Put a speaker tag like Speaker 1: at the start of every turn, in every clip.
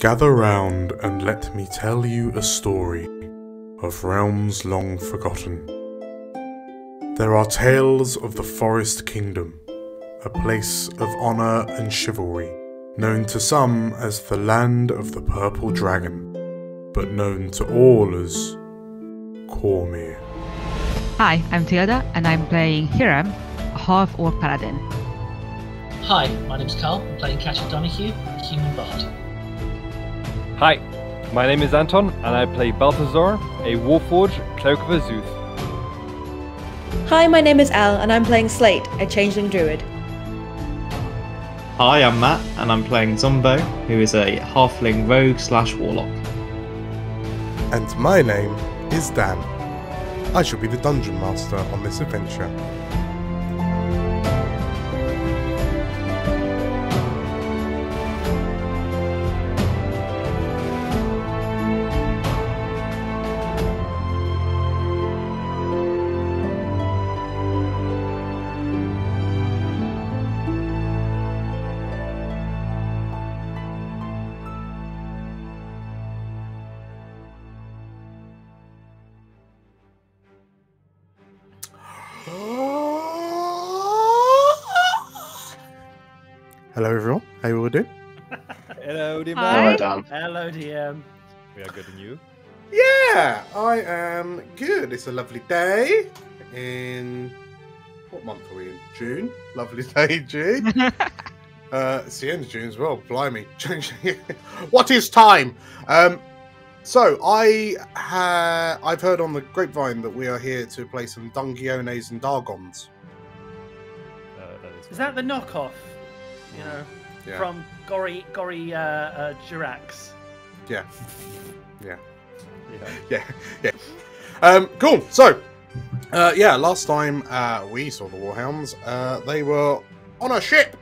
Speaker 1: Gather round and let me tell you a story of realms long forgotten. There are tales of the Forest Kingdom, a place of honour and chivalry, known to some as the Land of the Purple Dragon, but known to all as Cormyr.
Speaker 2: Hi, I'm Tilda, and I'm playing Hiram, a half orc paladin.
Speaker 3: Hi, my name's Karl. I'm playing Katya Donahue, a human bard.
Speaker 4: Hi, my name is Anton, and I play Balthazar, a Warforged Cloak of Azuth.
Speaker 5: Hi, my name is Al, and I'm playing Slate, a changeling druid.
Speaker 6: Hi, I'm Matt, and I'm playing Zumbo, who is a halfling rogue slash warlock.
Speaker 1: And my name is Dan. I shall be the dungeon master on this adventure.
Speaker 6: Dan.
Speaker 3: Hello, DM.
Speaker 4: We are good and you?
Speaker 1: Yeah, I am good. It's a lovely day in what month are we in? June. Lovely day, June. uh, it's the end of June as well. Blimey, what is time? Um, so I ha- I've heard on the grapevine that we are here to play some Dungiones and Dargons.
Speaker 4: Uh, that is
Speaker 3: Is that the knockoff? You know,
Speaker 1: Yeah.
Speaker 3: from Gory Gory uh, uh, Jirax.
Speaker 1: Yeah. Yeah.
Speaker 4: yeah.
Speaker 1: yeah, yeah. Um, cool. So, uh, yeah, last time uh, we saw the Warhounds, uh, they were on a ship,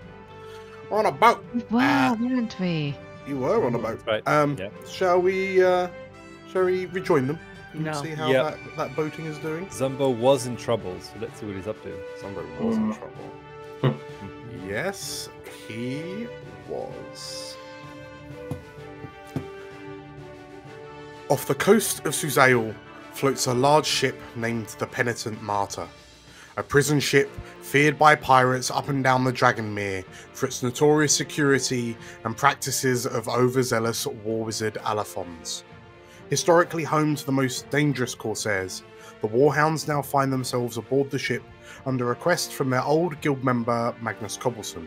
Speaker 1: on a boat.
Speaker 2: Wow,
Speaker 1: Ah.
Speaker 2: weren't we?
Speaker 1: You were on a boat.
Speaker 4: Right.
Speaker 1: Um,
Speaker 4: Yeah.
Speaker 1: Shall we? Uh, shall we rejoin them? and
Speaker 3: No.
Speaker 1: See how
Speaker 4: Yeah.
Speaker 1: that, that boating is doing.
Speaker 4: Zumbo was in trouble, so let's see what he's up to.
Speaker 1: Somebody was in trouble. yes, he was. Off the coast of Suzail floats a large ship named the Penitent Martyr, a prison ship feared by pirates up and down the Dragonmere for its notorious security and practices of overzealous war wizard Alphons. Historically home to the most dangerous corsairs, the Warhounds now find themselves aboard the ship under request from their old guild member Magnus Cobbleson,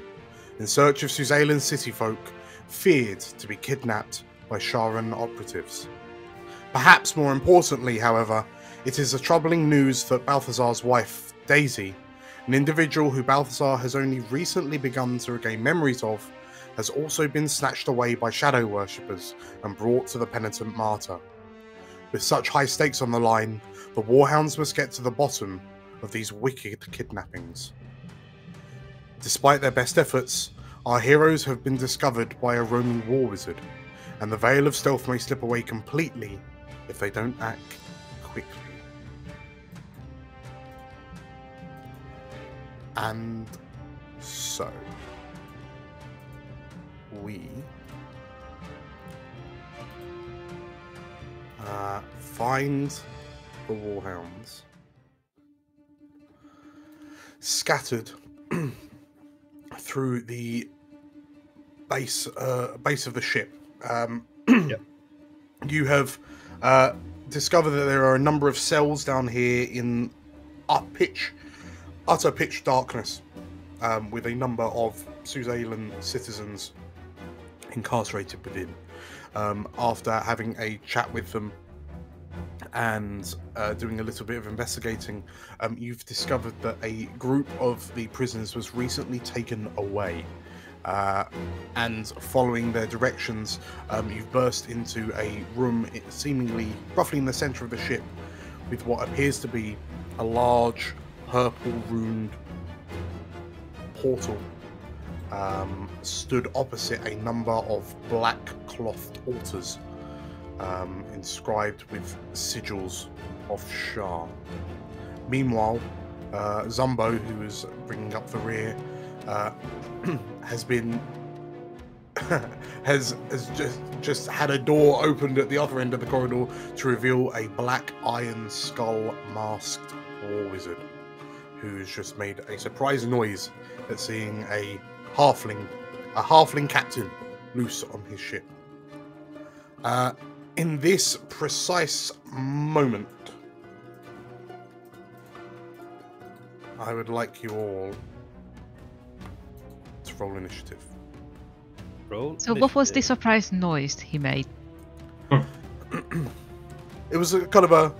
Speaker 1: in search of Suzailan city folk feared to be kidnapped by Sharan operatives. Perhaps more importantly, however, it is a troubling news that Balthazar's wife, Daisy, an individual who Balthazar has only recently begun to regain memories of, has also been snatched away by shadow worshippers and brought to the penitent martyr. With such high stakes on the line, the Warhounds must get to the bottom of these wicked kidnappings. Despite their best efforts, our heroes have been discovered by a roaming war wizard, and the veil of stealth may slip away completely if they don't act quickly. And so, we uh, find the Warhounds scattered through the base uh, base of the ship. Um,
Speaker 4: Yep.
Speaker 1: You have uh, discovered that there are a number of cells down here in up pitch, utter pitch darkness, um, with a number of Suzailan citizens incarcerated within. Um, after having a chat with them and uh, doing a little bit of investigating, um, you've discovered that a group of the prisoners was recently taken away. Uh, and following their directions, um, you've burst into a room seemingly roughly in the center of the ship with what appears to be a large purple runed portal um, stood opposite a number of black clothed altars um, inscribed with sigils of Shar. Meanwhile, uh, Zumbo, who is bringing up the rear, uh, has been has has just just had a door opened at the other end of the corridor to reveal a black iron skull masked war wizard who's just made a surprise noise at seeing a halfling a halfling captain loose on his ship. Uh, in this precise moment, I would like you all to roll initiative.
Speaker 4: Roll.
Speaker 2: So what was the
Speaker 4: initiative.
Speaker 2: surprise noise he made?
Speaker 1: It was a kind of a.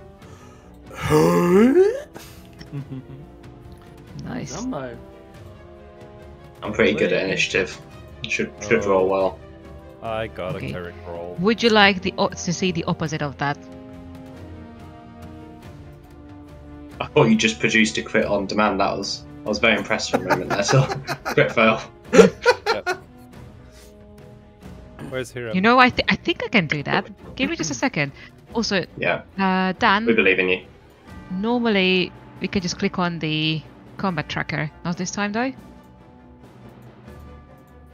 Speaker 2: Nice.
Speaker 7: I'm pretty good at initiative. Should should
Speaker 4: Oh.
Speaker 7: roll well.
Speaker 4: I got
Speaker 2: Okay.
Speaker 4: a cleric roll.
Speaker 2: Would you like the o- to see the opposite of that?
Speaker 7: I thought you just produced a crit on demand. That was I was very impressed for a moment there. So crit fail.
Speaker 4: Where's Hero?
Speaker 2: You know, I th- I think I can do that. Give me just a second. Also,
Speaker 7: Yeah,
Speaker 2: uh, Dan,
Speaker 7: we believe in you.
Speaker 2: normally we could just click on the combat tracker. Not this time though.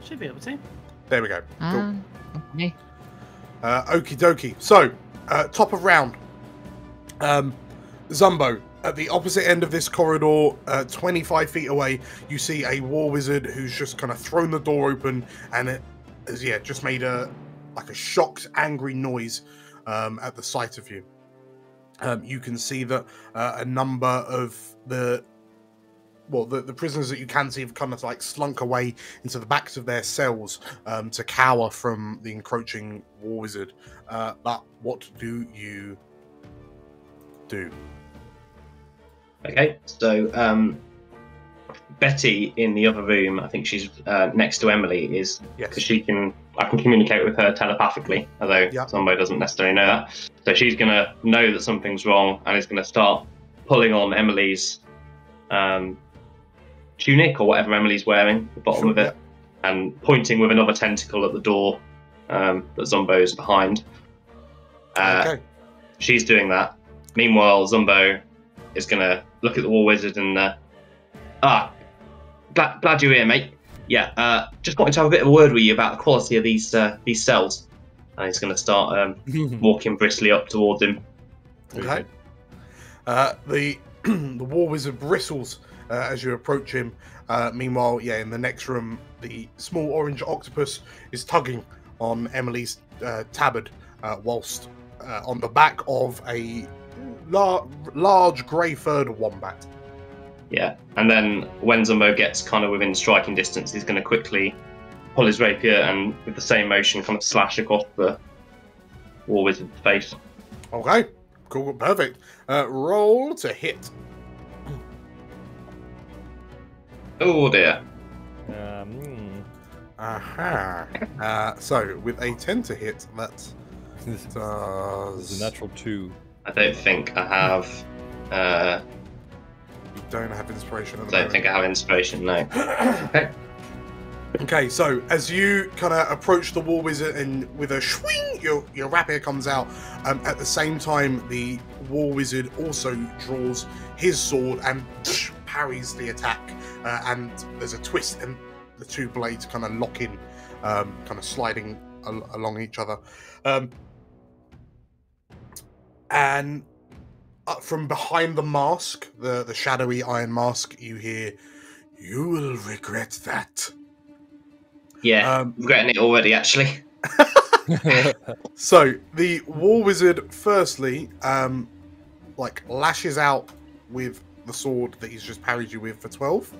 Speaker 8: Should be able to.
Speaker 1: There we go. Cool.
Speaker 2: Um, okay.
Speaker 1: Uh, okie dokie. So, uh, top of round. Um, Zumbo, at the opposite end of this corridor, uh, 25 feet away, you see a war wizard who's just kind of thrown the door open and it has, yeah, just made a like a shocked, angry noise um, at the sight of you. Um, you can see that uh, a number of the well, the, the prisoners that you can see have kind of like slunk away into the backs of their cells um, to cower from the encroaching war wizard. Uh, but what do you do?
Speaker 7: Okay, so um, Betty in the other room, I think she's uh, next to Emily, is
Speaker 1: Yes.
Speaker 7: because she can I can communicate with her telepathically, although
Speaker 1: Yeah.
Speaker 7: somebody doesn't necessarily know that. So she's gonna know that something's wrong and is gonna start pulling on Emily's um, tunic or whatever Emily's wearing, the bottom
Speaker 1: Sure,
Speaker 7: of it, and pointing with another tentacle at the door um, that is behind. Uh,
Speaker 1: okay.
Speaker 7: she's doing that. Meanwhile, Zumbo is gonna look at the war wizard and uh, ah, glad, glad you're here, mate. Yeah, uh, just wanted to have a bit of a word with you about the quality of these uh, these cells. And he's gonna start um, walking briskly up towards him.
Speaker 1: Okay. Uh, the the war wizard bristles as you approach him. Uh, meanwhile, yeah, in the next room, the small orange octopus is tugging on Emily's uh, tabard, uh, whilst uh, on the back of a lar- large grey-furred wombat.
Speaker 7: Yeah, and then when Zumbo gets kind of within striking distance, he's gonna quickly pull his rapier and with the same motion kind of slash across the war wizard's face.
Speaker 1: Okay, cool, perfect. Uh, roll to hit.
Speaker 7: Oh dear.
Speaker 4: Um, hmm.
Speaker 1: Aha. Uh, so with a ten to hit, that
Speaker 4: This is
Speaker 1: does.
Speaker 4: a natural two.
Speaker 7: I don't think I have. Uh,
Speaker 1: You don't have inspiration. At
Speaker 7: I don't
Speaker 1: moment.
Speaker 7: think I have inspiration. No. Okay.
Speaker 1: Okay, so as you kind of approach the war wizard and with a swing, your your rapier comes out. Um, at the same time, the war wizard also draws his sword and parries the attack. Uh, and there's a twist, and the two blades kind of lock in, um, kind of sliding al- along each other. Um, and uh, from behind the mask, the the shadowy iron mask, you hear, "You will regret that."
Speaker 7: Yeah,
Speaker 1: Um,
Speaker 7: regretting it already. Actually.
Speaker 1: So the war wizard, firstly, um, like lashes out with the sword that he's just parried you with for twelve.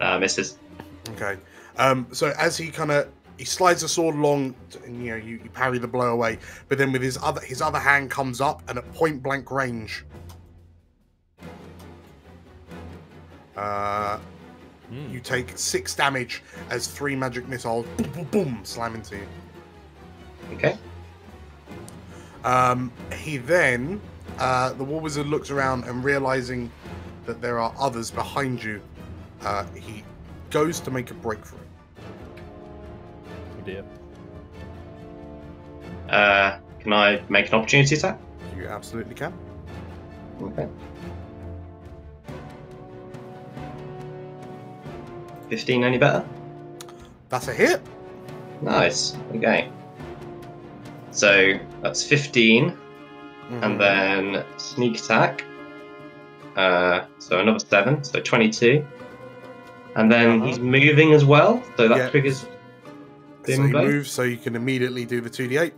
Speaker 7: Uh, misses.
Speaker 1: Okay. Um, so as he kind of he slides the sword along, and you know you, you parry the blow away, but then with his other his other hand comes up and at point blank range. Uh,
Speaker 4: Hmm.
Speaker 1: you take six damage as three magic missiles boom, boom, boom slam into you.
Speaker 7: Okay.
Speaker 1: Um, he then, uh, the war wizard looks around and realizing that there are others behind you, uh, he goes to make a break for it.
Speaker 4: Oh dear.
Speaker 7: Uh, can I make an opportunity attack?
Speaker 1: You absolutely can.
Speaker 7: Okay. Fifteen. Any better?
Speaker 1: That's a hit.
Speaker 7: Nice. Okay. So that's 15,
Speaker 1: Mhm.
Speaker 7: and then sneak attack. Uh, so another seven, so 22. And then
Speaker 1: Uh-huh.
Speaker 7: he's moving as well, so that
Speaker 1: Yeah.
Speaker 7: triggers
Speaker 1: so you
Speaker 7: Bimbo.
Speaker 1: move so you can immediately do the 2d8.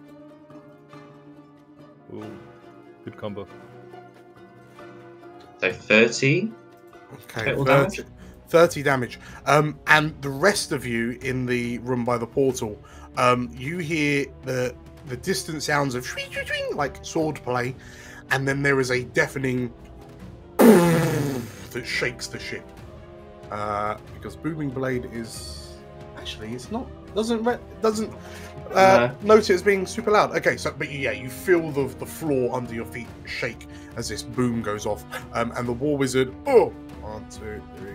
Speaker 4: Ooh, good combo.
Speaker 7: So 30.
Speaker 1: Okay,
Speaker 7: Total
Speaker 1: 30, 30 damage. Um, and the rest of you in the room by the portal, um, you hear the the distant sounds of shwing, shwing, like sword play, and then there is a deafening that shakes the ship. Uh, because booming blade is actually it's not doesn't re- doesn't uh, note it as being super loud. Okay, so but yeah, you feel the the floor under your feet shake as this boom goes off, um, and the war wizard. Oh, one, two, three.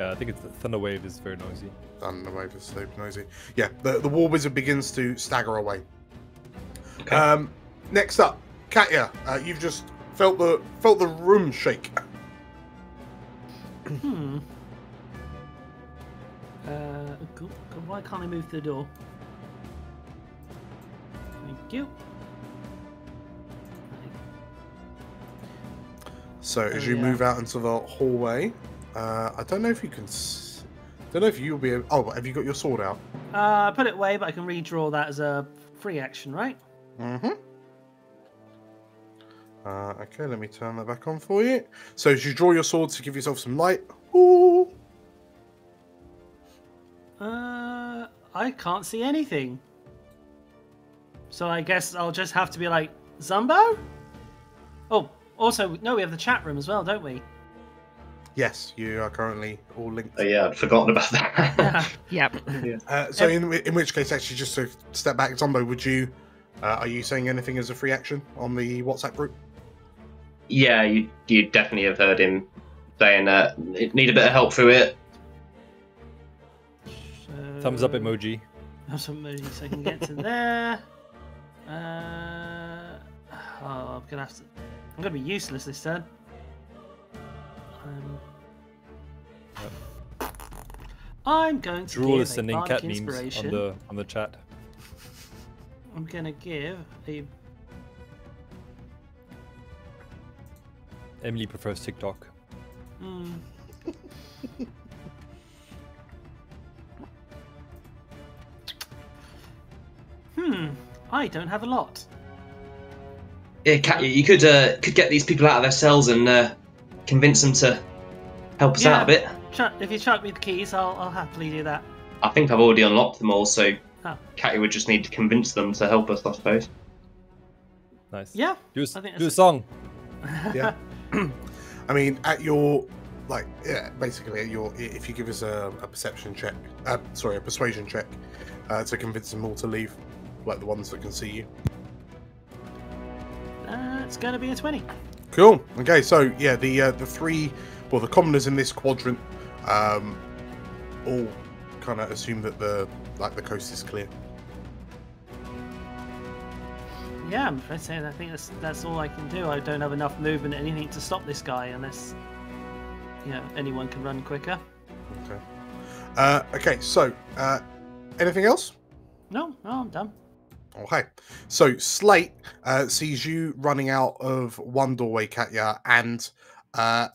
Speaker 4: Yeah, I think it's the thunder wave is very noisy.
Speaker 1: Done the wave is super noisy. Yeah, the the war wizard begins to stagger away.
Speaker 7: Okay.
Speaker 1: Um, next up, Katya, uh, you've just felt the felt the room shake.
Speaker 8: Hmm. Uh, go- go- why can't I move to the door? Thank you.
Speaker 1: So as
Speaker 8: Oh,
Speaker 1: you
Speaker 8: yeah.
Speaker 1: move out into the hallway, uh, I don't know if you can. S- don't know if you'll be. Able- oh, have you got your sword out?
Speaker 8: Uh, I put it away, but I can redraw that as a free action, right?
Speaker 1: Mm-hmm. Uh, okay, let me turn that back on for you. So as you draw your sword to give yourself some light, ooh,
Speaker 8: Uh, I can't see anything. So I guess I'll just have to be like, Zumbo? Oh, also, no, we have the chat room as well, don't we?
Speaker 1: Yes, you are currently all linked.
Speaker 7: oh, yeah, I'd forgotten about that.
Speaker 8: Yeah.
Speaker 2: Yep.
Speaker 1: Uh, so in, in which case, actually, just to step back, Zumbo, would you? Uh, are you saying anything as a free action on the WhatsApp group?
Speaker 7: yeah, you you definitely have heard him saying uh, need a bit of help through it.
Speaker 4: Thumbs up emoji.
Speaker 8: Have some emojis so I can get to there. Uh, oh, I'm gonna have to. I'm gonna be useless this turn. Um, I'm going to
Speaker 4: Drool
Speaker 8: give
Speaker 4: is
Speaker 8: a
Speaker 4: sending
Speaker 8: bardic
Speaker 4: cat memes
Speaker 8: inspiration.
Speaker 4: on the on the chat.
Speaker 8: I'm gonna give a.
Speaker 4: Emily prefers TikTok.
Speaker 8: Hmm. hmm. I don't have a lot.
Speaker 7: Yeah, Katya, you could uh, could get these people out of their cells and uh, convince them to help us out a bit.
Speaker 8: If you chuck me the keys, I'll, I'll happily do that.
Speaker 7: I think I've already unlocked them all, so
Speaker 8: Oh.
Speaker 7: Katya would just need to convince them to help us, I suppose.
Speaker 4: Nice.
Speaker 8: Yeah.
Speaker 4: Do a, s-
Speaker 8: I think
Speaker 4: do a song.
Speaker 1: Yeah. I mean, at your like, yeah, basically, your if you give us a, a perception check, uh, sorry, a persuasion check, uh, to convince them all to leave, like the ones that can see you.
Speaker 8: Uh, it's gonna be a 20.
Speaker 1: Cool. Okay, so yeah, the uh, the three, well, the commoners in this quadrant, um, all kind of assume that the like the coast is clear.
Speaker 8: Yeah, I'm afraid to say I think that's that's all I can do. I don't have enough movement, or anything to stop this guy, unless you know anyone can run quicker.
Speaker 1: Okay. Uh, okay, so uh, anything else?
Speaker 8: No, no, I'm done.
Speaker 1: Okay, so Slate uh, sees you running out of one doorway, Katya, and uh,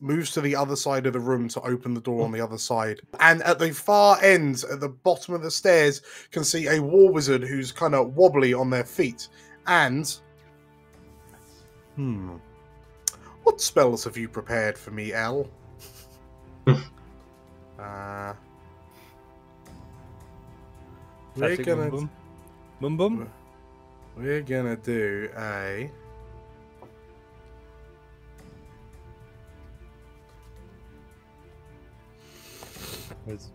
Speaker 1: moves to the other side of the room to open the door on the other side. And at the far end, at the bottom of the stairs, can see a war wizard who's kind of wobbly on their feet. And hmm, what spells have you prepared for me, Al? uh, we're
Speaker 4: Classic
Speaker 1: gonna
Speaker 4: Boom Boom. Boom Boom.
Speaker 1: we're gonna do a.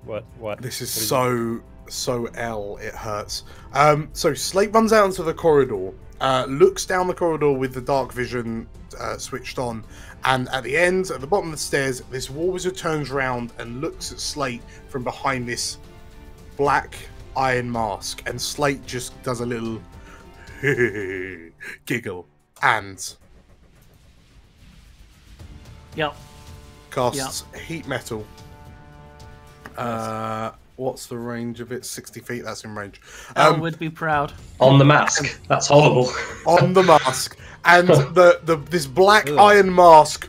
Speaker 4: What? What?
Speaker 1: This is
Speaker 4: what it?
Speaker 1: so so Al. It hurts. Um, so Slate runs out into the corridor, uh, looks down the corridor with the dark vision uh, switched on, and at the end, at the bottom of the stairs, this war wizard turns around and looks at Slate from behind this black iron mask, and Slate just does a little giggle and
Speaker 8: Yep.
Speaker 1: casts heat metal uh, What's the range of it? 60 feet, that's in range.
Speaker 8: Al
Speaker 1: Um,
Speaker 8: would be proud.
Speaker 7: On the mask. That's horrible.
Speaker 1: on the mask, and the, the this black iron mask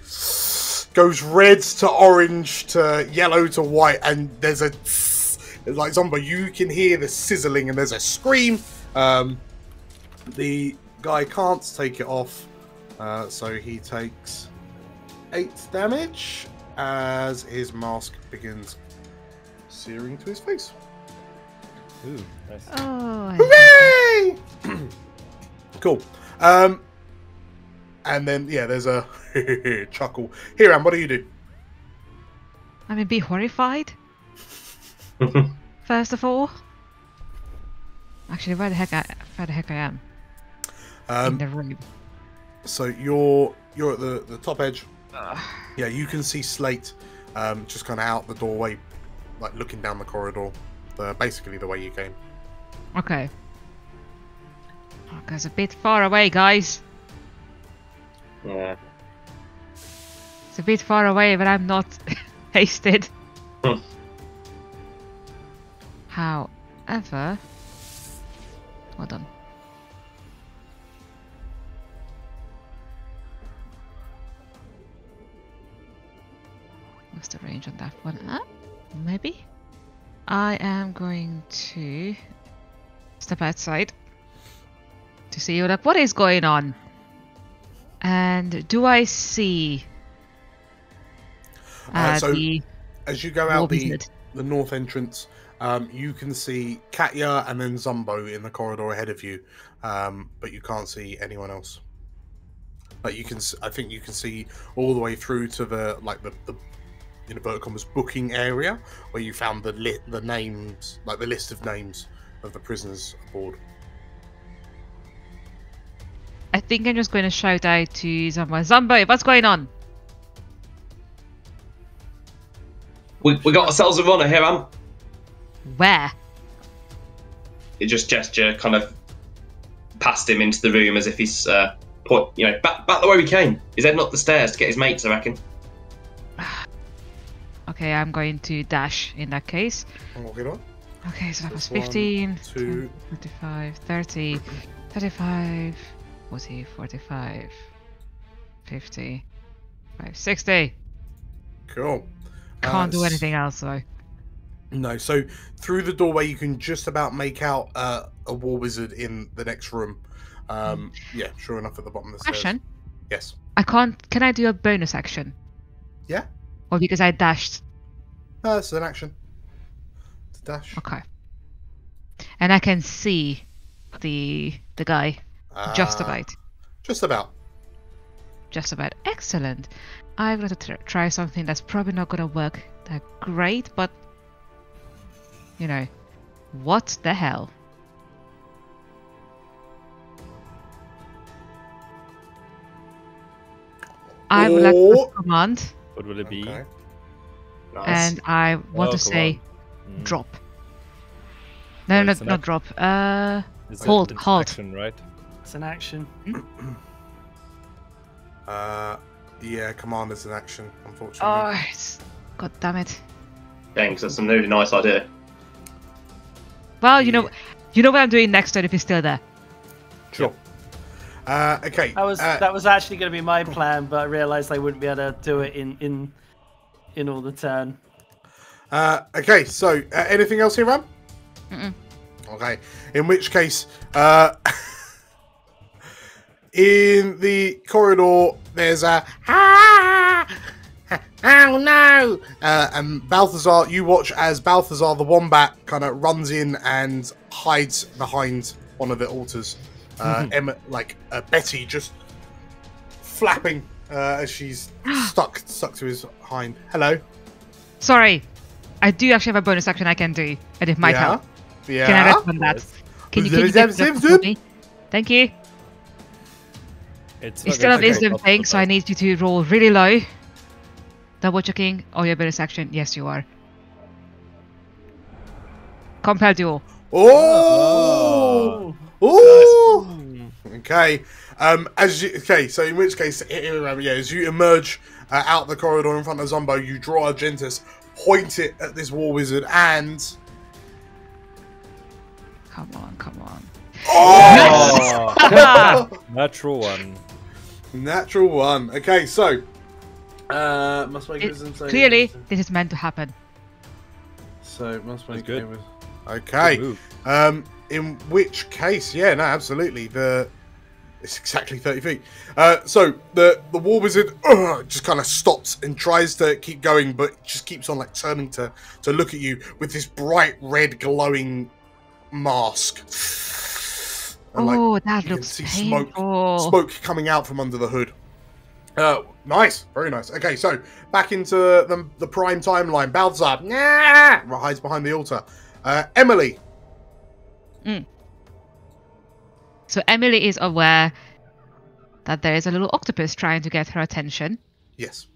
Speaker 1: goes red to orange to yellow to white, and there's a like Zumbo. You can hear the sizzling, and there's a scream. Um, the guy can't take it off, uh, so he takes eight damage as his mask begins searing to his face.
Speaker 4: Ooh, nice.
Speaker 2: Oh,
Speaker 1: Hooray! cool. Um, and then yeah, there's a chuckle. Hiram, what do you do?
Speaker 2: I mean, be horrified. First of all. Actually, where the heck I, where the heck I am in
Speaker 1: Um,
Speaker 2: the room.
Speaker 1: so you're you're at the the top edge. Yeah, you can see Slate um, just kind of out the doorway, like looking down the corridor. Uh, basically, the way you came.
Speaker 2: Okay. Okay, it's a bit far away, guys.
Speaker 7: yeah.
Speaker 2: It's a bit far away, but I'm not hasted. However, hold on. What's the range on that one? Uh, maybe. I am going to step outside to see like what is going on. And do I see
Speaker 1: Uh,
Speaker 2: uh,
Speaker 1: so
Speaker 2: the
Speaker 1: as you go out the the north entrance, um, you can see Katya and then Zumbo in the corridor ahead of you, um, but you can't see anyone else. Like you can, s- I think you can see all the way through to the like the, the in inverted commas booking area where you found the lit the names like the list of names of the prisoners aboard.
Speaker 2: I think I'm just going to shout out to Zumbo. Zumbo, what's going on?
Speaker 7: We, we got ourselves a runner here, Am.
Speaker 2: Where?
Speaker 7: It just gesture kind of past him into the room as if he's uh, point, you know, back, back the way we came. He's heading up the stairs to get his mates, I reckon.
Speaker 2: Okay, I'm going to dash in that case.
Speaker 1: Walk it on.
Speaker 2: Okay, so that was
Speaker 1: That's one,
Speaker 2: 15,
Speaker 1: two.
Speaker 2: 25, 30, 35, 40, 45, 50, 5, 60.
Speaker 1: Cool.
Speaker 2: Can't do
Speaker 1: Uh,
Speaker 2: anything else though.
Speaker 1: No, so through the doorway you can just about make out uh, a war wizard in the next room. Um, yeah, sure enough, at the bottom of the stairs.
Speaker 2: Action.
Speaker 1: Yes.
Speaker 2: I can't. Can I do a bonus action?
Speaker 1: Yeah.
Speaker 2: Or because I dashed.
Speaker 1: Uh, that's an action. It's a dash.
Speaker 2: Okay. And I can see the the guy just
Speaker 1: Uh,
Speaker 2: about.
Speaker 1: Just about.
Speaker 2: Just about. Excellent. I'm going to try something that's probably not going to work that great, but you know, what the hell? I would like to
Speaker 1: Oh.
Speaker 2: command,
Speaker 4: What will it be?
Speaker 1: Okay.
Speaker 7: Nice.
Speaker 2: and I want
Speaker 4: Oh,
Speaker 2: to say
Speaker 4: on. Mm.
Speaker 2: drop. No,
Speaker 4: Oh,
Speaker 2: no, not
Speaker 4: act-
Speaker 2: drop. Uh,
Speaker 4: Is it-
Speaker 2: Hold,
Speaker 4: it's
Speaker 2: hold.
Speaker 4: Action, right?
Speaker 8: It's an action.
Speaker 1: Uh, yeah, commander's an action, unfortunately.
Speaker 2: oh, it's, god damn it.
Speaker 7: Thanks, that's a really nice idea.
Speaker 2: Well, you know, you know what I'm doing next turn if he's still there.
Speaker 1: sure. Uh, okay.
Speaker 8: That was
Speaker 1: uh,
Speaker 8: that was actually going to be my plan, but I realised I wouldn't be able to do it in in in all the turn.
Speaker 1: Uh, okay, so uh, anything else Hiram?
Speaker 2: Mm-mm.
Speaker 1: Okay, in which case, uh, in the corridor, there's a ah, oh no, uh, and Balthazar. You watch as Balthazar the wombat kind of runs in and hides behind one of the altars. Uh, Emma, like uh, Betty, just flapping uh, as she's stuck stuck to his hind. Hello.
Speaker 2: Sorry, I do actually have a bonus action I can do, and it might
Speaker 1: yeah.
Speaker 2: help.
Speaker 1: Yeah.
Speaker 2: Can I recommend that?
Speaker 4: Yes.
Speaker 2: Can you, can you
Speaker 1: zip,
Speaker 2: give
Speaker 1: zip,
Speaker 2: that for
Speaker 1: zip.
Speaker 2: me? Thank you.
Speaker 4: It's
Speaker 2: You still have
Speaker 4: take
Speaker 2: wisdom
Speaker 4: of
Speaker 2: thing, so I need you to roll really low. Double checking. Oh, your bonus action. Yes, you are. Compel duel.
Speaker 1: Oh! Oh! Okay. Um, as you, okay, so in which case, um, yeah, as you emerge uh, out the corridor in front of Zumbo, you draw Argentus, point it at this war wizard, and
Speaker 2: Come on, come on.
Speaker 4: Oh, natural one.
Speaker 1: Natural one. Okay, so uh, must make
Speaker 2: It-
Speaker 1: wisdom save.
Speaker 2: Clearly, this is meant to happen.
Speaker 1: So must make
Speaker 4: good.
Speaker 1: a Okay.
Speaker 4: Good.
Speaker 1: Um, in which case, yeah, no, absolutely. The it's exactly thirty feet. Uh, so the the war wizard uh, just kind of stops and tries to keep going, but just keeps on like turning to to look at you with this bright red glowing mask. And, like,
Speaker 2: oh, that
Speaker 1: you can
Speaker 2: looks
Speaker 1: see smoke-
Speaker 2: painful.
Speaker 1: smoke coming out from under the hood. Uh, nice, very nice. Okay, so back into the, the prime timeline. Balthazar nah, hides behind the altar. Uh, Emily,
Speaker 2: So Emily is aware that there is a little octopus trying to get her attention,
Speaker 1: yes.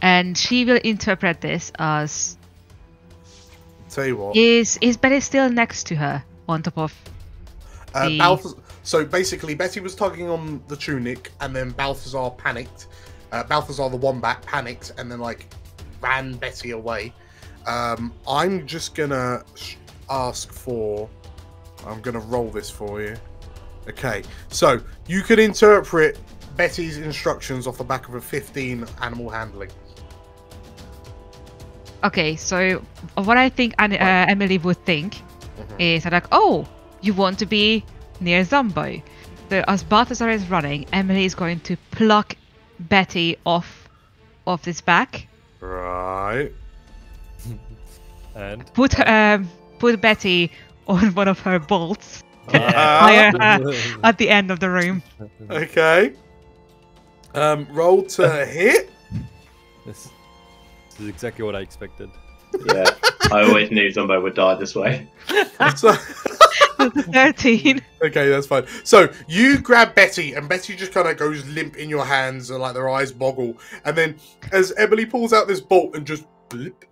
Speaker 2: and she will interpret this as
Speaker 1: Tell you what,
Speaker 2: is is Betty still next to her on top of
Speaker 1: uh,
Speaker 2: the-
Speaker 1: Balthazar. So basically, Betty was tugging on the tunic, and then Balthazar panicked. Uh, Balthazar the wombat panicked, and then like ran Betty away. Um, I'm just gonna ask for. I'm gonna roll this for you. Okay, so you could interpret Betty's instructions off the back of a 15 animal handling.
Speaker 2: Okay, so what I think uh, Emily would think is that like, oh, you want to be near Zumbo. So as Balthazar is running, Emily is going to pluck Betty off of his back,
Speaker 1: Right.
Speaker 4: And
Speaker 2: put her, um, put Betty on one of her bolts
Speaker 1: Yeah.
Speaker 2: higher at the end of the room.
Speaker 1: Okay. Um, roll to hit.
Speaker 4: this, this is exactly what I expected.
Speaker 7: Yeah, I always knew Zumbo would die this way.
Speaker 1: So,
Speaker 2: Thirteen.
Speaker 1: okay, that's fine. So you grab Betty, and Betty just kind of goes limp in your hands, and like their eyes boggle. And then, as Emily pulls out this bolt and just blip,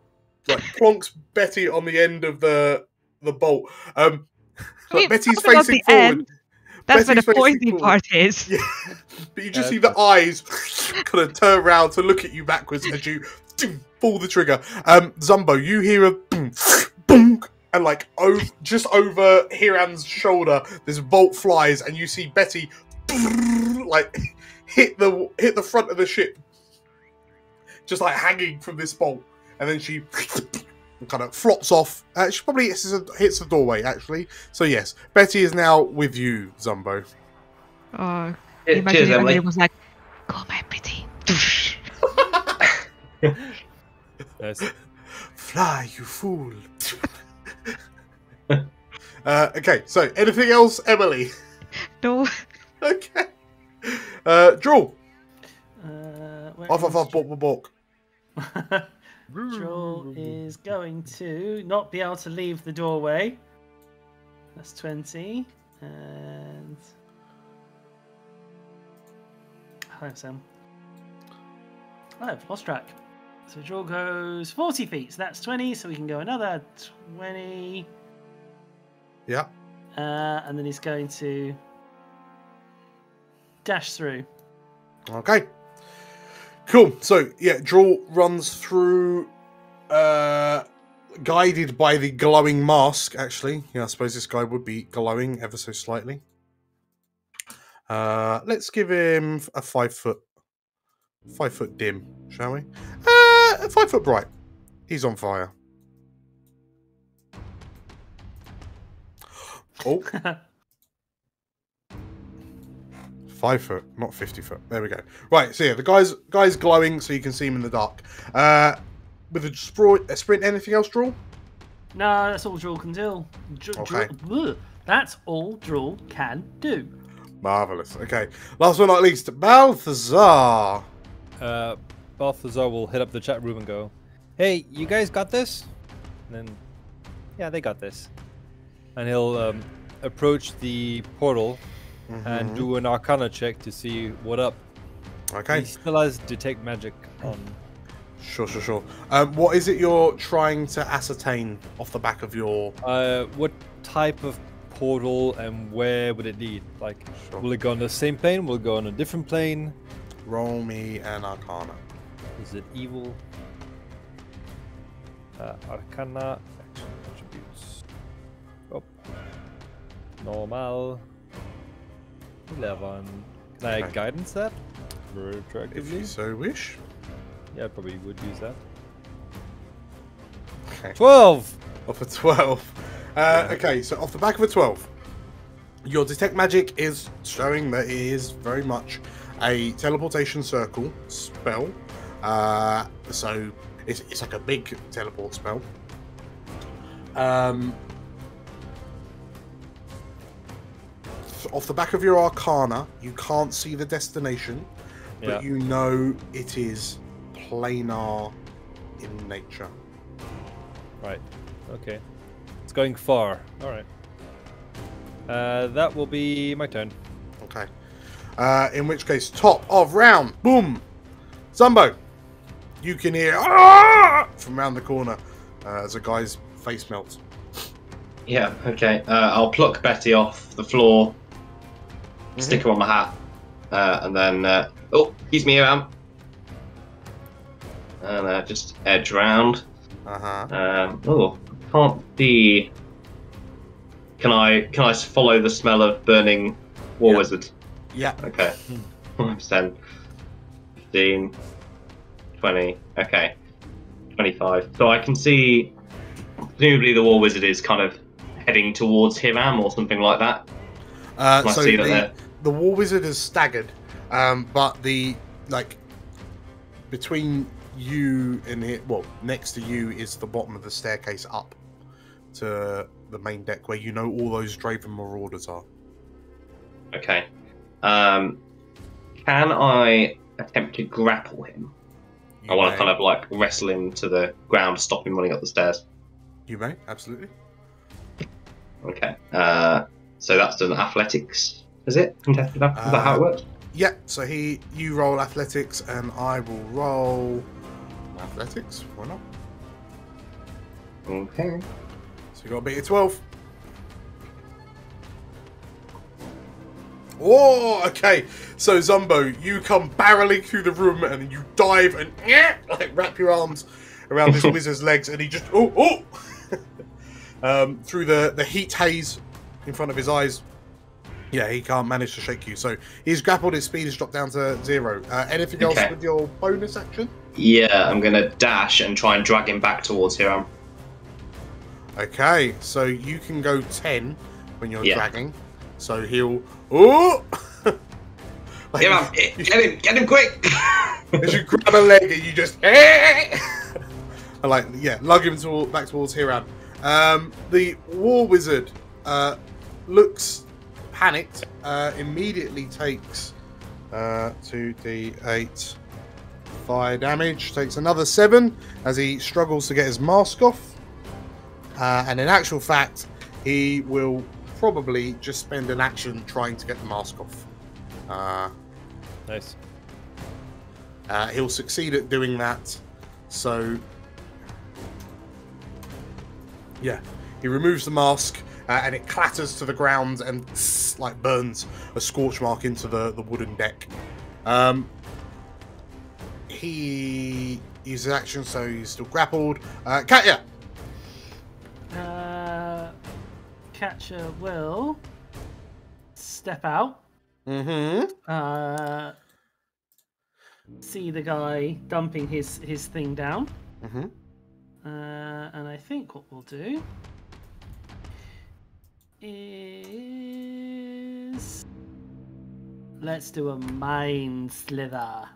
Speaker 1: like plonks Betty on the end of the the bolt. Um,
Speaker 2: I mean,
Speaker 1: Betty's
Speaker 2: probably not
Speaker 1: facing
Speaker 2: the
Speaker 1: forward.
Speaker 2: end. That's where the
Speaker 1: Betty's facing
Speaker 2: pointy
Speaker 1: forward.
Speaker 2: part is.
Speaker 1: Yeah, but you just
Speaker 4: Yeah,
Speaker 1: see the eyes kind of turn around to look at you backwards as you pull the trigger. Um, Zumbo, you hear a boom, boom, and like over, just over Hiram's shoulder, this bolt flies, and you see Betty like hit the hit the front of the ship, just like hanging from this bolt, and then she. Kind of flops off. Uh, she probably hits, hits the doorway, actually. So yes, Betty is now with you, Zumbo.
Speaker 2: Oh, imagine if Emily
Speaker 7: Emily.
Speaker 2: was like, "Go, my pretty."
Speaker 4: Nice.
Speaker 1: Fly, you fool. uh, okay, so anything else, Emily?
Speaker 2: No.
Speaker 1: okay. Uh, Draw.
Speaker 8: Uh, where
Speaker 1: Off,
Speaker 8: is
Speaker 1: off, off, balk, balk, balk.
Speaker 8: Joel is going to not be able to leave the doorway. That's 20. And. Hi, Sam. Oh, I've lost track. So draw goes 40 feet. So that's 20. So we can go another 20.
Speaker 1: Yeah.
Speaker 8: Uh, and then he's going to dash through.
Speaker 1: Okay. Cool. So yeah, Draw runs through, uh, guided by the glowing mask. Actually, yeah, I suppose this guy would be glowing ever so slightly. Uh, let's give him a five foot, five foot dim, shall we? Uh, five foot bright. He's on fire. Oh. Five foot, not fifty foot. There we go. Right, so yeah, the guy's guy's glowing, so you can see him in the dark. Uh, with a sprint, a sprint, anything else, Draw?
Speaker 8: No, that's all Drool can do. Dr-
Speaker 1: Okay.
Speaker 8: Drool- that's all Drool can do.
Speaker 1: Marvelous. Okay, last but not least, Balthazar.
Speaker 4: Uh, Balthazar will hit up the chat room and go, "Hey, you guys got this?" And then, yeah, they got this. And he'll um, approach the portal and
Speaker 1: Mhm.
Speaker 4: do an Arcana check to see what up.
Speaker 1: Okay,
Speaker 4: He still has detect magic on.
Speaker 1: sure, sure, sure. Um, what is it you're trying to ascertain off the back of your?
Speaker 4: Uh, what type of portal and where would it lead? Like,
Speaker 1: Sure.
Speaker 4: will it go on the same plane? Will it go on a different plane?
Speaker 1: Roll me an Arcana.
Speaker 4: Is it evil? Uh, Arcana, action attributes. Oh. Normal. 11. Can I
Speaker 1: Okay.
Speaker 4: guidance that?
Speaker 1: If you so wish.
Speaker 4: Yeah, I probably would use that.
Speaker 1: Okay.
Speaker 4: 12!
Speaker 1: Off a 12. Uh, okay, so off the back of a 12, your detect magic is showing that it is very much a teleportation circle spell. Uh, so it's, it's like a big teleport spell. Um, off the back of your arcana, you can't see the destination, but
Speaker 4: Yeah.
Speaker 1: you know it is planar in nature.
Speaker 4: Right. Okay. It's going far. Alright. Uh, that will be my turn.
Speaker 1: Okay. Uh, in which case, top of round, boom, Zumbo. You can hear "Ah!" from around the corner uh, as a guy's face melts.
Speaker 7: Yeah, okay. Uh, I'll pluck Betty off the floor,
Speaker 1: Mm-hmm.
Speaker 7: stick her on my hat, uh, and then. Uh, oh, excuse me, Am. And uh, just edge round.
Speaker 1: Uh huh.
Speaker 7: Um, oh, can't be. Can I can I follow the smell of burning war
Speaker 1: Yeah.
Speaker 7: wizard?
Speaker 1: Yeah.
Speaker 7: Okay. 10, 15, 20. Okay. 25. So I can see. Presumably the war wizard is kind of heading towards Hiram or something like that.
Speaker 1: Uh, so
Speaker 7: see
Speaker 1: the,
Speaker 7: there.
Speaker 1: the war wizard is staggered, um, but the like between you and it, well, next to you is the bottom of the staircase up to the main deck where you know all those Draven Marauders are.
Speaker 7: Okay. Um, can I attempt to grapple him? I want to kind of like wrestle him to the ground, stop him running up the stairs.
Speaker 1: You may absolutely.
Speaker 7: Okay. Uh, so that's an athletics, is it? Contested ath- Is that how it
Speaker 1: Uh,
Speaker 7: works?
Speaker 1: Yeah, so he you roll athletics and I will roll athletics. Why not?
Speaker 7: Okay.
Speaker 1: So you got to beat a twelve. Oh, okay. So Zumbo, you come barreling through the room and you dive and like wrap your arms around this wizard's legs, and he just oh oh um, through the the heat haze in front of his eyes. Yeah, he can't manage to shake you. So he's grappled. His speed has dropped down to zero. Uh, anything else with your bonus action?
Speaker 7: Yeah, I'm gonna dash and try and drag him back towards Hiram.
Speaker 1: Okay, so you can go 10 when you're
Speaker 7: Yeah.
Speaker 1: dragging. So he'll. Oh! like,
Speaker 7: Hiram,
Speaker 1: you-
Speaker 7: get him, get him quick!
Speaker 1: As you grab a leg and you just. like, yeah, lug him to, back towards Hiram. Um, the War Wizard uh, looks panicked, uh, immediately takes uh, 2d8 fire damage, takes another 7 as he struggles to get his mask off. Uh, and in actual fact, he will probably just spend an action trying to get the mask off. Uh,
Speaker 4: Nice.
Speaker 1: uh, he'll succeed at doing that. So, yeah, he removes the mask uh, and it clatters to the ground and like burns a scorch mark into the, the wooden deck. Um, he uses action, so he's still grappled. Uh, Katya,
Speaker 8: Uh, Katya will step out.
Speaker 1: mm-hmm.
Speaker 8: Uh, see the guy dumping his his thing down.
Speaker 1: Mm-hmm.
Speaker 8: Uh, and I think what we'll do is let's do a mind slither.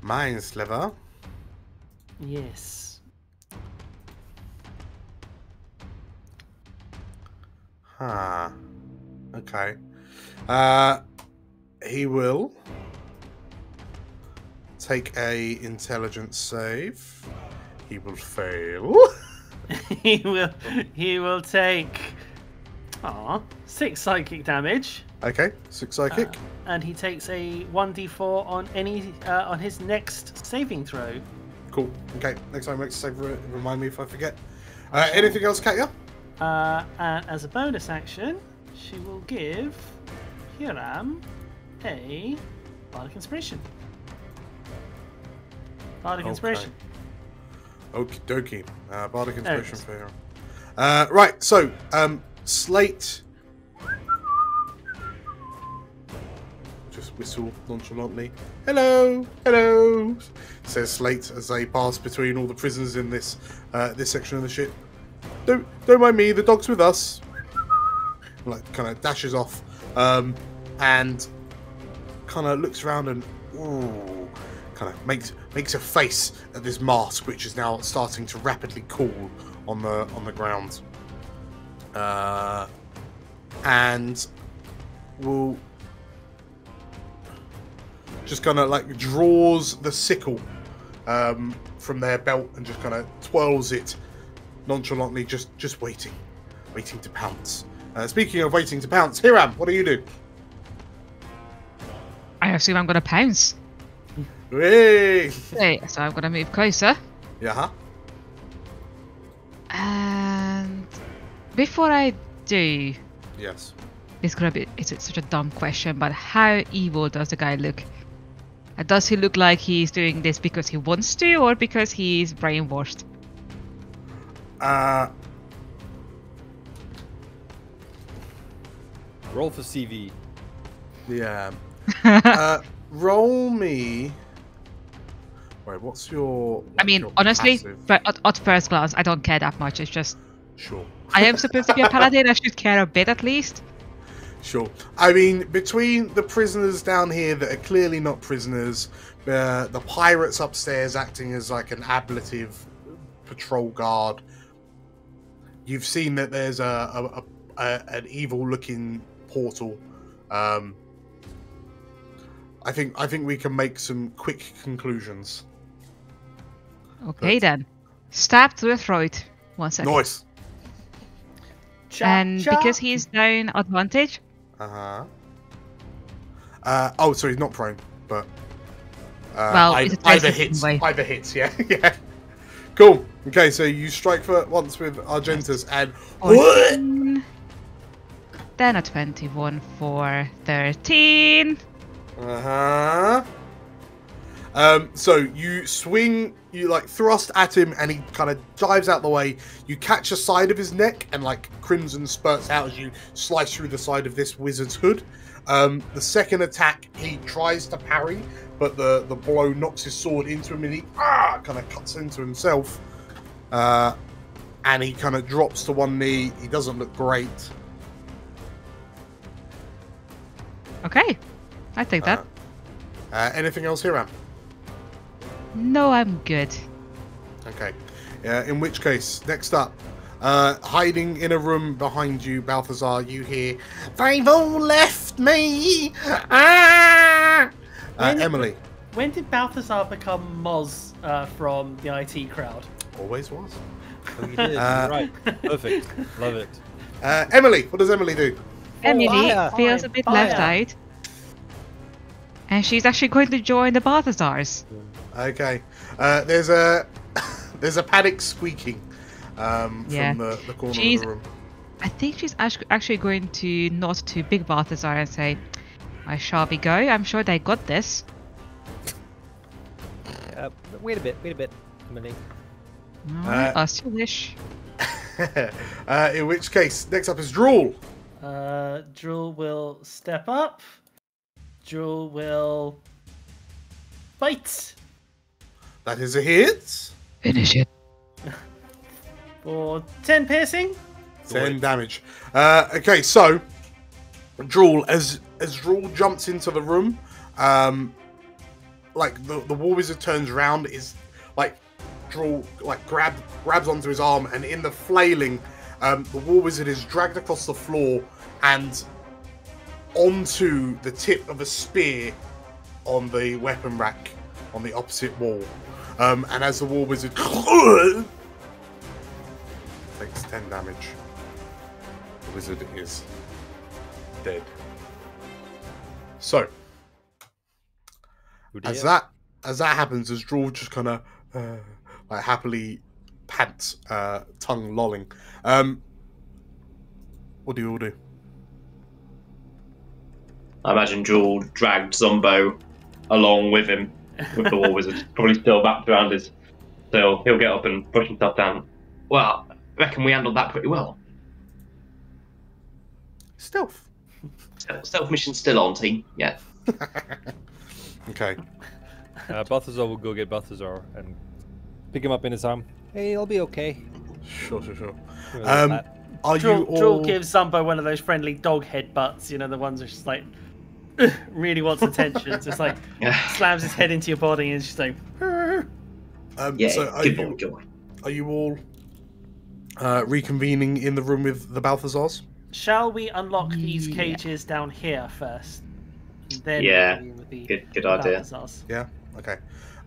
Speaker 1: Mind sliver.
Speaker 8: Yes.
Speaker 1: Huh. Okay. Uh, he will take a intelligence save. He will fail.
Speaker 8: he will he will take ah six psychic damage.
Speaker 1: Okay, six psychic.
Speaker 8: Uh, and he takes a 1d4 on any uh, on his next saving throw.
Speaker 1: cool. Okay, next time makes a save. Remind me if I forget. Uh, anything else, Katya?
Speaker 8: Uh, and as a bonus action, she will give Hiram a bardic inspiration. Bardic
Speaker 1: Okay.
Speaker 8: inspiration.
Speaker 1: Okie dokie. Uh, Bardic Inspiration for hero. Uh, right, so, um, Slate. Just whistle nonchalantly. Hello, hello, says Slate as they pass between all the prisoners in this uh, this section of the ship. Don't don't mind me. The dog's with us. Like, kind of dashes off, um, and kind of looks around and kind of makes makes a face at this mask, which is now starting to rapidly cool on the on the ground. Uh, and will just kind of like draws the sickle um, from their belt and just kind of twirls it nonchalantly, just just waiting, waiting to pounce. Uh, speaking of waiting to pounce, Hiram, what do you do?
Speaker 2: I assume I'm gonna pounce.
Speaker 1: Hey!
Speaker 2: So I'm gonna move closer.
Speaker 1: Yeah. huh?
Speaker 2: And before I do,
Speaker 1: Yes.
Speaker 2: it's gonna be it's such a dumb question, but how evil does the guy look? Uh, Does he look like he's doing this because he wants to or because he's brainwashed?
Speaker 1: Uh,
Speaker 4: Roll for CV.
Speaker 1: yeah. uh, roll me. Wait, what's your?
Speaker 2: I mean,
Speaker 1: your
Speaker 2: honestly,
Speaker 1: passive?
Speaker 2: but at, at first glance, I don't care that much. It's just
Speaker 1: Sure.
Speaker 2: I am supposed to be a paladin. I should care a bit at least.
Speaker 1: Sure. I mean, between the prisoners down here that are clearly not prisoners, uh, the pirates upstairs acting as like an ablative patrol guard, you've seen that there's a, a, a, a an evil-looking portal. Um, I think I think we can make some quick conclusions.
Speaker 2: Okay then, stab through the throat. One second.
Speaker 1: Nice.
Speaker 8: Cha-
Speaker 2: And
Speaker 8: cha.
Speaker 2: because he's down advantage,
Speaker 1: Uh-huh. Uh Oh, sorry, he's not prone, but uh,
Speaker 2: Well,
Speaker 1: either,
Speaker 2: it's a
Speaker 1: either hits.
Speaker 2: way.
Speaker 1: Either hits. Yeah, yeah. Cool. Okay, so you strike for once with Argentus and what?
Speaker 2: then a 21 for 13.
Speaker 1: Uh huh. Um, so you swing, you like thrust at him, and he kind of dives out the way. You catch the side of his neck, and like crimson spurts out as you slice through the side of this wizard's hood. Um, the second attack, he tries to parry, but the the blow knocks his sword into him, and he ah, kind of cuts into himself. Uh, and he kind of drops to one knee. He doesn't look great.
Speaker 2: Okay, I take that.
Speaker 1: Uh, anything else here, Am?
Speaker 2: no, I'm good.
Speaker 1: Okay. Uh, in which case, next up, uh, hiding in a room behind you, Balthazar, you hear, They've all left me! Ah! Uh, Emily.
Speaker 8: When did Balthazar become Moss uh, from the IT crowd?
Speaker 1: Always was.
Speaker 4: Oh, you did.
Speaker 1: Uh,
Speaker 4: right. Perfect. Love it.
Speaker 1: Uh, Emily, what does Emily do?
Speaker 2: Emily
Speaker 4: fire,
Speaker 2: feels a bit
Speaker 8: fire.
Speaker 2: left out. And she's actually going to join the Balthazars.
Speaker 1: Okay. Uh, there's a there's a panic squeaking um,
Speaker 2: Yeah.
Speaker 1: from the, the corner
Speaker 2: She's-
Speaker 1: of the room.
Speaker 2: I think she's actually going to nod to Big Balthazar and say, I shall be go? I'm sure they got this.
Speaker 4: Uh, wait a bit. Wait a bit, Emily.
Speaker 2: Alright,
Speaker 1: Uh,
Speaker 2: as you wish.
Speaker 1: uh, in which case, next up is Drool.
Speaker 8: Uh, Jewel will step up. Jewel will fight
Speaker 1: That is a hit.
Speaker 2: Finish it.
Speaker 8: for 10 piercing.
Speaker 1: 10 damage. Uh, okay, so Drool, as as Drool jumps into the room, um, like the, the war wizard turns around, is like draw like grab grabs onto his arm, and in the flailing, um, the war wizard is dragged across the floor and onto the tip of a spear on the weapon rack on the opposite wall. Um, and as the war wizard takes 10 damage, the wizard is dead. So,
Speaker 4: Who
Speaker 1: as that as that happens, as Draw just kind of uh, like happily pants, uh, tongue lolling. Um, what do you all do?
Speaker 7: I imagine Jewel dragged Zumbo along with him, with the War Wizard, probably still wrapped around his So he'll, he'll get up and push himself down. Well, I reckon we handled that pretty well.
Speaker 1: Stealth.
Speaker 7: Stealth stealth mission's still on, team. Yeah.
Speaker 1: Okay.
Speaker 4: Uh, Balthazar will go get Balthazar and pick him up in his arm. Hey, it'll be okay.
Speaker 1: Sure, sure, sure.
Speaker 4: Give it a little
Speaker 1: Um. Are
Speaker 8: Drill,
Speaker 1: you all?
Speaker 8: Drill gives Zumbo one of those friendly dog head butts, you know, the ones that's just like really wants attention. Just like slams his head into your body and just like.
Speaker 1: Um,
Speaker 7: Yeah,
Speaker 1: so are
Speaker 7: good
Speaker 1: you,
Speaker 7: boy, good boy.
Speaker 1: are you all uh, reconvening in the room with the Balthazars?
Speaker 8: Shall we unlock these
Speaker 2: Yeah.
Speaker 8: cages down here first? Then
Speaker 7: Yeah,
Speaker 8: the
Speaker 7: Good, good idea.
Speaker 8: Balthazars?
Speaker 1: Yeah. Okay.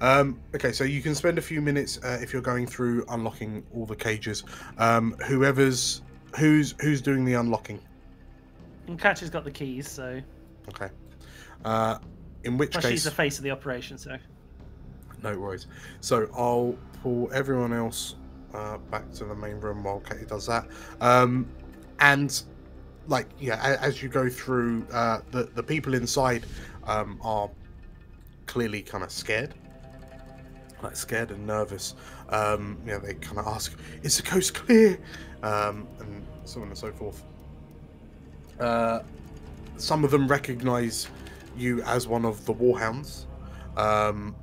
Speaker 1: Um, okay. So you can spend a few minutes uh, if you're going through unlocking all the cages. Um, whoever's who's who's doing the unlocking.
Speaker 8: And Katya's got the keys, so.
Speaker 1: Okay. Uh, in which
Speaker 8: Plus, she's the face of the operation, so.
Speaker 1: no worries. So I'll pull everyone else uh, back to the main room while Katie does that. Um, and like yeah, as you go through, uh, the the people inside um, are clearly kind of scared, like scared and nervous. Um, you know, they kind of ask, "Is the coast clear?" Um, and so on and so forth. Uh, some of them recognize you as one of the warhounds, um,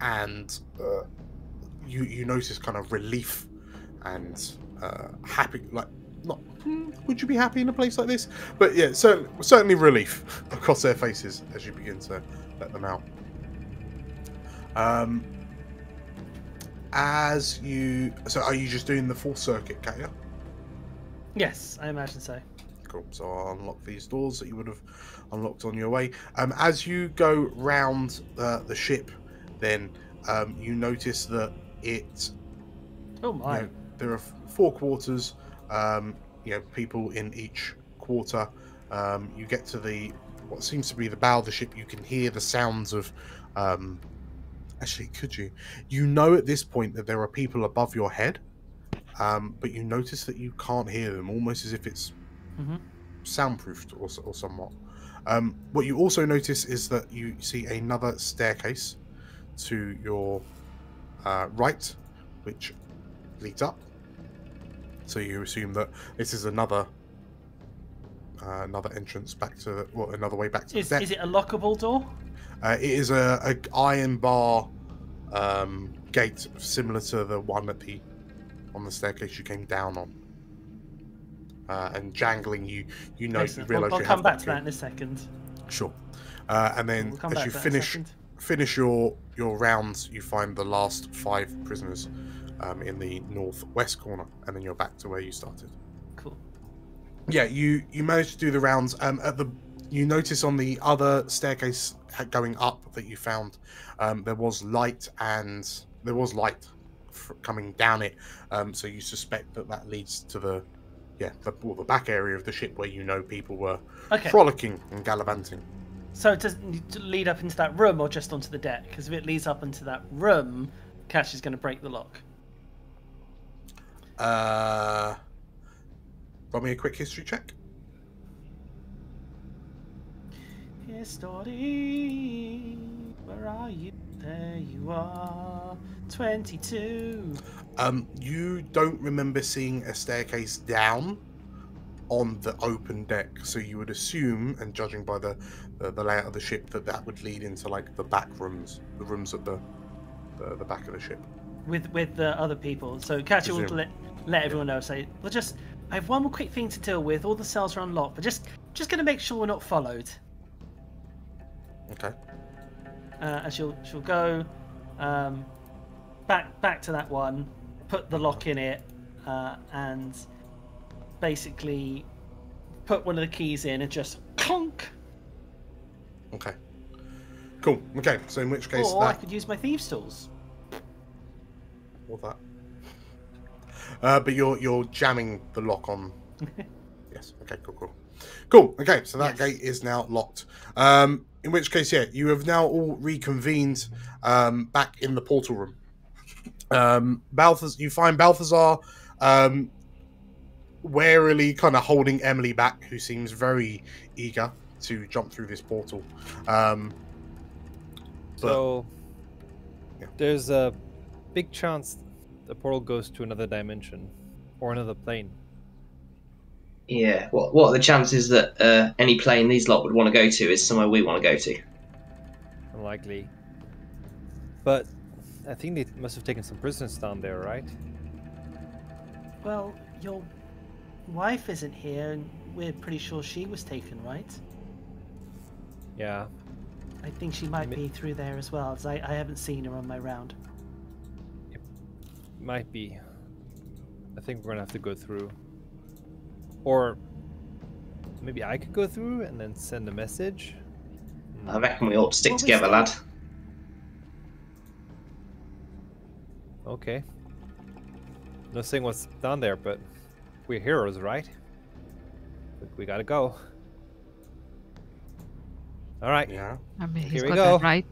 Speaker 1: and uh, you you notice kind of relief and uh, happy, like not. hmm, Would you be happy in a place like this? But yeah, certainly, certainly relief across their faces as you begin to let them out. Um, as you, so are you just doing the full circuit, Katya?
Speaker 8: Yes, I imagine so.
Speaker 1: Cool. So I'll unlock these doors that you would have unlocked on your way. Um, as you go round uh, the ship, then um, you notice that it
Speaker 8: Oh
Speaker 1: you
Speaker 8: my.
Speaker 1: know, there are four quarters. Um, you know, people in each quarter. Um, you get to the what seems to be the bow of the ship. You can hear the sounds of. Um, actually, could you? You know at this point that there are people above your head, um, but you notice that you can't hear them, almost as if it's
Speaker 8: Mhm.
Speaker 1: soundproofed or, or somewhat. Um, what you also notice is that you see another staircase to your uh, right, which leads up. So you assume that this is another uh, another entrance back to the, well, another way back to
Speaker 8: Is,
Speaker 1: the deck.
Speaker 8: is it a lockable door?
Speaker 1: Uh, it is a, a iron bar um, gate similar to the one at the on the staircase you came down on. Uh, and jangling, you you know you
Speaker 8: Excellent. We'll,
Speaker 1: realize
Speaker 8: we'll
Speaker 1: you
Speaker 8: come back to that in a second.
Speaker 1: Sure. Uh, and then
Speaker 8: We'll
Speaker 1: as you
Speaker 8: to that in a
Speaker 1: finish finish your your rounds, you find the last five prisoners um, in the northwest corner, and then you're back to where you started.
Speaker 8: Cool.
Speaker 1: Yeah, you you managed to do the rounds. Um, at the you notice on the other staircase going up that you found, um, there was light and there was light coming down it. Um, so you suspect that that leads to the yeah the, well, the back area of the ship where you know people were
Speaker 8: Okay.
Speaker 1: frolicking and gallivanting.
Speaker 8: So it to lead up into that room or just onto the deck? Because if it leads up into that room, Cash is going to break the lock.
Speaker 1: Uh, roll me a quick history check.
Speaker 8: History, where are you? There you are. 22.
Speaker 1: Um, you don't remember seeing a staircase down on the open deck, so you would assume, and judging by the, the, the layout of the ship, that that would lead into like the back rooms, the rooms at the the, the back of the ship.
Speaker 8: with with the other people. So will
Speaker 1: Presume.
Speaker 8: let let everyone know. Say, we'll just I have one more quick thing to deal with. All the cells are unlocked, but just just gonna make sure we're not followed.
Speaker 1: Okay.
Speaker 8: Uh, and she'll she'll go um, back back to that one, put the lock in it, uh, and basically put one of the keys in and just clunk.
Speaker 1: Okay. Cool. Okay. So in which case
Speaker 8: or I could use my thieves' tools.
Speaker 1: or that. Uh, but you're you're jamming the lock on. yes. Okay. Cool. Cool. Cool. Okay. So that
Speaker 8: Yes.
Speaker 1: gate is now locked. Um, in which case, yeah, you have now all reconvened um, back in the portal room. Um, Balthazar, you find Balthazar um, warily kind of holding Emily back, who seems very eager to jump through this portal. Um, but-
Speaker 4: So
Speaker 1: Yeah.
Speaker 4: there's a big chance the portal goes to another dimension or another plane.
Speaker 7: Yeah. What What are the chances that uh, any plane these lot would want to go to is somewhere we want to go to?
Speaker 4: Unlikely. But I think they must have taken some prisoners down there, right?
Speaker 8: Well, your wife isn't here, and we're pretty sure she was taken, right?
Speaker 4: Yeah.
Speaker 8: I think she might
Speaker 4: Mi-
Speaker 8: be through there as well, as I, I haven't seen her on my round.
Speaker 4: Might be. I think we're gonna have to go through. Or maybe I could go through and then send a message.
Speaker 7: I reckon we ought to stick
Speaker 8: Well, we
Speaker 7: together, lad.
Speaker 4: Okay. No saying what's down there, but we're heroes, right? We, we gotta go. All right.
Speaker 1: Yeah.
Speaker 2: I mean, he's
Speaker 4: Here we
Speaker 2: got
Speaker 4: go.
Speaker 2: that right.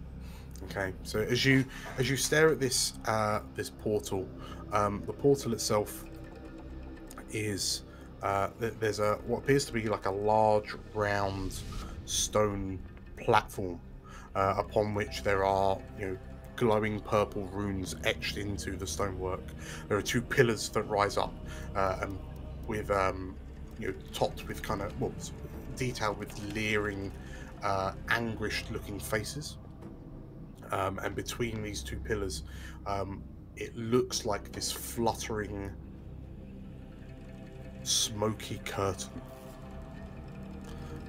Speaker 1: Okay, so as you as you stare at this uh, this portal, um, the portal itself is uh, th- there's a what appears to be like a large round stone platform uh, upon which there are you know glowing purple runes etched into the stonework. There are two pillars that rise up uh, and with um, you know topped with kind of well detailed with leering, uh, anguished looking faces um, and between these two pillars, um, it looks like this fluttering, smoky curtain.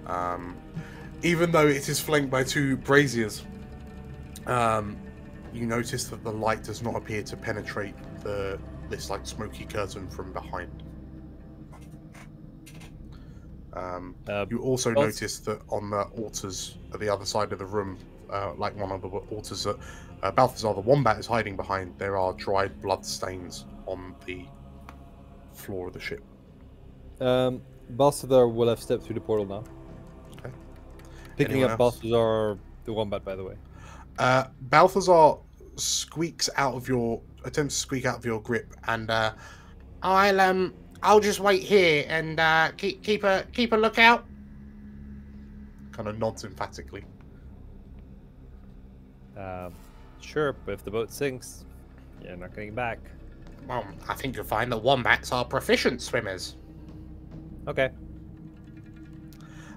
Speaker 1: Um, even though it is flanked by two braziers, um, you notice that the light does not appear to penetrate the this like smoky curtain from behind. Um,
Speaker 4: Uh,
Speaker 1: you also notice that on the altars at the other side of the room, uh, like one of the altars that uh, Balthazar the Wombat is hiding behind, there are dried blood stains on the floor of the ship.
Speaker 4: um, Balthazar will have stepped through the portal now.
Speaker 1: Okay.
Speaker 4: Picking
Speaker 1: Anyone
Speaker 4: up
Speaker 1: else?
Speaker 4: Balthazar the wombat, by the way.
Speaker 1: Uh, Balthazar squeaks out of your attempts to squeak out of your grip, and uh, I'll um I'll just wait here and uh, keep keep a keep a lookout. Kind of nods emphatically.
Speaker 4: Um, sure, but if the boat sinks, you're not getting back.
Speaker 1: Well, I think you'll find that wombats are proficient swimmers.
Speaker 4: Okay.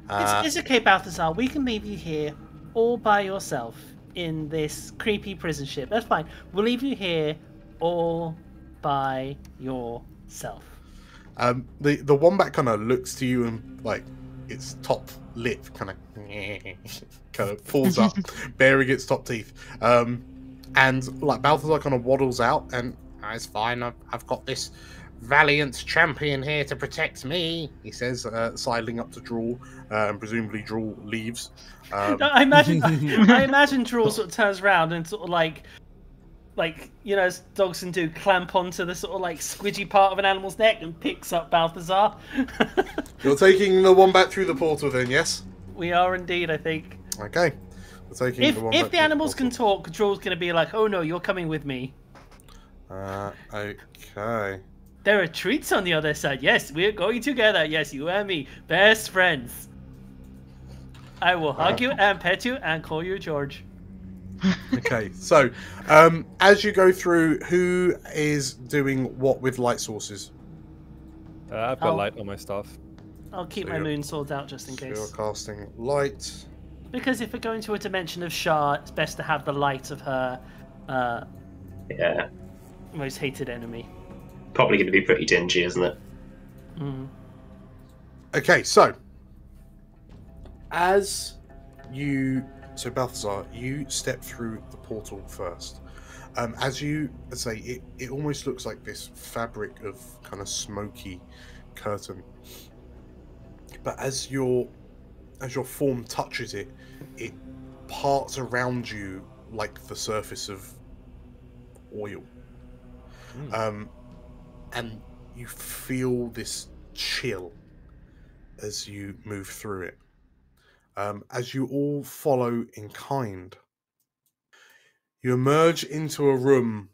Speaker 1: Uh,
Speaker 8: it's, it's okay, Balthazar. We can leave you here all by yourself in this creepy prison ship. That's fine. We'll leave you here all by yourself.
Speaker 1: Um, the the wombat kind of looks to you and like its top lip kind of kind of pulls up, baring its top teeth. Um, and like Balthazar kind of waddles out and "Ah, it's fine. I've, I've got this valiant champion here to protect me. He says, uh, sidling up to Drool, uh, and presumably Drool leaves. Um,
Speaker 8: No, I imagine I imagine Draw sort of turns around and sort of like like you know as dogs can do clamp onto the sort of like squidgy part of an animal's neck and picks up Balthazar.
Speaker 1: you're taking the wombat through the portal, then? Yes.
Speaker 8: we are indeed, I think.
Speaker 1: Okay. We're taking
Speaker 8: If
Speaker 1: the
Speaker 8: if the
Speaker 1: through
Speaker 8: animals can talk, Draw's gonna be like, "Oh no, you're coming with me."
Speaker 1: Uh, okay.
Speaker 8: There are treats on the other side. Yes, we're going together. Yes, you and me, best friends. I will hug you and pet you and call you George.
Speaker 1: Okay, so um, as you go through, who is doing what with light sources?
Speaker 4: Uh, I've got
Speaker 8: Oh.
Speaker 4: light on my stuff.
Speaker 8: I'll keep
Speaker 1: So
Speaker 8: my moon swords out just in
Speaker 1: So you're
Speaker 8: case.
Speaker 1: casting light.
Speaker 8: Because if we're going to a dimension of Shar, it's best to have the light of her uh,
Speaker 7: Yeah.
Speaker 8: most hated enemy.
Speaker 7: Probably going to be pretty dingy, isn't it?
Speaker 8: Mm.
Speaker 1: Okay, so as you, so Balthazar, you step through the portal first. Um, as you I say, it, it almost looks like this fabric of kind of smoky curtain. But as your as your form touches it, it parts around you like the surface of oil.
Speaker 4: Hmm.
Speaker 1: Um, and you feel this chill as you move through it. Um, as you all follow in kind, you emerge into a room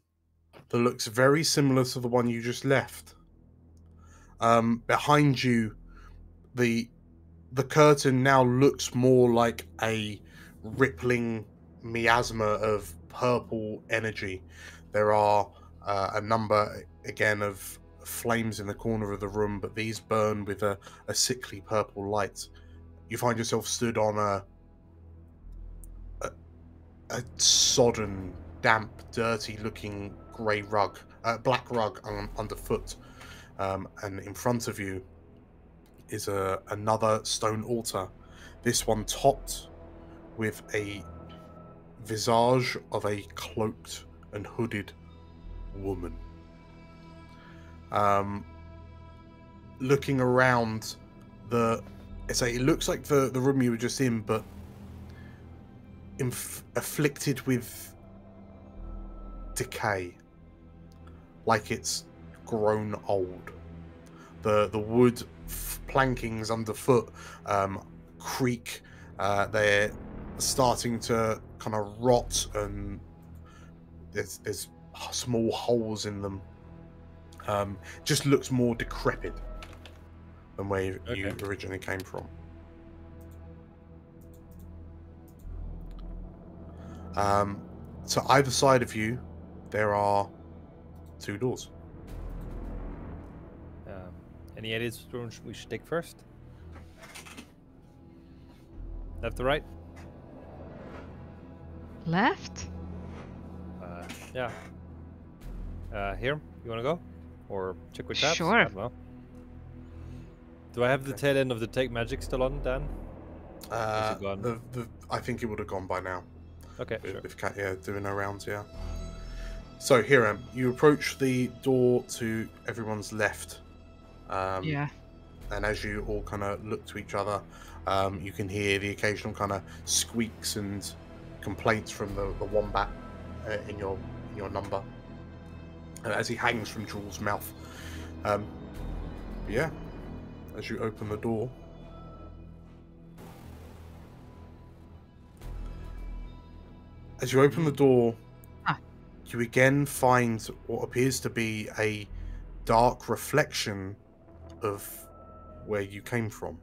Speaker 1: that looks very similar to the one you just left. Um, behind you, the the curtain now looks more like a rippling miasma of purple energy There are uh, a number again of flames in the corner of the room, but these burn with a, a sickly purple light. You find yourself stood on a a, a sodden, damp, dirty-looking grey rug, uh, black rug un- underfoot, um, and in front of you is a another stone altar. This one topped with a visage of a cloaked and hooded woman. Um, looking around the, I say it looks like the the room you were just in, but inf- afflicted with decay, like it's grown old. The the wood plankings underfoot um, creak. Uh, they're starting to kind of rot, and there's there's small holes in them. Um, just looks more decrepit than where you you originally came from. Um, to either side of you, there are two doors.
Speaker 4: Any ideas which we should take first? Left or right?
Speaker 2: Left?
Speaker 4: Uh, yeah. Uh, here, you want to go, or check with tabs?
Speaker 2: Sure.
Speaker 4: I don't know. Do I have the tail end of the take magic still on, Dan?
Speaker 1: Uh,
Speaker 4: gone?
Speaker 1: the, the, I think it would have gone by now.
Speaker 4: Okay,
Speaker 1: with,
Speaker 4: sure.
Speaker 1: with Katya doing her rounds, yeah. So, Hiram, you approach the door to everyone's left. Um,
Speaker 2: yeah.
Speaker 1: And as you all kind of look to each other, um, you can hear the occasional kind of squeaks and complaints from the, the wombat uh, in your in your number uh, as he hangs from Jules' mouth. Um, yeah, as you open the door, as you open the door,
Speaker 2: Ah.
Speaker 1: you again find what appears to be a dark reflection of where you came from.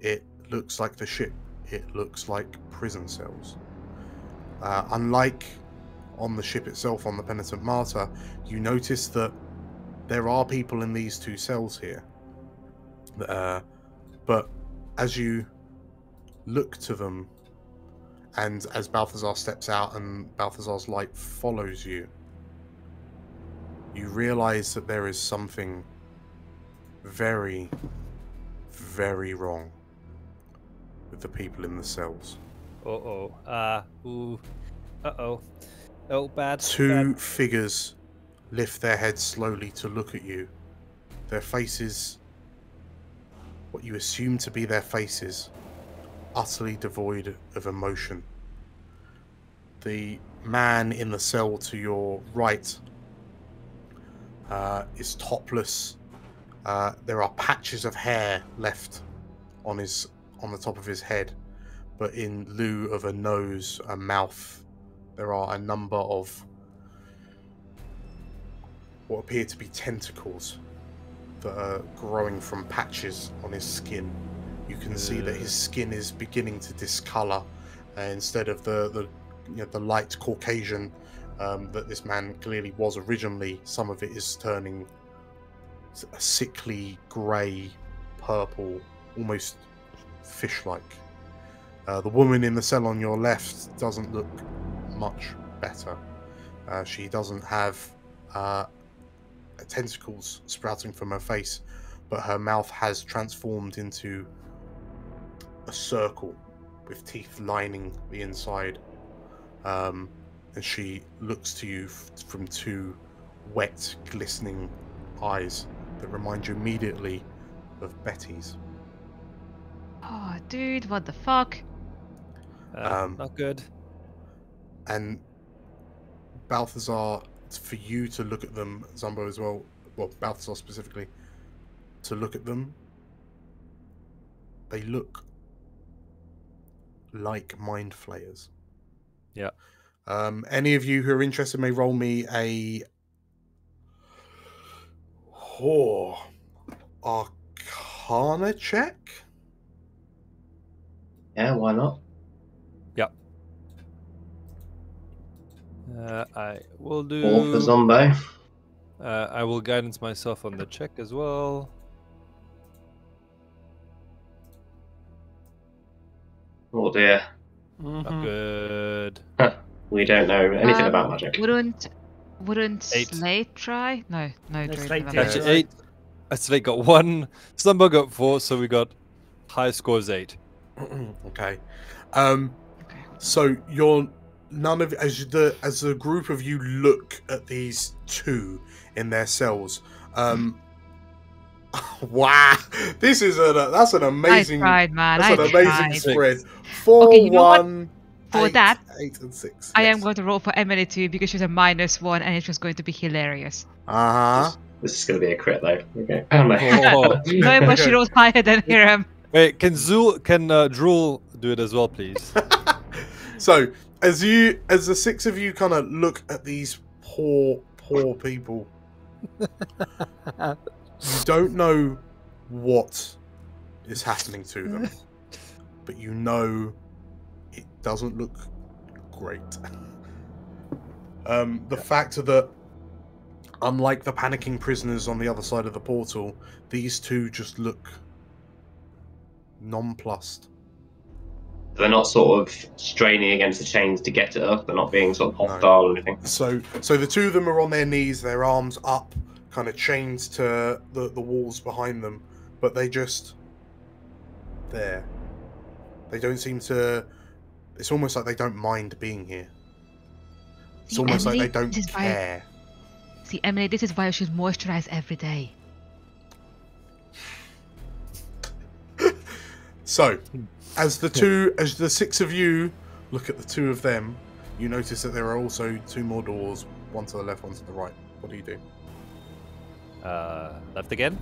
Speaker 1: It looks like the ship. It looks like prison cells. Uh, unlike on the ship itself, on the Penitent Martyr, you notice that there are people in these two cells here. Uh, but as you look to them, and as Balthazar steps out and Balthazar's light follows you, you realize that there is something very, very wrong with the people in the cells.
Speaker 4: Uh oh. Uh, ooh. Uh oh. Oh, bad.
Speaker 1: Two
Speaker 4: bad.
Speaker 1: figures lift their heads slowly to look at you. Their faces, what you assume to be their faces, utterly devoid of emotion. The man in the cell to your right uh, is topless. Uh, there are patches of hair left on his on the top of his head, but in lieu of a nose, a mouth, there are a number of what appear to be tentacles that are growing from patches on his skin. You can see that his skin is beginning to discolor, uh, instead of the the you know, the light Caucasian um, that this man clearly was originally. Some of it is turning a sickly grey, purple, almost fish-like. Uh, the woman in the cell on your left doesn't look much better. Uh, she doesn't have uh, tentacles sprouting from her face, but her mouth has transformed into a circle with teeth lining the inside. Um, and she looks to you from two wet, glistening eyes that remind you immediately of Betty's.
Speaker 2: Oh, dude, what the fuck?
Speaker 4: Uh,
Speaker 1: um,
Speaker 4: not good.
Speaker 1: and Balthazar, for you to look at them, Zumbo as well, well, Balthazar specifically, to look at them, they look like mind flayers.
Speaker 4: Yeah.
Speaker 1: Um, any of you who are interested may roll me a oh, Arcana check.
Speaker 7: Yeah, why not?
Speaker 4: Uh, I will do.
Speaker 7: Or for Zumbo.
Speaker 4: Uh, I will guidance myself on the check as well.
Speaker 7: Oh dear.
Speaker 4: Not
Speaker 8: Mhm.
Speaker 4: good.
Speaker 7: We don't know anything
Speaker 2: Um,
Speaker 7: about magic.
Speaker 2: Wouldn't wouldn't
Speaker 4: Eight.
Speaker 2: Slate try? No, no.
Speaker 8: No,
Speaker 2: Drake
Speaker 8: Slate
Speaker 2: never
Speaker 8: did.
Speaker 4: Actually,
Speaker 8: right.
Speaker 4: eight. Slate got one. Slumber got four, so we got high scores eight.
Speaker 1: okay. Um,
Speaker 2: Okay.
Speaker 1: so you're none of as the as a group of you look at these two in their cells. Um, wow, this is a that's an amazing
Speaker 2: I tried, man.
Speaker 1: that's
Speaker 2: I
Speaker 1: an amazing
Speaker 2: tried.
Speaker 1: spread. Four,
Speaker 2: Okay, you know what?
Speaker 1: One,
Speaker 2: For
Speaker 1: eight,
Speaker 2: that,
Speaker 1: eight and six.
Speaker 2: I am going to roll for Emily too because she's a minus one and it's just going to be hilarious.
Speaker 1: Uh huh.
Speaker 7: This is going to be a crit though. Okay. Oh, no.
Speaker 4: Oh.
Speaker 2: No, but she
Speaker 1: Okay.
Speaker 2: rolls higher than Hiram.
Speaker 4: Wait, can Zul can uh, Drool do it as well, please?
Speaker 1: So as you as the six of you kind of look at these poor poor people, you don't know what is happening to them, but you know it doesn't look great. Um, the fact that, unlike the panicking prisoners on the other side of the portal, these two just look nonplussed.
Speaker 7: They're not sort of straining against the chains to get to Earth. They're not being sort of
Speaker 1: No.
Speaker 7: hostile or anything.
Speaker 1: So, so the two of them are on their knees, their arms up, kind of chained to the, the walls behind them, but they just there. They don't seem to. It's almost like they don't mind being here. It's
Speaker 2: See,
Speaker 1: almost like they don't
Speaker 2: this is why-
Speaker 1: care.
Speaker 2: See, Emily, this is why you should moisturize every day.
Speaker 1: So, as the two, as the six of you look at the two of them, you notice that there are also two more doors, one to the left, one to the right. What do you do?
Speaker 4: Uh, left again.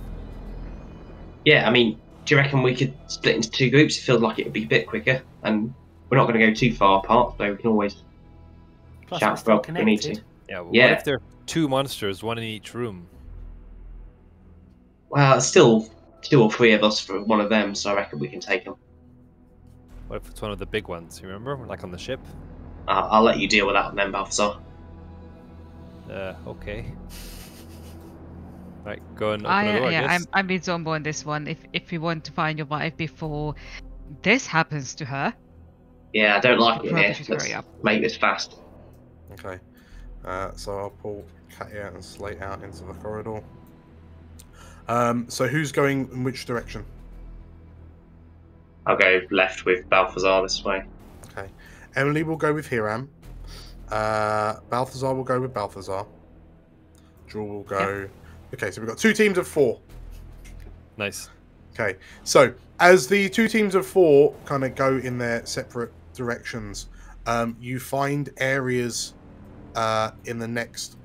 Speaker 7: Yeah, I mean, do you reckon we could split into two groups? It feels like it would be a bit quicker, and we're not going to go too far apart, so we can always.
Speaker 8: Plus,
Speaker 7: Shout for help if we need to.
Speaker 8: connected.
Speaker 4: Yeah. What
Speaker 7: Yeah.
Speaker 4: if there are two monsters, one in each room?
Speaker 7: Well, it's still two or three of us for one of them, so I reckon we can take them.
Speaker 4: What if it's one of the big ones? You remember, like on the ship?
Speaker 7: Uh, I'll let you deal with that then, Balthazar.
Speaker 4: Uh, okay. Right, go and open
Speaker 2: I,
Speaker 4: the door. I
Speaker 2: yeah, I'm. I'm with Zumbo on this one. If if you want to find your wife before this happens to her,
Speaker 7: Yeah, I don't like it in
Speaker 2: Probably
Speaker 7: here. Let's make this fast.
Speaker 1: Okay. Uh, so I'll pull Katya and Slate out into the corridor. Um, so who's going in which direction?
Speaker 7: I'll go left with Balthazar this way.
Speaker 1: Okay. Emily will go with Hiram. Uh, Balthazar will go with Balthazar. Jewel will go. Okay, so we've got two teams of four.
Speaker 4: Nice.
Speaker 1: Okay, so as the two teams of four kind of go in their separate directions, um, you find areas uh, in the next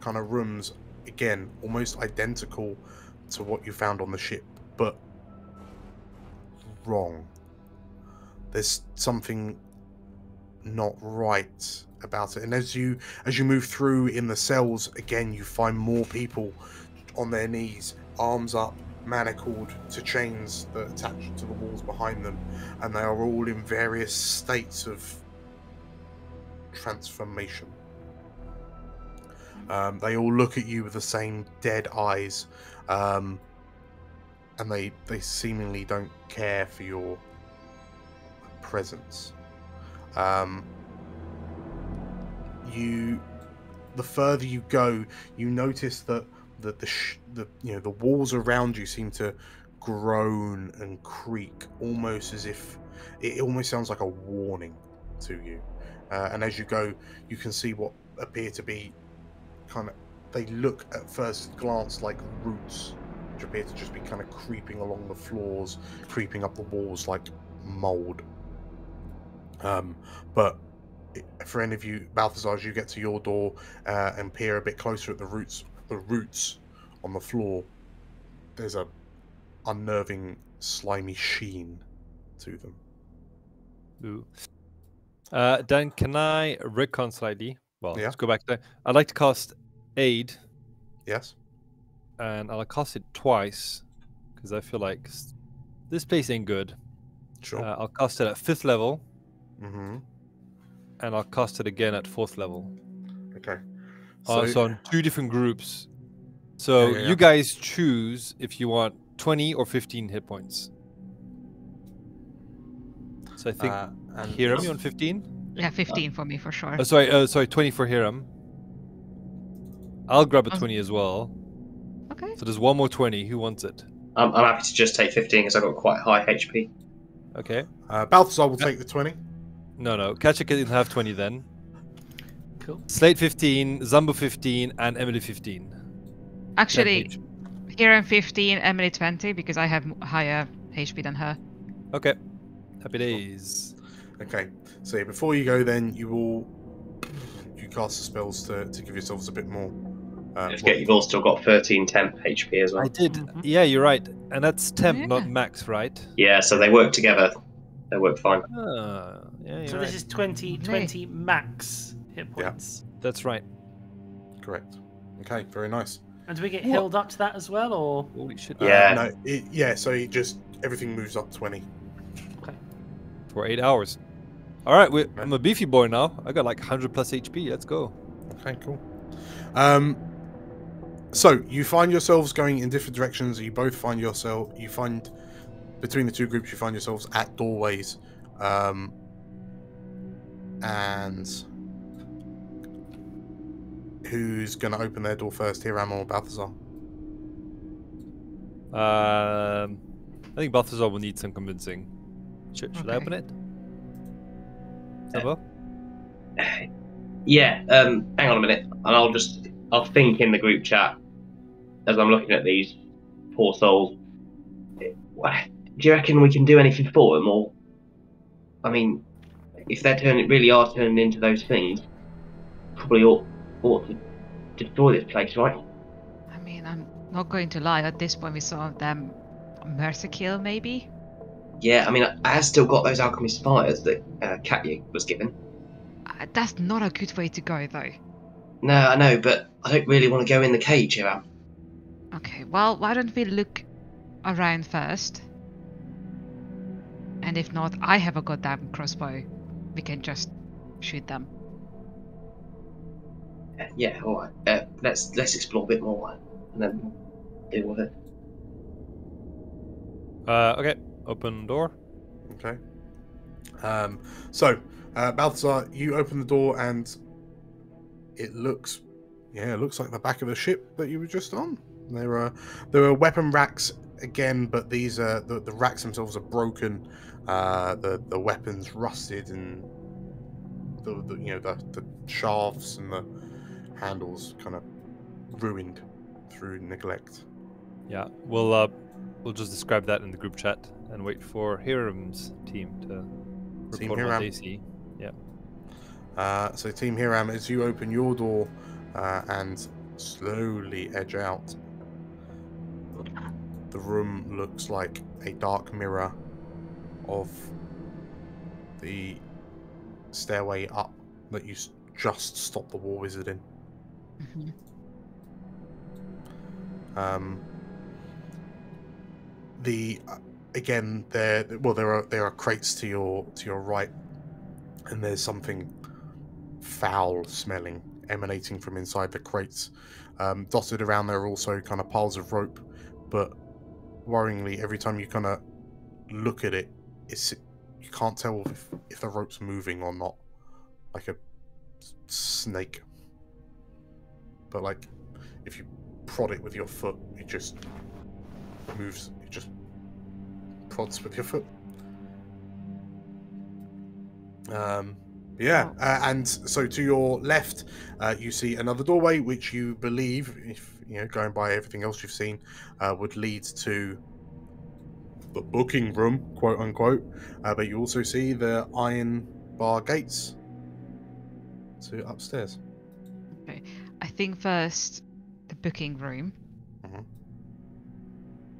Speaker 1: kind of rooms, again, almost identical to what you found on the ship, but wrong. There's something not right about it, and as you as you move through in the cells, again, you find more people on their knees, arms up, manacled to chains that attach to the walls behind them, and they are all in various states of transformation. Um, they all look at you with the same dead eyes, um, and they they seemingly don't care for your presence. Um, you, the further you go, you notice that the the, sh- the you know the walls around you seem to groan and creak, almost as if it almost sounds like a warning to you. Uh, and as you go, you can see what appear to be kind of they look at first glance like roots, which appear to just be kind of creeping along the floors, creeping up the walls like mold. Um, but for any of you, Balthazar, as you get to your door uh, and peer a bit closer at the roots, the roots on the floor, there's a unnerving, slimy sheen to them.
Speaker 4: Ooh. Uh, Dan, can I recon slightly? Well,
Speaker 1: Yeah.
Speaker 4: let's go back there. I'd like to cast aid,
Speaker 1: Yes.
Speaker 4: and I'll cast it twice because I feel like this place ain't good.
Speaker 1: Sure.
Speaker 4: Uh, I'll cast it at fifth level,
Speaker 1: mm-hmm.
Speaker 4: and I'll cast it again at fourth level.
Speaker 1: Okay.
Speaker 4: Uh, so on two different groups. So
Speaker 1: Yeah, yeah, yeah.
Speaker 4: you guys choose if you want 20 or 15 hit points. So I think
Speaker 1: uh, and
Speaker 4: Hiram, you on 15?
Speaker 2: Yeah, 15 for me for sure.
Speaker 4: Oh, sorry, uh, sorry, 20 for Hiram. I'll grab a
Speaker 2: Um,
Speaker 4: 20 as well.
Speaker 2: Okay.
Speaker 4: So there's one more 20. Who wants it?
Speaker 7: I'm, I'm happy to just take 15 because I've got quite high HP.
Speaker 4: Okay.
Speaker 1: uh, Balthazar will
Speaker 4: Yeah.
Speaker 1: take the 20.
Speaker 4: No, no. Katya can have 20 then.
Speaker 8: Cool.
Speaker 4: Slate 15, Zumbo 15, and Emily 15.
Speaker 2: Actually,
Speaker 4: each.
Speaker 2: here I'm 15, Emily 20 because I have higher HP than her.
Speaker 4: Okay. Happy days.
Speaker 1: Okay. So yeah, before you go, then you will you cast the spells to, to give yourselves a bit more. Uh,
Speaker 7: Don't forget, you've all still got 13 temp HP as well.
Speaker 4: I did.
Speaker 8: Mhm.
Speaker 4: Yeah, you're right. And that's temp, not max, right?
Speaker 7: Yeah, so they work together. They work fine.
Speaker 4: Ah, yeah,
Speaker 8: So
Speaker 4: right.
Speaker 8: this is 20, 20 max hit
Speaker 1: Yeah.
Speaker 8: points.
Speaker 4: That's right.
Speaker 1: correct. Okay. Very nice.
Speaker 8: And do we get
Speaker 4: What?
Speaker 8: healed up to that as well, or
Speaker 4: Holy shit.
Speaker 1: Uh,
Speaker 7: Yeah.
Speaker 1: no. It, yeah. So it just everything moves up 20. Okay.
Speaker 4: For eight hours. All right, we, I'm a beefy boy now. I got like 100 plus HP. Let's go.
Speaker 1: Okay, cool. Um, so you find yourselves going in different directions. You both find yourself. You find between the two groups, you find yourselves at doorways. Um, and who's going to open their door first? Hiram or Balthazar?
Speaker 4: Um, I think Balthazar will need some convincing. Should, should I open it? Zumbo?
Speaker 7: Yeah, um, hang on a minute, and I'll just I'll think in the group chat as I'm looking at these poor souls. Do you reckon we can do anything for them, or I mean, if they're turning really are turning into those things, probably ought ought to destroy this place, right?
Speaker 2: I mean, I'm not going to lie. At this point, we saw them mercy kill, maybe.
Speaker 7: Yeah, I mean, I, I have still got those alchemist fires that uh, Katya was given.
Speaker 2: Uh, that's not a good way to go, though.
Speaker 7: No, I know, but I don't really want to go in the cage, here.
Speaker 2: Okay, well, why don't we look around first? And if not, I have a goddamn crossbow. We can just shoot them.
Speaker 7: Yeah, all right. Uh, let's let's explore a bit more, and then deal with it.
Speaker 4: Uh, okay. Open door.
Speaker 1: Okay. Um, so, uh, Balthazar, you open the door and it looks, yeah, it looks like the back of the ship that you were just on. There are there are weapon racks again, but these are the, the racks themselves are broken. Uh, the the weapons rusted and the, the you know the, the shafts and the handles kind of ruined through neglect.
Speaker 4: Yeah, we'll uh, we'll just describe that in the group chat and wait for Hiram's team to
Speaker 1: Team
Speaker 4: report
Speaker 1: Hiram.
Speaker 4: they see.
Speaker 1: Uh, so, Team Hiram, as you open your door uh, and slowly edge out, the room looks like a dark mirror of the stairway up that you just stopped the war wizard in.
Speaker 2: Mhm.
Speaker 1: Um, the uh, again there well there are there are crates to your to your right, and there's something foul smelling emanating from inside the crates. Um, dotted around there are also kind of piles of rope, but worryingly, every time you kind of look at it, it's you can't tell if, if the rope's moving or not, like a snake. But like, if you prod it with your foot, it just moves. It just prods with your foot. Um, yeah, uh, and so to your left, uh, you see another doorway, which you believe, if you know, going by everything else you've seen, uh, would lead to the booking room, quote unquote. Uh, but you also see the iron bar gates to upstairs.
Speaker 2: I think first the booking room.
Speaker 1: Mhm.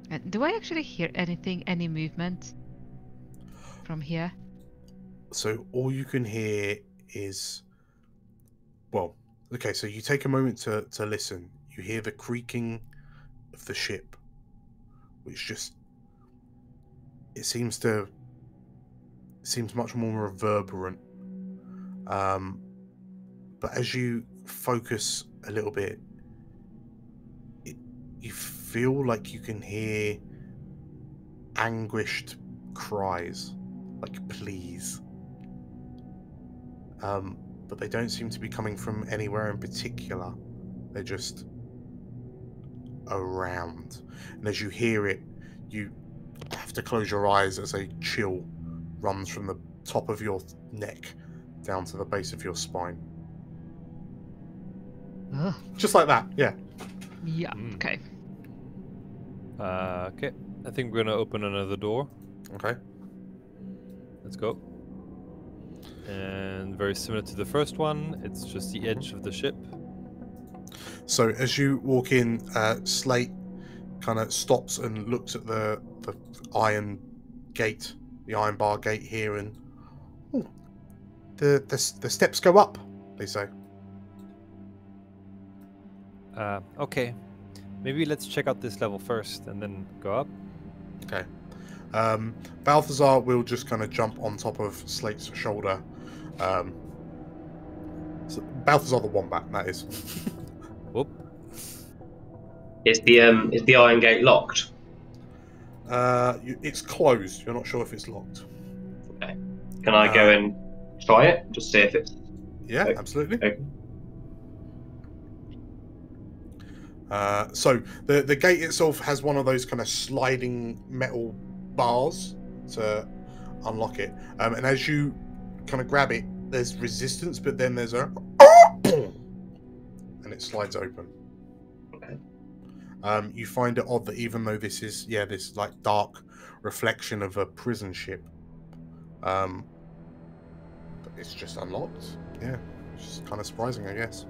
Speaker 2: And do I actually hear anything, any movement from here?
Speaker 1: So all you can hear is, well, okay. So you take a moment to to listen. You hear the creaking of the ship, which just it seems to seems much more reverberant. Um, but as you focus a little bit, it, you feel like you can hear anguished cries, like please. Um, but they don't seem to be coming from anywhere in particular. They're just around. And as you hear it, you have to close your eyes as a chill runs from the top of your neck down to the base of your spine.
Speaker 2: Ugh.
Speaker 1: Just like that, yeah.
Speaker 2: Yeah.
Speaker 4: Mm.
Speaker 2: Okay.
Speaker 4: Uh, okay. I think we're gonna open another door.
Speaker 1: Okay.
Speaker 4: Let's go. And very similar to the first one, it's just the edge of the ship.
Speaker 1: So as you walk in, uh, Slate kind of stops and looks at the the iron gate, the iron bar gate here, and "Ooh, the the the steps go up. They say.
Speaker 4: Uh, okay. Maybe let's check out this level first and then go up.
Speaker 1: Okay. Um, Balthazar will just kind of jump on top of Slate's shoulder. Um, so Balthazar the wombat, that is.
Speaker 4: Whoop.
Speaker 7: Is the um is the iron gate locked?
Speaker 1: Uh, you, it's closed. You're not sure if it's locked. Okay.
Speaker 7: Can I go
Speaker 1: Uh,
Speaker 7: and try it? Just see if it's
Speaker 1: Yeah,
Speaker 7: Okay.
Speaker 1: absolutely.
Speaker 7: Okay.
Speaker 1: Uh, so the the gate itself has one of those kind of sliding metal bars to unlock it, um, and as you kind of grab it, there's resistance, but then there's a and it slides open.
Speaker 7: Okay.
Speaker 1: Um, you find it odd that even though this is yeah this like dark reflection of a prison ship, um, it's just unlocked. Yeah, it's just kind of surprising, I guess.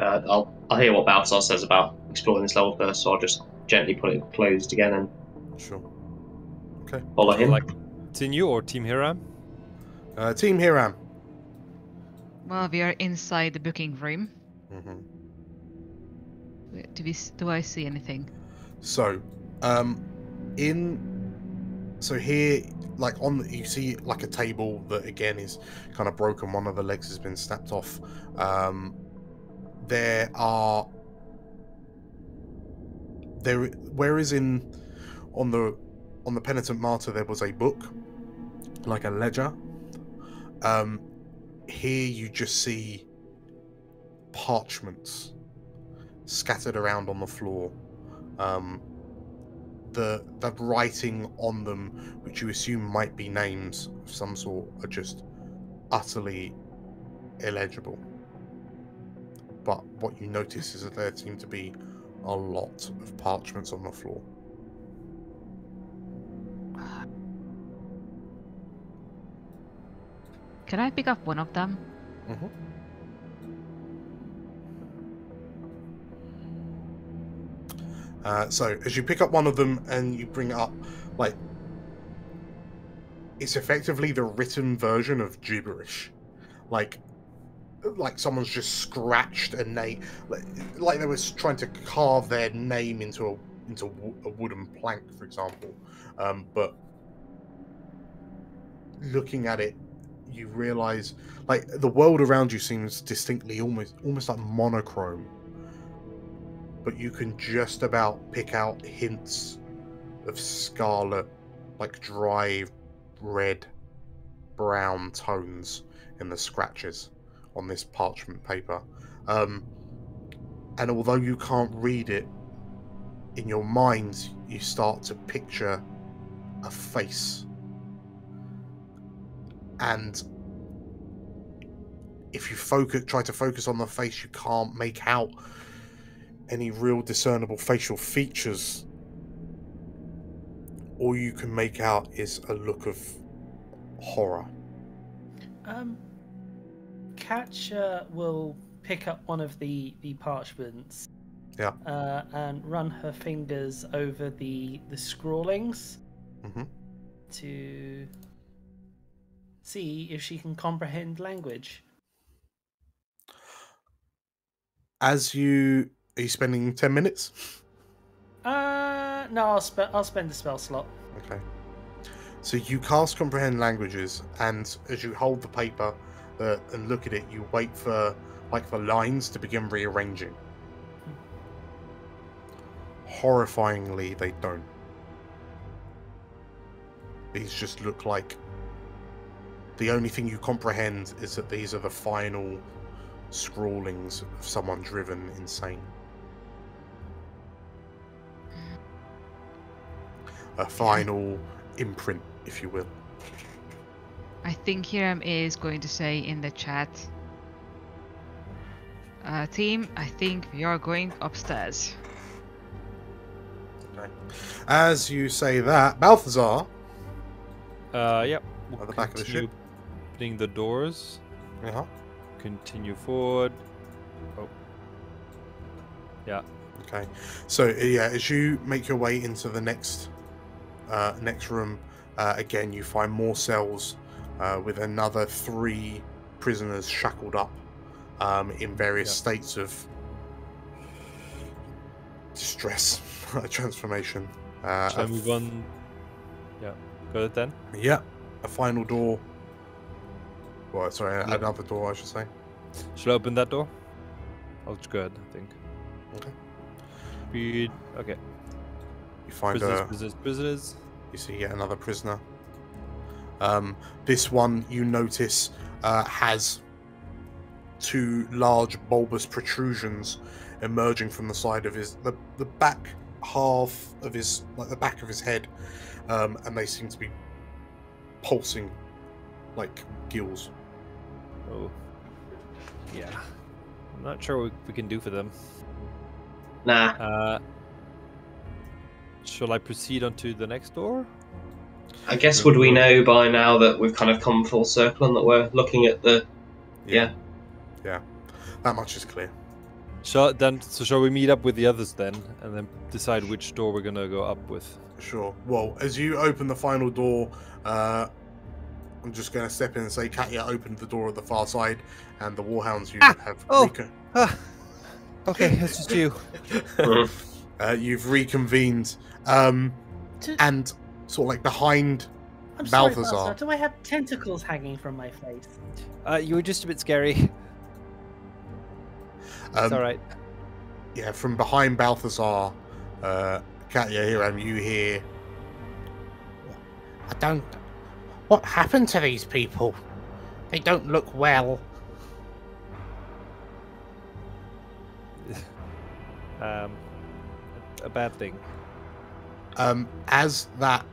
Speaker 7: Uh, I'll I'll hear what Balthazar says about exploring this level first, so I'll just gently put it closed again and
Speaker 1: Sure. Okay.
Speaker 7: follow him.
Speaker 4: Like you or Team Hiram?
Speaker 1: Uh, Team Hiram.
Speaker 2: Well, we are inside the booking room.
Speaker 1: hmm
Speaker 2: Do we? s- Do I see anything?
Speaker 1: So, um, in so here, like on the, you see like a table that again is kind of broken. One of the legs has been snapped off. Um, there are there. Whereas in on the on the penitent martyr there was a book, like a ledger. Um, here you just see parchments scattered around on the floor. Um, the the writing on them, which you assume might be names of some sort, are just utterly illegible. But what you notice is that there seem to be a lot of parchments on the floor.
Speaker 2: Can I pick up one of them?
Speaker 1: Mm-hmm. Uh, so as you pick up one of them and you bring it up, like it's effectively the written version of gibberish, like like someone's just scratched a name, like, like they were trying to carve their name into a into a wooden plank, for example. Um, but looking at it, you realize like the world around you seems distinctly almost almost like monochrome but you can just about pick out hints of scarlet like dry red brown tones in the scratches on this parchment paper. Um, and although you can't read it in your mind you start to picture a face. And if you focus try to focus on the face you can't make out any real discernible facial features. All you can make out is a look of horror.
Speaker 8: Um, Katya will pick up one of the the parchments.
Speaker 1: Yeah.
Speaker 8: Uh, and run her fingers over the the scrawlings
Speaker 1: Mhm.
Speaker 8: to see if she can comprehend language.
Speaker 1: as you are you spending 10 minutes
Speaker 8: Uh, no, I'll spend I'll spend the spell slot.
Speaker 1: Okay. So you cast comprehend languages, and as you hold the paper and look at it, you wait for like the lines to begin rearranging. Horrifyingly, they don't. These just look like. The only thing you comprehend is that these are the final scrawlings of someone driven insane. A final imprint, if you will.
Speaker 2: I think Hiram is going to say in the chat. Uh, team, I think we are going upstairs.
Speaker 1: Okay. As you say that, Balthazar,
Speaker 4: Uh, yep. We'll
Speaker 1: At the back of the
Speaker 4: continue
Speaker 1: ship.
Speaker 4: Opening the doors.
Speaker 1: uh-huh.
Speaker 4: Continue forward. Oh. Yeah.
Speaker 1: Okay, so uh, yeah, as you make your way into the next uh, next room, uh, again you find more cells uh, with another three prisoners shackled up um, in various
Speaker 4: Yeah.
Speaker 1: states of distress, transformation. Uh,
Speaker 4: Shall I move on? Yeah. Go ahead then.
Speaker 1: Yeah, a final door. Well, sorry,
Speaker 4: Yeah.
Speaker 1: another door, I should say.
Speaker 4: Should I open that door? I'll just go ahead, I think.
Speaker 1: Okay.
Speaker 4: Speed. Okay.
Speaker 1: You find
Speaker 4: Prisoners,
Speaker 1: a
Speaker 4: prisoners, prisoners.
Speaker 1: You see yet another prisoner. Um, this one you notice uh, has two large bulbous protrusions emerging from the side of his the, the back half of his like the back of his head, um, and they seem to be pulsing like gills.
Speaker 4: Oh. Yeah. I'm not sure what we can do for them.
Speaker 7: Nah.
Speaker 4: Uh, shall I proceed onto the next door?
Speaker 7: I guess would we know by now that we've kind of come full circle and that we're looking at the yeah. Yeah.
Speaker 1: That much is clear.
Speaker 4: Shall then? So shall we meet up with the others then, and then decide which door we're gonna go up with?
Speaker 1: Sure. Well, as you open the final door, uh, I'm just going to step in and say, Katya opened the door at the far side, and the Warhounds unit have
Speaker 4: oh.
Speaker 1: recon-
Speaker 4: Ah. Okay, it's just you.
Speaker 1: Uh, you've reconvened, um, and sort of like behind
Speaker 8: I'm sorry,
Speaker 1: Balthazar.
Speaker 8: Balthazar. Do I have tentacles hanging from my face?
Speaker 4: Uh, you were just a bit scary.
Speaker 1: um,
Speaker 4: it's all right.
Speaker 1: yeah, from behind Balthazar, uh, Katya Hiram, you here. I don't. What happened to these people? They don't look well.
Speaker 4: Um, a bad thing.
Speaker 1: Um, as that,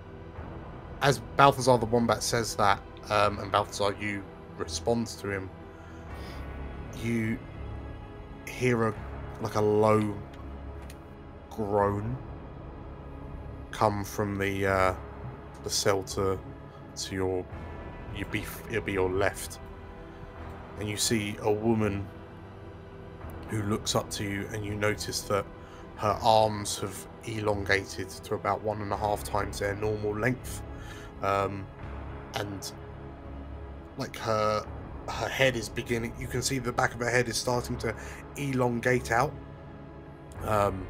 Speaker 1: as Balthazar the Wombat says that, um, and Balthazar, you responds to him. You hear a like a low groan come from the uh, the cell to to your you be it'll be your left, and you see a woman who looks up to you, and you notice that her arms have elongated to about one and a half times their normal length, um, and like her her head is beginning. You can see the back of her head is starting to elongate out. Um,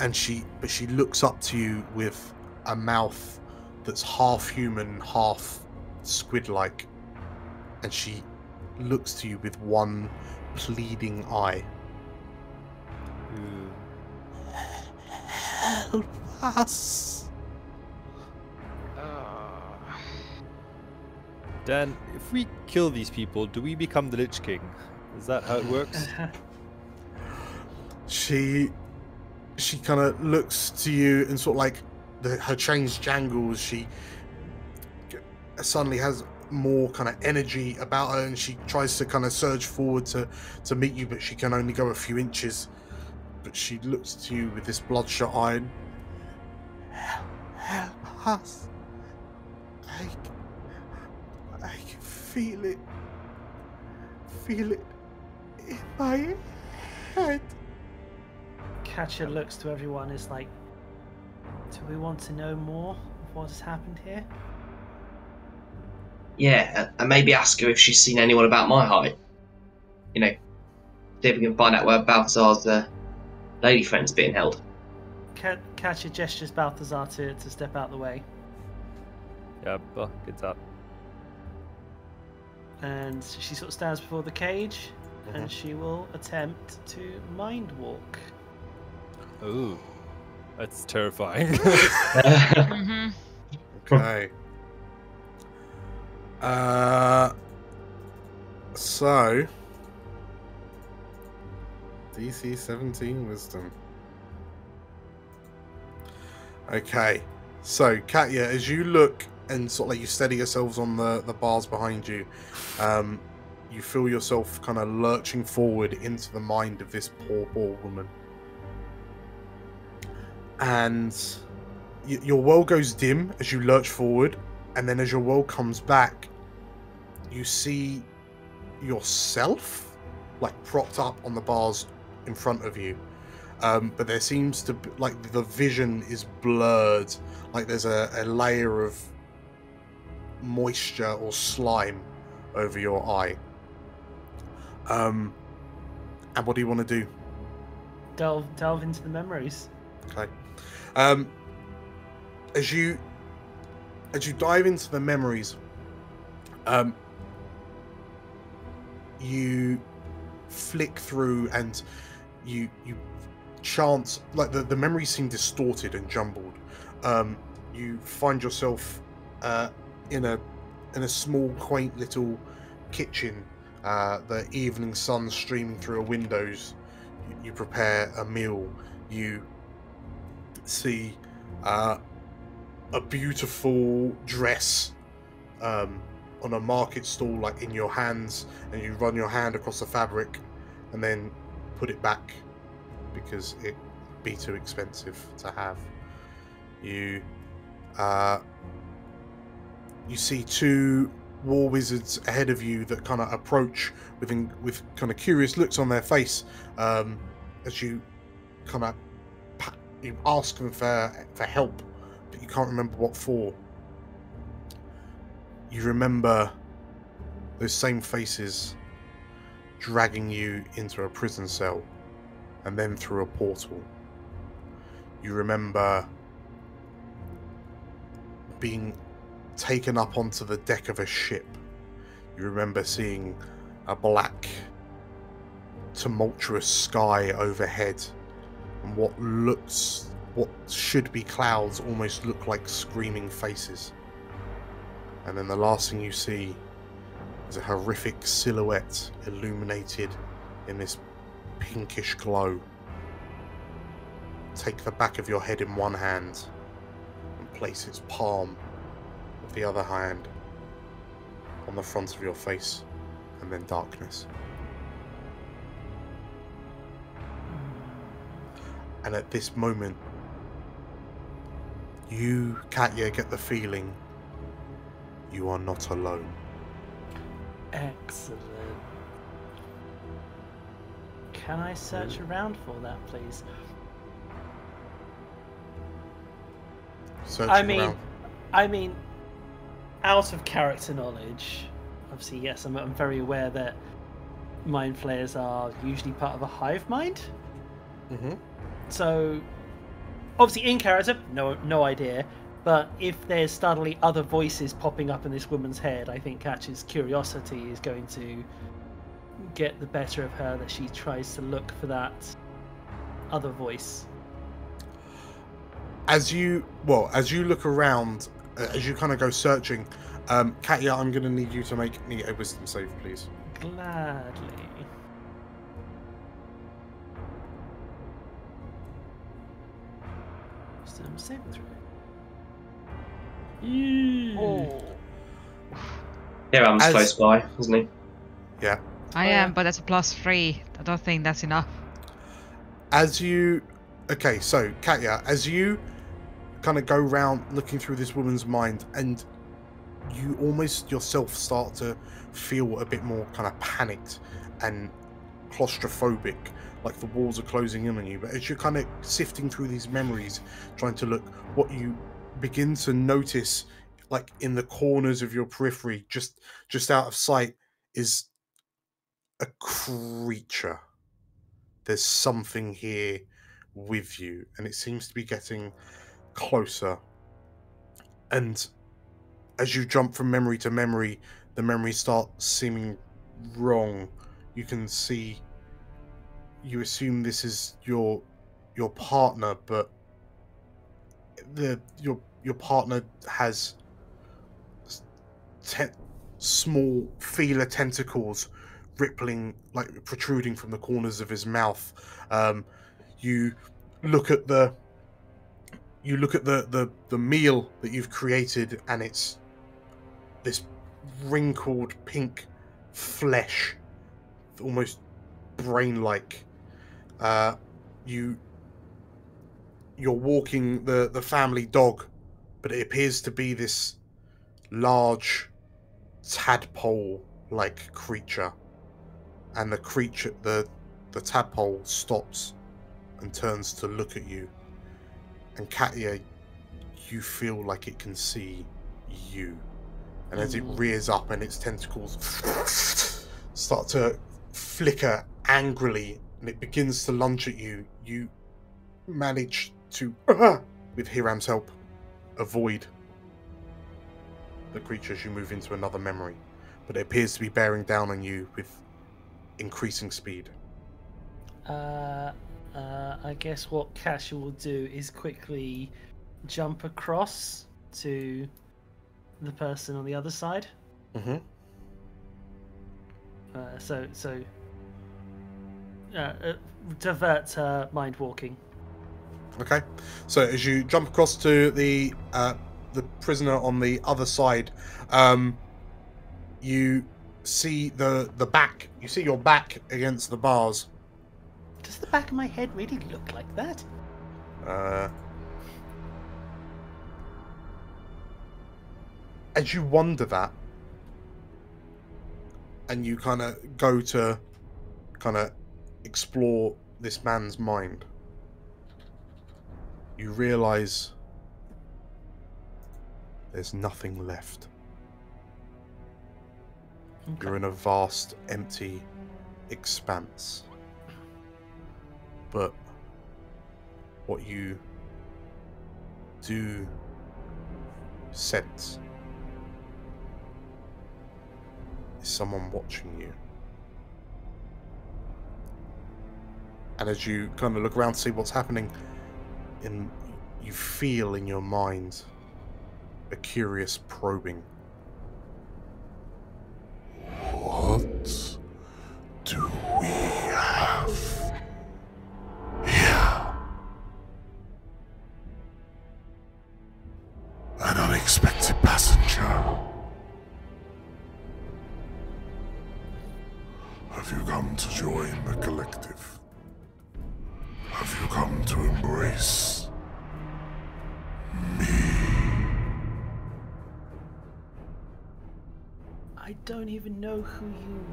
Speaker 1: and she, but she looks up to you with a mouth that's half human, half squid-like, and she looks to you with one pleading eye.
Speaker 4: Ooh.
Speaker 1: Help us!
Speaker 4: Dan, if we kill these people, do we become the Lich King? Is that how it works?
Speaker 1: she she kind of looks to you and sort of like the, her chains jangles she suddenly has more kind of energy about her and she tries to kind of surge forward to to meet you but she can only go a few inches but she looks to you with this bloodshot eye help, help us I, c- I can feel it feel it in my head
Speaker 8: Katya looks to everyone. Is like, do we want to know more of what has happened here?
Speaker 7: Yeah, and maybe ask her if she's seen anyone about my height. You know, see if we can find out where Balthazar's uh, lady friend's being held.
Speaker 8: Kat- Katya gestures Balthazar to, to step out the way,
Speaker 4: yeah, but gets up.
Speaker 8: And she sort of stands before the cage. and she will attempt to mind walk.
Speaker 4: Ooh, that's terrifying.
Speaker 2: hmm
Speaker 1: Okay. Uh, so DC 17 Wisdom. Okay, so Katya, as you look and sort of like you steady yourselves on the the bars behind you, um, you feel yourself kind of lurching forward into the mind of this poor, poor woman, and your world goes dim as you lurch forward, and then as your world comes back, you see yourself like propped up on the bars in front of you. Um, but there seems to be like the vision is blurred, like there's a, a layer of moisture or slime over your eye. Um, and what do you want to do?
Speaker 8: Delve delve into the memories.
Speaker 1: Okay. Um, as you as you dive into the memories, um, you flick through and you you chance like the, the memories seem distorted and jumbled. Um, you find yourself uh, in a in a small quaint little kitchen. Uh, the evening sun streaming through a windows. You, you prepare a meal. You see uh, a beautiful dress um, on a market stall, like in your hands, and you run your hand across the fabric, and then put it back because it be too expensive to have. You uh, you see two war wizards ahead of you that kind of approach with with kind of curious looks on their face um, as you kind of you ask them for for help, but you can't remember what for. You remember those same faces dragging you into a prison cell and then through a portal. You remember being taken up onto the deck of a ship. You remember seeing a black, tumultuous sky overhead, and what looks, what should be clouds, almost look like screaming faces. And then the last thing you see is a horrific silhouette illuminated in this pinkish glow. Take the back of your head in one hand and place its palm the other hand on the front of your face, and then darkness. And at this moment, you, Katya, get the feeling you are not alone.
Speaker 8: Excellent. Can I search hmm. around for that, please?
Speaker 1: Searching
Speaker 8: I mean,
Speaker 1: around.
Speaker 8: I mean, out of character knowledge, obviously, yes, I'm, I'm very aware that mind flayers are usually part of a hive mind.
Speaker 1: Mhm.
Speaker 8: So, obviously, in character, no, no idea. But if there's suddenly other voices popping up in this woman's head, I think Katya's curiosity is going to get the better of her. That she tries to look for that other voice.
Speaker 1: as you well as you look around as you kind of go searching um katya i'm going to need you to make me a wisdom save please
Speaker 8: Gladly. Wisdom saving throw. Oh.
Speaker 7: Yeah, I'm
Speaker 1: As-
Speaker 7: close by, isn't he? Yeah.
Speaker 2: I
Speaker 8: Oh, yeah.
Speaker 2: am, but that's a plus three. I don't think that's enough.
Speaker 1: as you okay so katya as you kind of go round looking through this woman's mind and you almost yourself start to feel a bit more kind of panicked and claustrophobic like the walls are closing in on you. But as you're kind of sifting through these memories trying to look what you begin to notice like in the corners of your periphery just just out of sight is a creature. There's something here with you and it seems to be getting closer and as you jump from memory to memory the memories start seeming wrong you can see. You assume this is your your partner, but the your your partner has small feeler tentacles rippling like protruding from the corners of his mouth um, you look at the you look at the, the the meal that you've created and it's this wrinkled pink flesh almost brain like uh, you you're walking the the family dog but it appears to be this large tadpole like creature. And the creature the the tadpole stops and turns to look at you and Katya you feel like it can see you. And as it rears up and its tentacles start to flicker angrily and it begins to lunge at you you manage to with Hiram's help avoid the creature as you move into another memory. But it appears to be bearing down on you with increasing speed.
Speaker 8: Uh, uh, I guess what Katya will do is quickly jump across to the person on the other side.
Speaker 1: mm-hmm.
Speaker 8: Uh, so, so uh, uh, divert her mind walking.
Speaker 1: Okay, so as you jump across to the uh, the prisoner on the other side, um, you see the the back. You see your back against the bars.
Speaker 8: Does the back of my head really look like that?
Speaker 1: Uh, as you wonder that, and you kind of go to kind of explore this man's mind, you realize there's nothing left. You're in a vast, empty expanse. But what you do sense is someone watching you. And as you kind of look around to see what's happening, in you feel in your mind a curious probing.
Speaker 9: What do we have unexpected passenger. Have you come to join the collective? Have you come to embrace me?
Speaker 8: I don't even know who you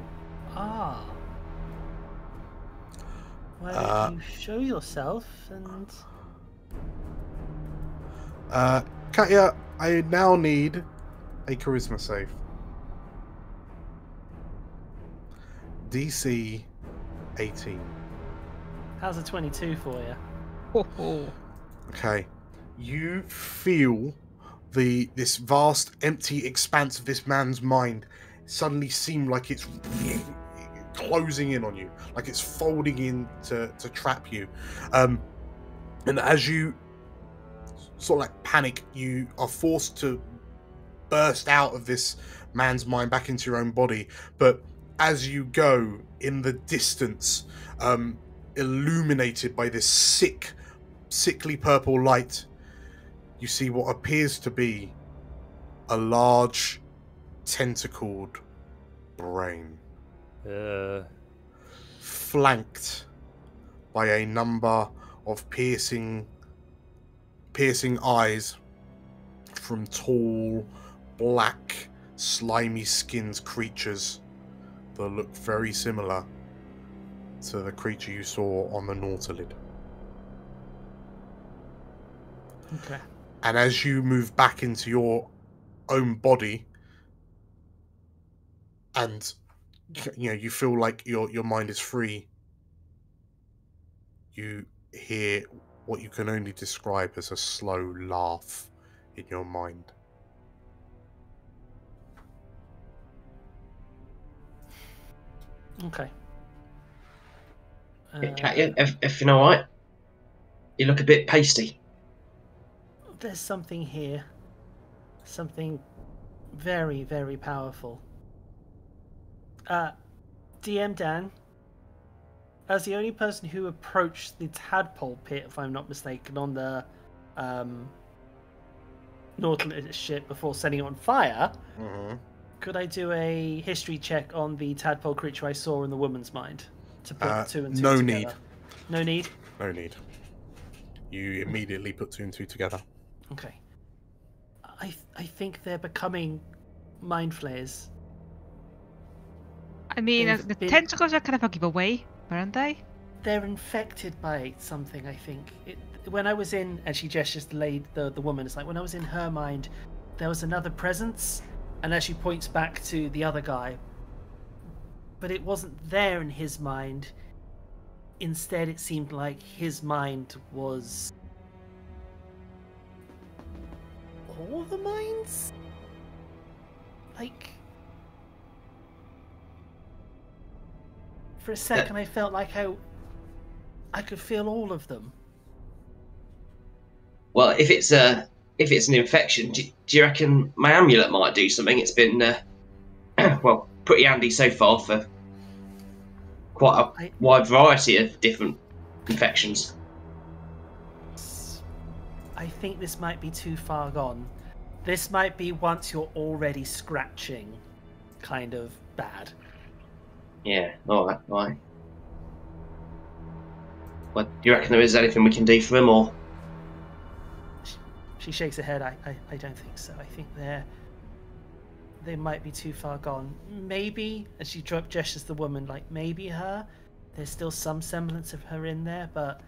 Speaker 8: are. Why don't
Speaker 1: Uh,
Speaker 8: you show yourself and
Speaker 1: Uh, Katya, I now need a charisma save. DC 18.
Speaker 8: how's a 22 for you?
Speaker 2: Ho, ho.
Speaker 1: Okay. You feel the this vast empty expanse of this man's mind suddenly seem like it's closing in on you, like it's folding in to, to trap you. Um, and as you sort of like panic, you are forced to burst out of this man's mind back into your own body. But as you go in the distance, um, illuminated by this sick, sickly purple light, you see what appears to be a large, tentacled brain,
Speaker 4: Uh,
Speaker 1: flanked by a number of piercing, piercing eyes from tall, black, slimy skinned creatures that look very similar to the creature you saw on the Nautiloid.
Speaker 8: Okay.
Speaker 1: and as you move back into your own body and you know you feel like your your mind is free you hear what you can only describe as a slow laugh in your mind
Speaker 8: Okay.
Speaker 7: Yeah,
Speaker 8: Uh,
Speaker 7: Katya, ev- everything all right? You look a bit pasty.
Speaker 8: There's something here. Something very, very powerful. Uh, DM Dan, as the only person who approached the tadpole pit, if I'm not mistaken, on the um, Nautiloid ship before setting it on fire,
Speaker 1: Mm-hmm.
Speaker 8: could I do a history check on the tadpole creature I saw in the woman's mind? To put
Speaker 1: Uh,
Speaker 8: two and two
Speaker 1: no
Speaker 8: together?
Speaker 1: need.
Speaker 8: No need?
Speaker 1: No need. You immediately put two and two together.
Speaker 8: Okay. I I think they're becoming mind flayers.
Speaker 2: I mean, uh,
Speaker 8: They've
Speaker 2: the
Speaker 8: been-
Speaker 2: tentacles are kind of a giveaway, aren't they?
Speaker 8: They're infected by something. I think. It, when I was in, and she gestures the lady, the the woman. It's like when I was in her mind, there was another presence, and as she points back to the other guy, but it wasn't there in his mind. Instead, it seemed like his mind was all the minds. Like for a second, I felt like I I could feel all of them.
Speaker 7: Well, if it's a if it's an infection, do, do you reckon my amulet might do something? It's been uh, well pretty handy so far for quite a
Speaker 8: I-
Speaker 7: wide variety of different infections.
Speaker 8: I think this might be too far gone. This might be once you're already scratching, kind of bad.
Speaker 7: Yeah, all right, right. Well, do you reckon there is anything we can do for him, or
Speaker 8: She shakes her head. I, I, I don't think so. I think they're they might be too far gone. Maybe, as she dro- gestures the woman, like maybe her. There's still some semblance of her in there, but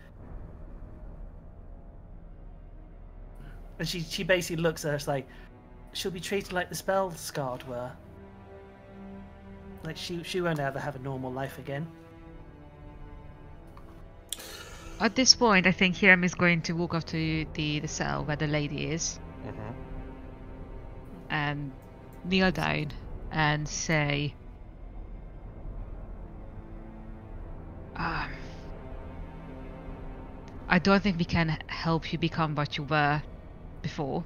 Speaker 8: and she she basically looks at us like she'll be treated like the spell scarred were. Like she she won't ever have a normal life again.
Speaker 2: At this point, I think Hiram is going to walk up to the, the cell where the lady is
Speaker 1: Mm-hmm.
Speaker 2: and kneel down and say, um, I don't think we can help you become what you were before,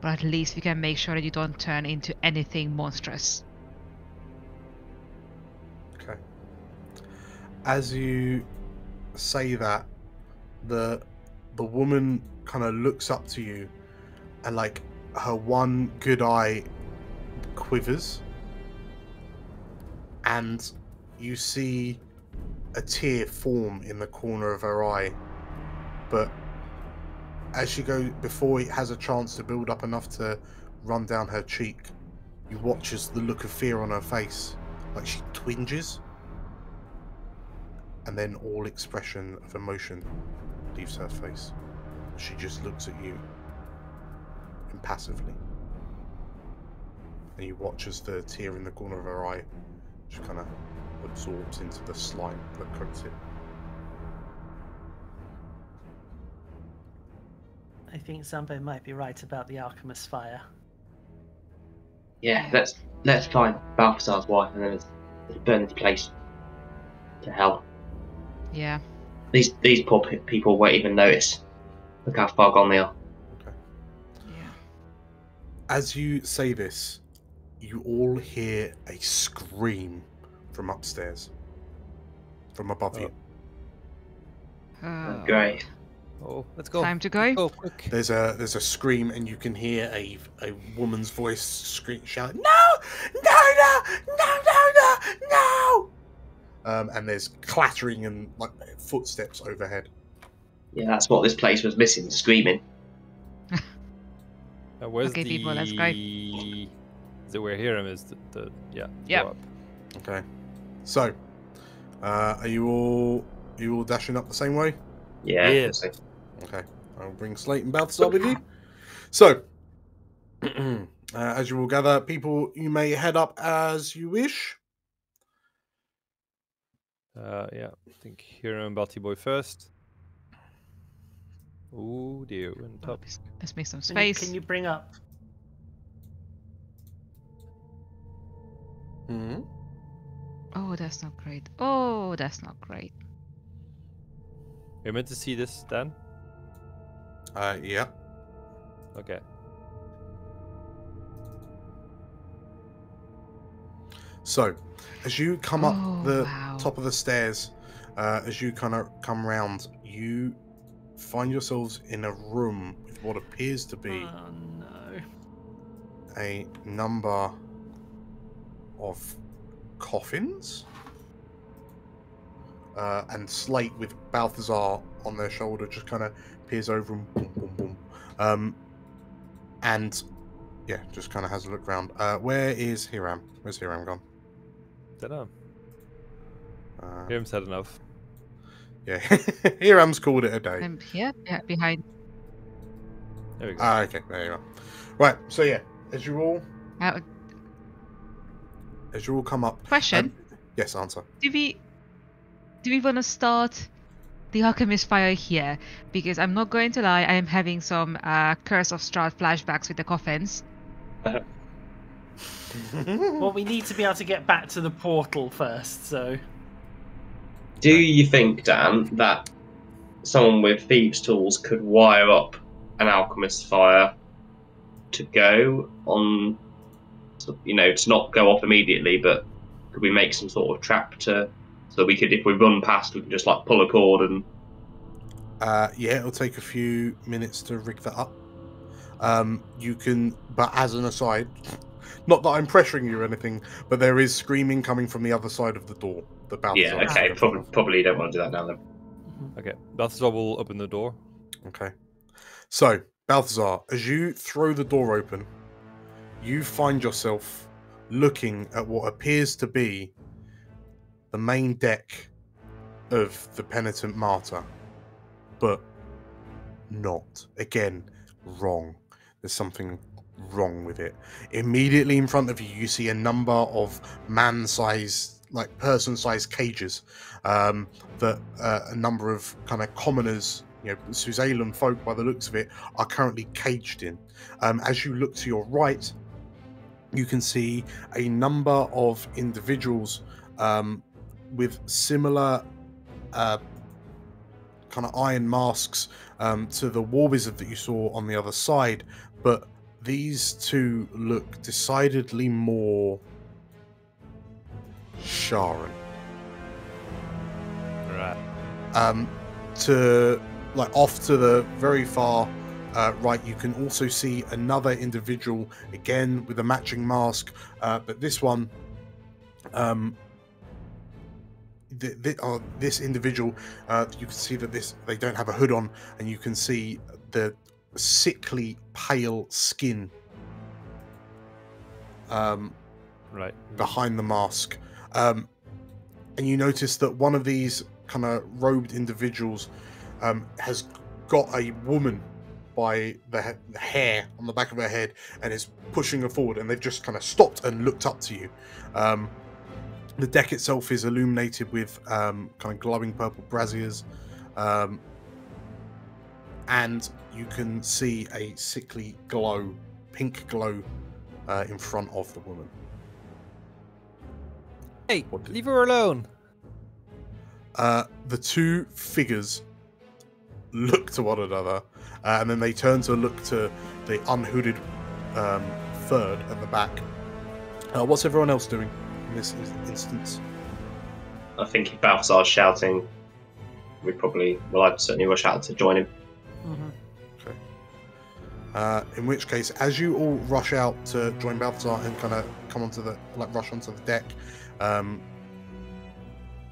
Speaker 2: but at least we can make sure that you don't turn into anything monstrous.
Speaker 1: As you say that, the the woman kind of looks up to you, and like her one good eye quivers, and you see a tear form in the corner of her eye, but as she goes before it has a chance to build up enough to run down her cheek, you watch as the look of fear on her face, like she twinges and then all expression of emotion leaves her face. She just looks at you impassively. And you watch as the tear in the corner of her eye just kind of absorbs into the slime that coats it.
Speaker 8: I think Zumbo might be right about the alchemist fire.
Speaker 7: yeah, let's let's find Balthazar's wife and then let's, let's burn this place to hell.
Speaker 2: Yeah.
Speaker 7: These these poor pe- people won't even notice. Look how far gone they are. Okay.
Speaker 2: Yeah.
Speaker 1: As you say this, you all hear a scream from upstairs, from above you.
Speaker 2: Uh,
Speaker 7: Great.
Speaker 4: Oh, let's go.
Speaker 2: Time to go.
Speaker 4: Let's go quick.
Speaker 1: There's a there's a scream, and you can hear a a woman's voice scream, shouting, "No, no, no, no, no, no, no!" Um, and there's clattering and like footsteps overhead.
Speaker 7: Yeah, that's what this place was missing. Screaming.
Speaker 4: Uh, where's
Speaker 2: Okay,
Speaker 4: the...
Speaker 2: people, let's go.
Speaker 4: Is it where Hiram is? The, the yeah. go
Speaker 2: Yep.
Speaker 4: up.
Speaker 1: Okay, so uh, are you all are you all dashing up the same way?
Speaker 7: Yeah.
Speaker 4: Yeah.
Speaker 7: so-
Speaker 1: Okay, I'll bring Slate and Balthazar with you. So, uh, as you will gather, people, you may head up as you wish.
Speaker 4: Uh, yeah. I think Hiram and Balti Boy first. Ooh, dear. And top.
Speaker 2: Let's- Let's make some
Speaker 8: Can you,
Speaker 2: space.
Speaker 8: can you bring up?
Speaker 1: Mm-hmm.
Speaker 2: Oh, that's not great. Oh, that's not great.
Speaker 4: You're meant to see this, Dan?
Speaker 1: Uh, yeah.
Speaker 4: Okay.
Speaker 1: So, as you come up
Speaker 2: Oh,
Speaker 1: the
Speaker 2: wow.
Speaker 1: top of the stairs, uh, as you kind of come round, you find yourselves in a room with what appears to be
Speaker 8: Oh no.
Speaker 1: a number of coffins. Uh, and Slate with Balthazar on their shoulder just kind of peers over and boom, boom, boom. Um, and yeah, just kind of has a look round. Uh, where is Hiram? Where's Hiram gone?
Speaker 4: Don't know.
Speaker 1: Uh,
Speaker 4: Hiram said enough.
Speaker 1: yeah, Hiram's called it a day.
Speaker 2: I'm here, yeah, behind.
Speaker 4: There we go.
Speaker 1: Ah, okay, there you are. Right, so yeah, as you all as you all come up.
Speaker 2: question:
Speaker 1: um, yes, answer.
Speaker 2: Do we do we want to start the alchemist fire here? Because I'm not going to lie, I am having some uh, Curse of Strahd flashbacks with the coffins.
Speaker 8: Well, we need to be able to get back to the portal first, so.
Speaker 7: Do you think, Dan, that someone with thieves' tools could wire up an alchemist fire to go on, you know, to not go off immediately, but could we make some sort of trap to, so we could, if we run past, we can just like pull a cord and
Speaker 1: Uh, yeah, it'll take a few minutes to rig that up. Um, you can, but as an aside, not that I'm pressuring you or anything, but there is screaming coming from the other side of the door. The Balthazar
Speaker 7: yeah, okay,
Speaker 1: in
Speaker 7: probably probably don't want to do that now then. Mm-hmm.
Speaker 4: Okay. Balthazar will open the door.
Speaker 1: Okay. So, Balthazar, as you throw the door open, you find yourself looking at what appears to be the main deck of the Penitent Martyr, but not. Again, wrong. There's something wrong with it. Immediately in front of you, you see a number of man sized, like person sized cages um, that uh, a number of kind of commoners, you know, Suzailan folk by the looks of it, are currently caged in. Um, as you look to your right, you can see a number of individuals um, with similar uh, kind of iron masks um, to the war wizard that you saw on the other side, but these two look decidedly more Sharran.
Speaker 4: Right.
Speaker 1: um, to like off to the very far uh, right you can also see another individual again with a matching mask uh, but this one um th- th- uh, this individual uh, you can see that this they don't have a hood on and you can see the sickly pale skin um
Speaker 4: Right.
Speaker 1: behind the mask. Um, and you notice that one of these kind of robed individuals um, has got a woman by the, he- the hair on the back of her head and is pushing her forward. And they've just kind of stopped and looked up to you. Um, the deck itself is illuminated with um, kind of glowing purple braziers. Um, and you can see a sickly glow, pink glow, uh, in front of the woman.
Speaker 4: Hey,
Speaker 1: What did-
Speaker 4: leave her alone.
Speaker 1: Uh, the two figures look to one another, uh, and then they turn to look to the unhooded um, third at the back. Uh, what's everyone else doing in this instance?
Speaker 7: I think if Balthazar's shouting, we probably, well, I'd certainly rush out to join him.
Speaker 8: Mhm.
Speaker 1: Uh, in which case, as you all rush out to join Balthazar and kind of come onto the like rush onto the deck, um,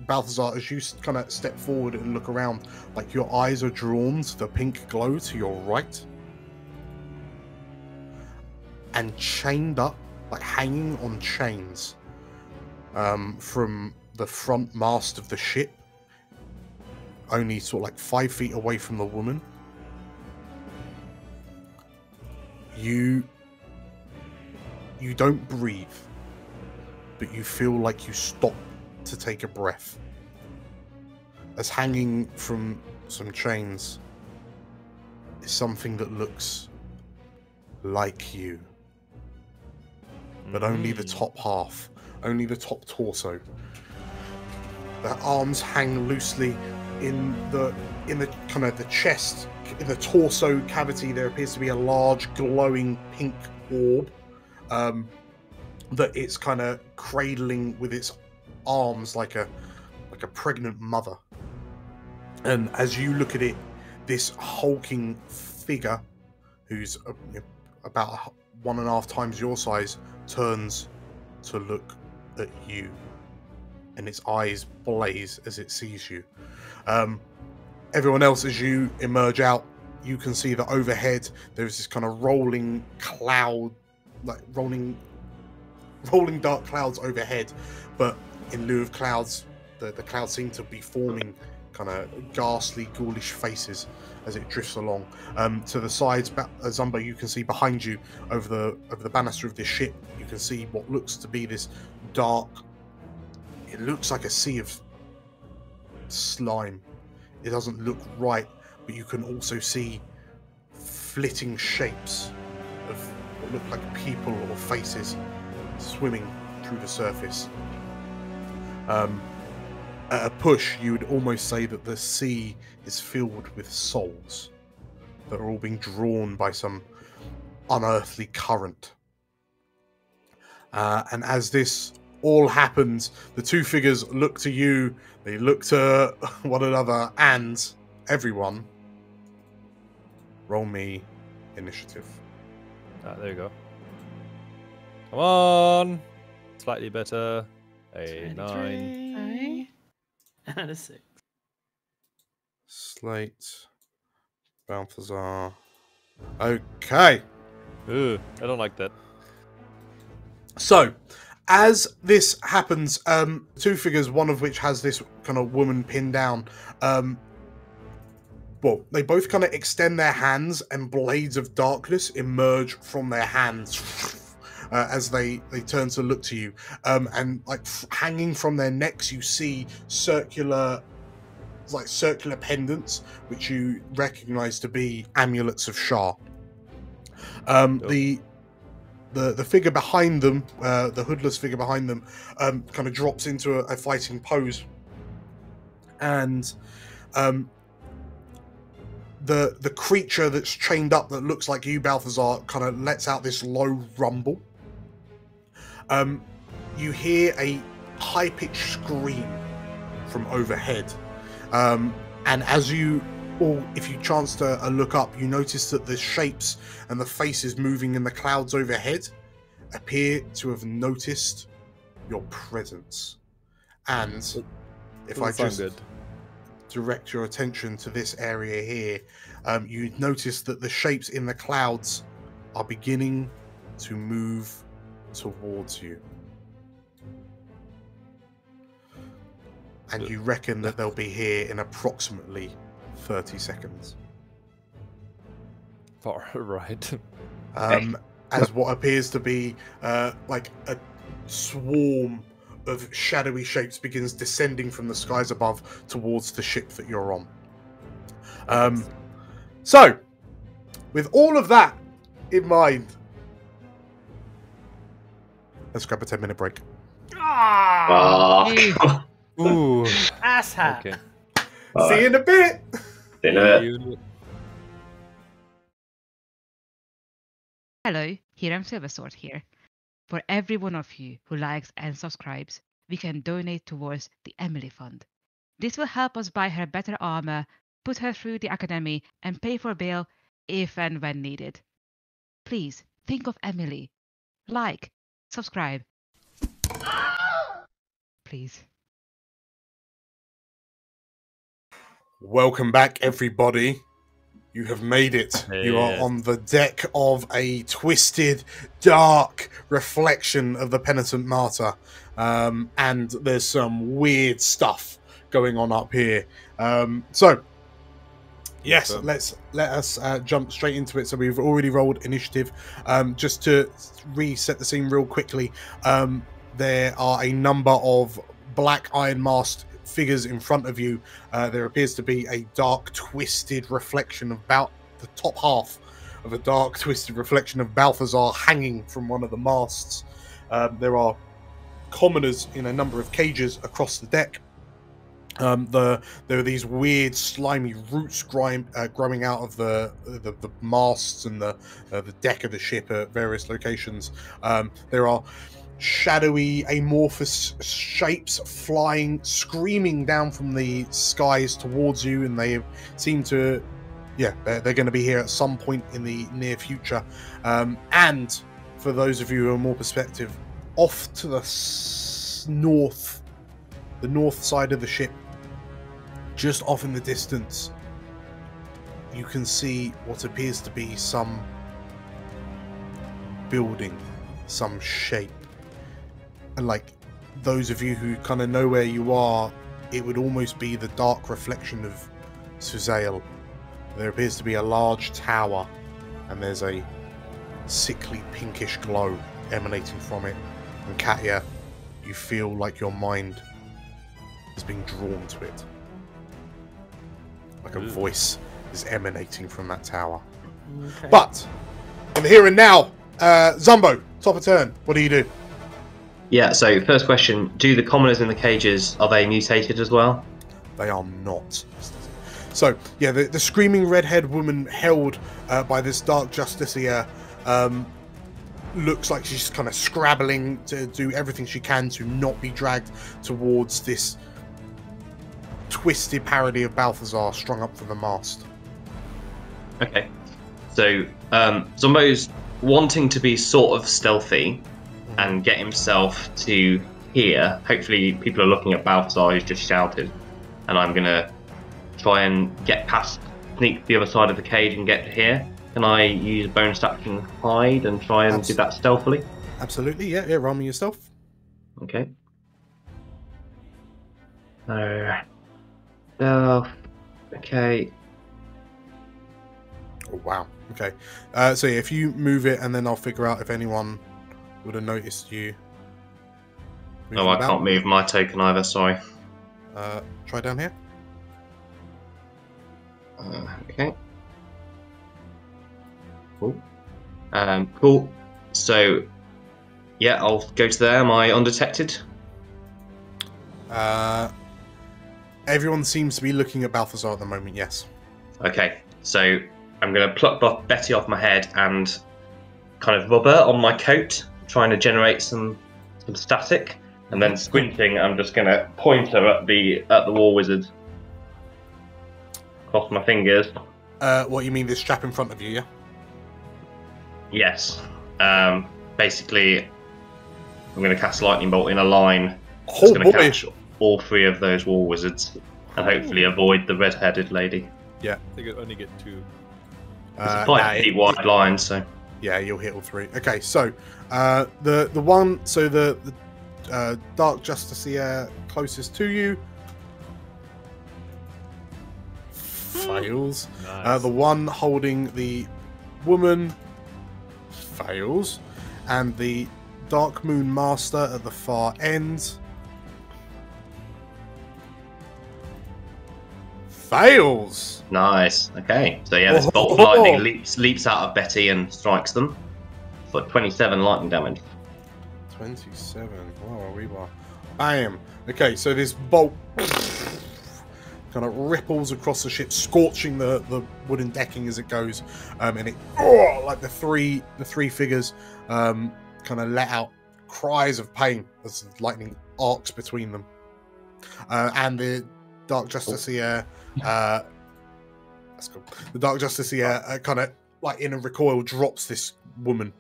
Speaker 1: Balthazar, as you kind of step forward and look around, like your eyes are drawn to the pink glow to your right, and chained up, like hanging on chains, um, from the front mast of the ship, only sort of like five feet away from the woman. You you don't breathe but you feel like you stop to take a breath. As hanging from some chains is something that looks like you but only the
Speaker 4: Mm.
Speaker 1: top half only the top torso. Their arms hang loosely in the in the kind of the chest, in the torso cavity, there appears to be a large glowing pink orb um, that it's kind of cradling with its arms like a like a pregnant mother. And as you look at it, this hulking figure, who's uh, about one and a half times your size, turns to look at you, and its eyes blaze as it sees you. Um, everyone else, as you emerge out, you can see that overhead there's this kind of rolling cloud, like rolling, rolling dark clouds overhead, but in lieu of clouds, the, the clouds seem to be forming kind of ghastly, ghoulish faces as it drifts along. Um, to the sides, ba- uh, Zumbo, you can see behind you over the over the banister of this ship. You can see what looks to be this dark. It looks like a sea of slime. It doesn't look right, but you can also see flitting shapes of what look like people or faces swimming through the surface. Um, at a push, you would almost say that the sea is filled with souls that are all being drawn by some unearthly current. Uh, and as this all happens, the two figures look to you, they look to one another, and everyone. Roll me initiative.
Speaker 4: Ah, there you go. Come on. Slightly better. A nine.
Speaker 8: 23 and a six.
Speaker 1: Slate, Balthazar. Okay.
Speaker 4: Ooh, I don't like that.
Speaker 1: So, as this happens, um, two figures, one of which has this kind of woman pinned down, um, well, they both kind of extend their hands, and blades of darkness emerge from their hands uh, as they they turn to look to you. Um, and like f- hanging from their necks, you see circular, like circular pendants, which you recognize to be amulets of Shar. Um, the the the figure behind them, uh, the hoodless figure behind them, um, kind of drops into a, a fighting pose, and um, the the creature that's chained up that looks like you, Balthazar, kind of lets out this low rumble. Um, you hear a high pitched scream from overhead, um, and as you or if you chance to uh, look up, you notice that the shapes and the faces moving in the clouds overhead appear to have noticed your presence. And if I just
Speaker 4: good.
Speaker 1: direct your attention to this area here, um, you notice that the shapes in the clouds are beginning to move towards you. And you reckon that they'll be here in approximately 30 seconds.
Speaker 4: Far right.
Speaker 1: um, as what appears to be uh, like a swarm of shadowy shapes begins descending from the skies above towards the ship that you're on. Um, so, with all of that in mind, let's grab a 10 minute break.
Speaker 8: Ah,
Speaker 7: Oh,
Speaker 2: Ew.
Speaker 7: come on.
Speaker 4: Ooh.
Speaker 8: ass hat.
Speaker 4: Okay.
Speaker 1: See you in a bit.
Speaker 7: See uh, you in a bit.
Speaker 4: You-
Speaker 2: Hello, Hiram Silversword here. For every one of you who likes and subscribes, we can donate towards the Emily Fund. This will help us buy her better armor, put her through the academy, and pay for bail if and when needed. Please think of Emily. Like, subscribe. Please.
Speaker 1: Welcome back, everybody. You have made it. You are on the deck of a twisted, dark reflection of the penitent martyr. Um, and there's some weird stuff going on up here. Um, so, yes,
Speaker 4: Awesome.
Speaker 1: let's let us uh, jump straight into it. So we've already rolled initiative. Um, just to reset the scene real quickly, um, there are a number of black iron masked figures in front of you uh, there appears to be a dark, twisted reflection of about the top half of a dark, twisted reflection of Balthazar hanging from one of the masts. Um, there are commoners in a number of cages across the deck. Um, the there are these weird slimy roots grime, uh, growing out of the, the the masts and the uh, the deck of the ship at various locations. Um, there are shadowy, amorphous shapes flying, screaming down from the skies towards you, and they seem to, yeah, they're, they're going to be here at some point in the near future. Um, and for those of you who are more perspective, off to the north, the north side of the ship, just off in the distance, you can see what appears to be some building, some shape. And like those of you who kind of know where you are, it would almost be the dark reflection of Suzail. There appears to be a large tower, and there's a sickly pinkish glow emanating from it. And Katya, you feel like your mind is being drawn to it. Like a
Speaker 4: Ooh.
Speaker 1: voice is emanating from that tower.
Speaker 8: Okay.
Speaker 1: But in the here and now, uh, Zumbo, top of turn. What do you do?
Speaker 7: Yeah. So first question: Do the commoners in the cages are they mutated as well?
Speaker 1: They are not. So yeah, the, the screaming redhead woman held uh, by this dark justiciar um, looks like she's kind of scrabbling to do everything she can to not be dragged towards this twisted parody of Balthazar strung up from the mast.
Speaker 7: Okay. So um, Zumbo's wanting to be sort of stealthy and get himself to here. Hopefully, people are looking at Balthazar who's just shouted, and I'm gonna try and get past, sneak the other side of the cage and get to here. Can I use bonus action hide and try and
Speaker 1: Abs-
Speaker 7: do that stealthily?
Speaker 1: Absolutely, yeah, yeah. Roll me yourself.
Speaker 7: Okay. Uh, stealth. Okay.
Speaker 1: Oh wow. Okay. Uh, so yeah, if you move it, and then I'll figure out if anyone would have noticed you.
Speaker 7: No, I
Speaker 1: about.
Speaker 7: can't move my token either. Sorry.
Speaker 1: Uh, try down here.
Speaker 7: Uh, okay. Cool. Um, cool. So, yeah, I'll go to there. Am I undetected?
Speaker 1: Uh, everyone seems to be looking at Balthazar at the moment. Yes.
Speaker 7: Okay. So I'm going to pluck Betty off my head and kind of rub her on my coat, trying to generate some some static, and then squinting, I'm just going to point her at the at the war wizard. Cross my fingers.
Speaker 1: Uh, what you mean? This strap in front of you? Yeah.
Speaker 7: Yes. Um, basically, I'm going to cast lightning bolt in a line. It's
Speaker 1: Oh
Speaker 7: going to
Speaker 1: boy.
Speaker 7: catch all three of those war wizards and hopefully avoid the red-headed lady.
Speaker 4: Yeah, they could only get two.
Speaker 7: It's
Speaker 1: Uh,
Speaker 7: a five
Speaker 1: nah,
Speaker 7: feet
Speaker 1: it-
Speaker 7: wide line, so
Speaker 1: Yeah, you'll hit all three. Okay, so uh, the the one, so the the uh, Dark Justiciar closest to you fails. Uh, the one holding the woman fails, and the Dark Moon Master at the far end fails.
Speaker 7: nice. Okay, so yeah, this bolt of
Speaker 1: Oh.
Speaker 7: lightning leaps leaps out of Betty and strikes them for 27 lightning damage.
Speaker 1: 27. Wow, we were. Bam. Okay, so this bolt kind of ripples across the ship, scorching the, the wooden decking as it goes, um, and it oh, like the three the three figures um, kind of let out cries of pain as lightning arcs between them, uh, and the Dark Justiciar. Uh, that's cool. The Dark Justiciar uh, kind of like in a recoil drops this woman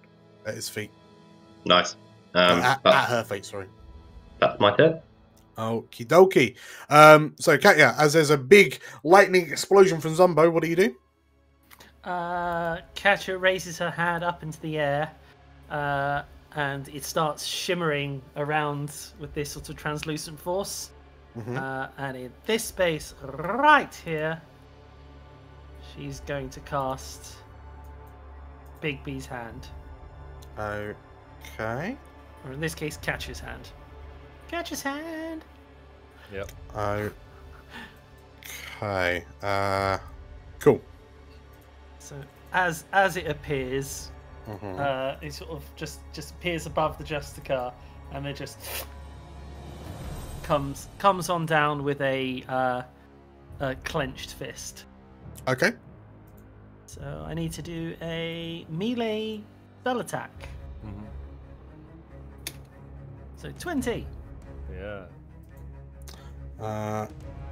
Speaker 1: at his feet.
Speaker 7: Nice. Um,
Speaker 1: at,
Speaker 7: but
Speaker 1: at her feet, sorry.
Speaker 7: that's my turn.
Speaker 1: Okie dokie. Um, so, Katya, as there's a big lightning explosion from Zumbo, what do you do?
Speaker 8: Uh, Katya raises her hand up into the air, uh, and it starts shimmering around with this sort of translucent force.
Speaker 1: Mhm.
Speaker 8: Uh, and in this space right here, she's going to cast Bigby's hand,
Speaker 1: Okay.
Speaker 8: or in this case, Katya's hand. Katya's hand.
Speaker 4: Yep.
Speaker 1: Okay. Uh, cool.
Speaker 8: So as as it appears,
Speaker 1: Mhm.
Speaker 8: uh, it sort of just just appears above the Justicar, and then just comes comes on down with a uh, a clenched fist.
Speaker 1: Okay.
Speaker 8: So I need to do a melee spell attack.
Speaker 4: Mhm.
Speaker 8: So twenty.
Speaker 4: Yeah.
Speaker 1: Uh,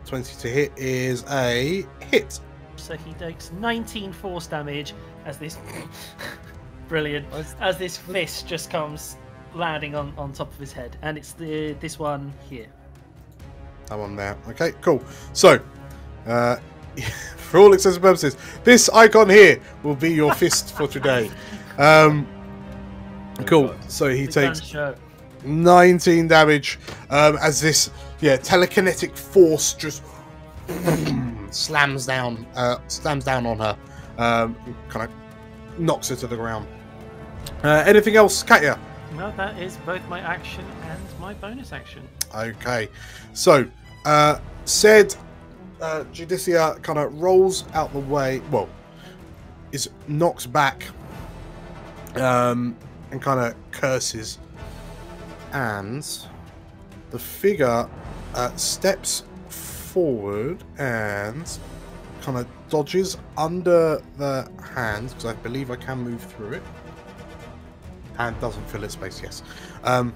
Speaker 1: 20 to hit is a hit.
Speaker 8: So he takes 19 force damage as this brilliant
Speaker 4: What's-
Speaker 8: as this fist just comes landing on, on top of his head, and it's the this one here.
Speaker 1: That on there. Okay, cool. So, uh, for all intents and purposes, this icon here will be your fist for today. Um, cool. So he takes 19 damage um, as this yeah telekinetic force just slams down uh, slams down on her um, kind of knocks her to the ground uh, anything else Katya
Speaker 8: No, that is both my action and my bonus action.
Speaker 1: Okay so uh, said uh, Judicia kind of rolls out the way well is knocks back um, and kind of curses and the figure uh, steps forward and kind of dodges under the hand because I believe I can move through it. Hand doesn't fill its space, yes. Um,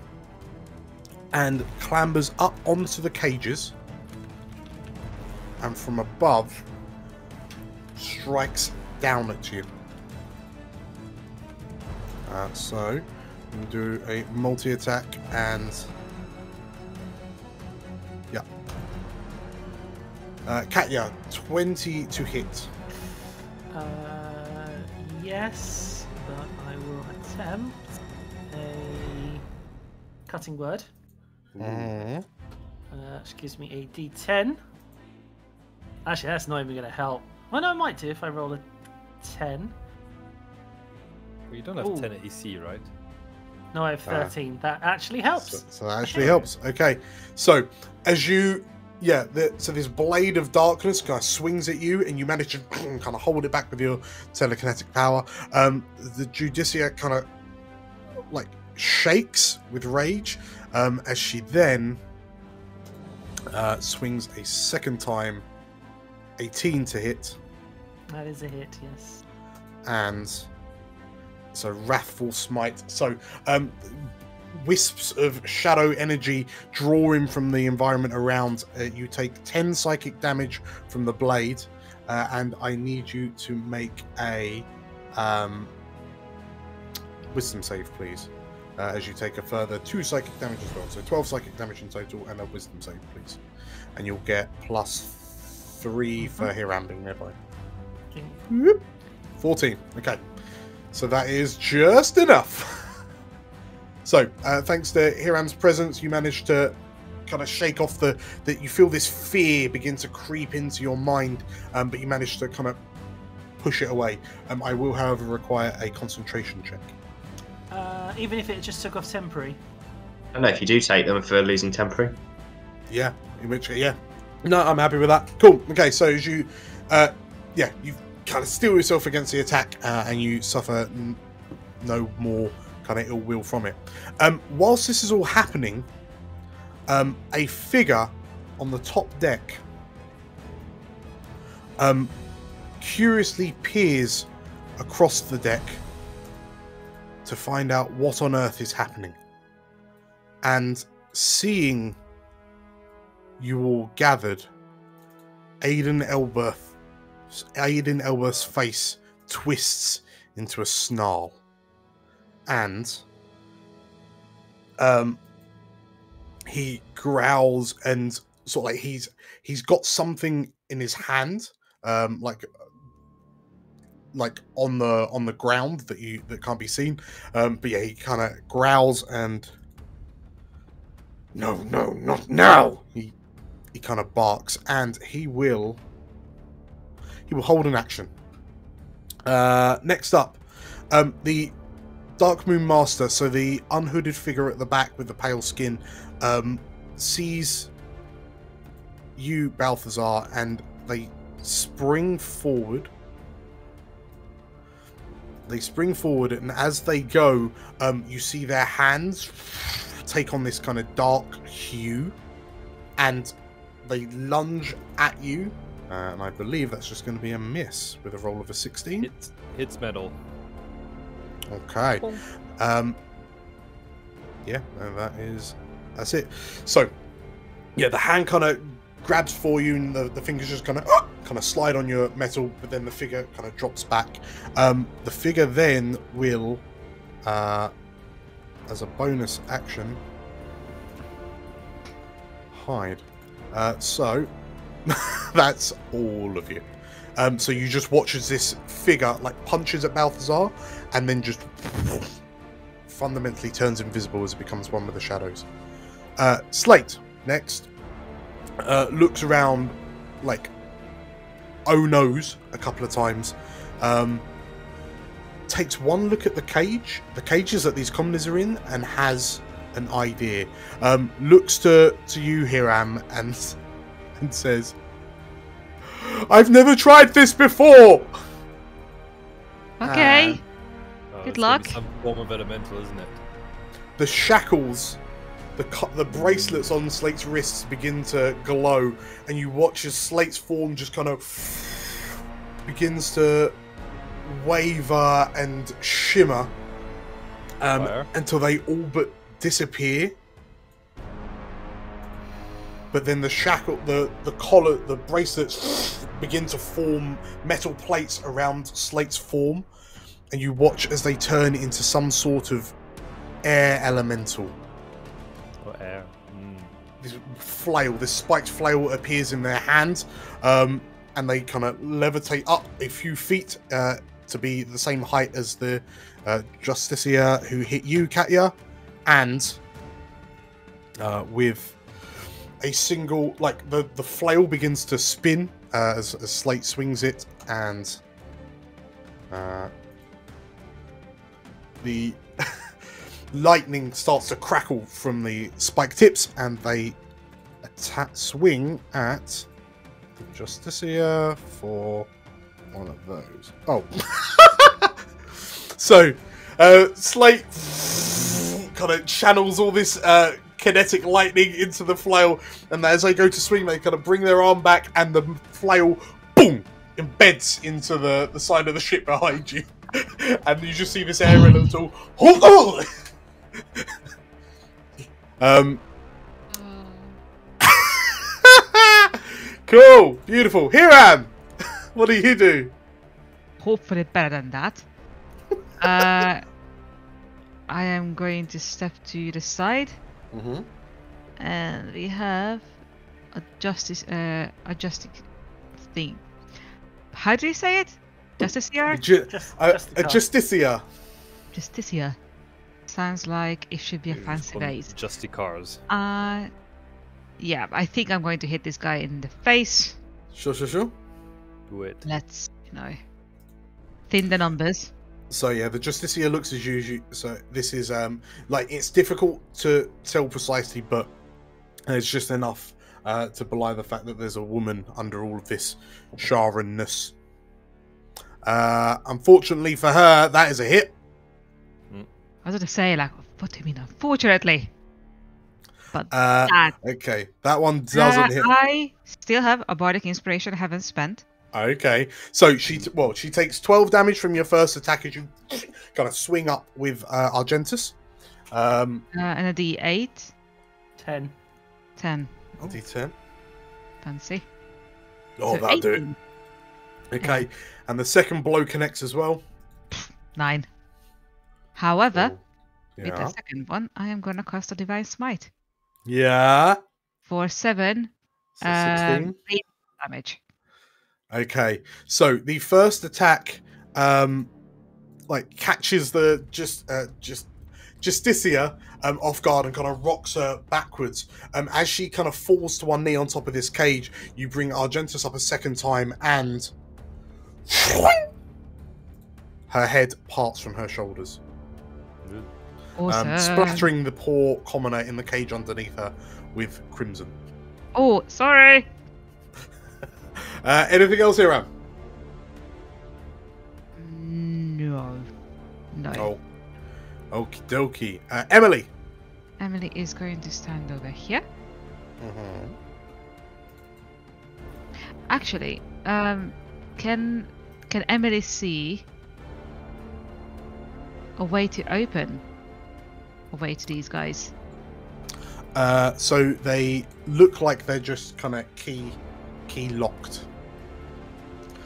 Speaker 1: and clambers up onto the cages and from above strikes down at you. Uh, so we'll do a multi attack and yeah. Uh, Katya, 20 to hit.
Speaker 8: Uh, yes, but I will attempt a cutting word. Uh, which gives me a D10. Actually, that's not even going to help. Well, no, it might do if I roll a 10.
Speaker 4: Well, you don't have
Speaker 8: Ooh.
Speaker 4: 10 AC, right?
Speaker 8: No, I have
Speaker 1: Ah.
Speaker 8: 13. That actually helps.
Speaker 1: So, so that actually helps. Okay, so as you, yeah, the, so this blade of darkness kind of swings at you, and you manage to kind of hold it back with your telekinetic power. Um, the Judicia kind of like shakes with rage um, as she then uh, swings a second time, 18 to hit,
Speaker 8: That is a hit, yes.
Speaker 1: and so wrathful smite. So um, wisps of shadow energy draw in from the environment around. Uh, you take 10 psychic damage from the blade, uh, and I need you to make a um, wisdom save, please. Uh, as you take a further two psychic damage as well. So 12 psychic damage in total, and a wisdom save, please. And you'll get plus three for Hiram being nearby.
Speaker 8: Okay.
Speaker 1: 14. Okay. So that is just enough. so, uh, thanks to Hiram's presence, you managed to kind of shake off the that you feel this fear begin to creep into your mind, um, but you managed to kind of push it away. Um, I will, however, require a concentration check.
Speaker 8: Uh, even if it just took off temporary.
Speaker 7: I don't know if you do take them for losing temporary.
Speaker 1: Yeah, in which yeah. No, I'm happy with that. Cool. Okay, so as you, uh, yeah, you kind of steel yourself against the attack, uh, and you suffer n- no more kind of ill will from it. Um, whilst this is all happening, um, a figure on the top deck, um, curiously peers across the deck to find out what on earth is happening, and seeing you all gathered, Aiden Elberth, Aiden Elberth's face twists into a snarl, and um, he growls and sort of like he's he's got something in his hand, um, like like on the on the ground that you that can't be seen. Um, but yeah, he kind of growls and no, no, not now. He he kind of barks and he will he will hold an action. Uh, next up, um, the Dark Moon Master, so the unhooded figure at the back with the pale skin, um, sees you, Balthazar, and they spring forward. They spring forward, and as they go, um, you see their hands take on this kind of dark hue, and they lunge at you. Uh, and I believe that's just going to be a miss with a roll of a 16.
Speaker 4: Hits, hits metal.
Speaker 1: Okay. Um, yeah, and that is that's it. So, yeah, the hand kind of grabs for you, and the, the fingers just kind of kind of slide on your metal, but then the figure kind of drops back. Um, the figure then will, uh, as a bonus action, hide. Uh, so that's all of you. Um, so you just watch as this figure like punches at Balthazar, and then just fundamentally turns invisible as it becomes one with the shadows. Uh, Slate next uh, looks around like oh no's a couple of times. Um, takes one look at the cage, the cages that these commoners are in, and has an idea. Um, looks to to you, Hiram, and and says, "I've never tried this before."
Speaker 2: Okay.
Speaker 1: And
Speaker 4: Oh,
Speaker 2: Good
Speaker 4: it's gonna
Speaker 2: luck.
Speaker 4: Some form of elemental, isn't it?
Speaker 1: the shackles, the the bracelets on Slate's wrists begin to glow, and you watch as Slate's form just kind of begins to waver and shimmer um, until they all but disappear. But then the shackle, the the collar, the bracelets begin to form metal plates around Slate's form, and you watch as they turn into some sort of air elemental. This flail, this spiked flail appears in their hand, um, and they kind of levitate up a few feet uh, to be the same height as the uh, Justicia who hit you, Katya, and uh, with a single, like the the flail begins to spin uh, as, as Slate swings it, and uh, the lightning starts to crackle from the spike tips, and they attack swing at Justicia for one of those. Oh, so uh, Slate kind of channels all this uh, kinetic lightning into the flail, and as they go to swing, they kind of bring their arm back, and the flail, boom, embeds into the, the side of the ship behind you. and you just see this air elemental. um, cool, beautiful. Here I am. what do you do?
Speaker 2: Hopefully better than that. uh, I am going to step to the side,
Speaker 1: Mm-hmm.
Speaker 2: and we have a justice, uh, a justice thing. How do you say it? Justiciar?
Speaker 1: Ju-
Speaker 8: Just,
Speaker 1: uh,
Speaker 8: just
Speaker 1: a Justicia.
Speaker 2: Justicia. Sounds like it should be a fancy base.
Speaker 4: Justy cars.
Speaker 2: Uh, yeah, I think I'm going to hit this guy in the face.
Speaker 1: Sure, sure, sure.
Speaker 4: Do it.
Speaker 2: Let's, you know, thin the numbers.
Speaker 1: So yeah, the Justicia looks as usual. So this is um like it's difficult to tell precisely, but it's just enough uh, to belie the fact that there's a woman under all of this Sharanness. Uh, unfortunately for her, that is a hit.
Speaker 2: I was going to say, like, what do you mean, unfortunately? But
Speaker 1: Uh,
Speaker 2: that,
Speaker 1: okay, that one doesn't
Speaker 2: uh,
Speaker 1: hit.
Speaker 2: I still have a bardic inspiration I haven't spent.
Speaker 1: Okay, so she t- well she takes twelve damage from your first attack as you kind of swing up with uh, Argentus. Um,
Speaker 2: Uh, and a d8,
Speaker 8: ten.
Speaker 2: 10.
Speaker 1: D10.
Speaker 2: Fancy.
Speaker 1: Oh,
Speaker 2: So
Speaker 1: that'll do it.
Speaker 2: 18,
Speaker 1: Okay, and the second blow connects as well.
Speaker 2: 9. However,
Speaker 1: Oh,
Speaker 2: with the second one, I am going to cast a Divine Smite
Speaker 1: Yeah.
Speaker 2: for 7
Speaker 1: So
Speaker 2: um,
Speaker 1: 16.
Speaker 2: damage.
Speaker 1: Okay, so the first attack, um, like catches the just uh, just Justicia um, off guard and kind of rocks her backwards. Um, as she kind of falls to one knee on top of this cage, you bring Argentus up a second time, and her head parts from her shoulders,
Speaker 2: Awesome.
Speaker 1: um, splattering the poor commoner in the cage underneath her with crimson.
Speaker 2: Oh, sorry.
Speaker 1: Uh, anything else here, Ram?
Speaker 2: No. No.
Speaker 1: Oh, okie dokie. Uh, Emily.
Speaker 2: Emily is going to stand over here.
Speaker 1: Mm-hmm.
Speaker 2: Actually, um, can can Emily see a way to open a way to these guys?
Speaker 1: Uh, so they look like they're just kind of key key locked.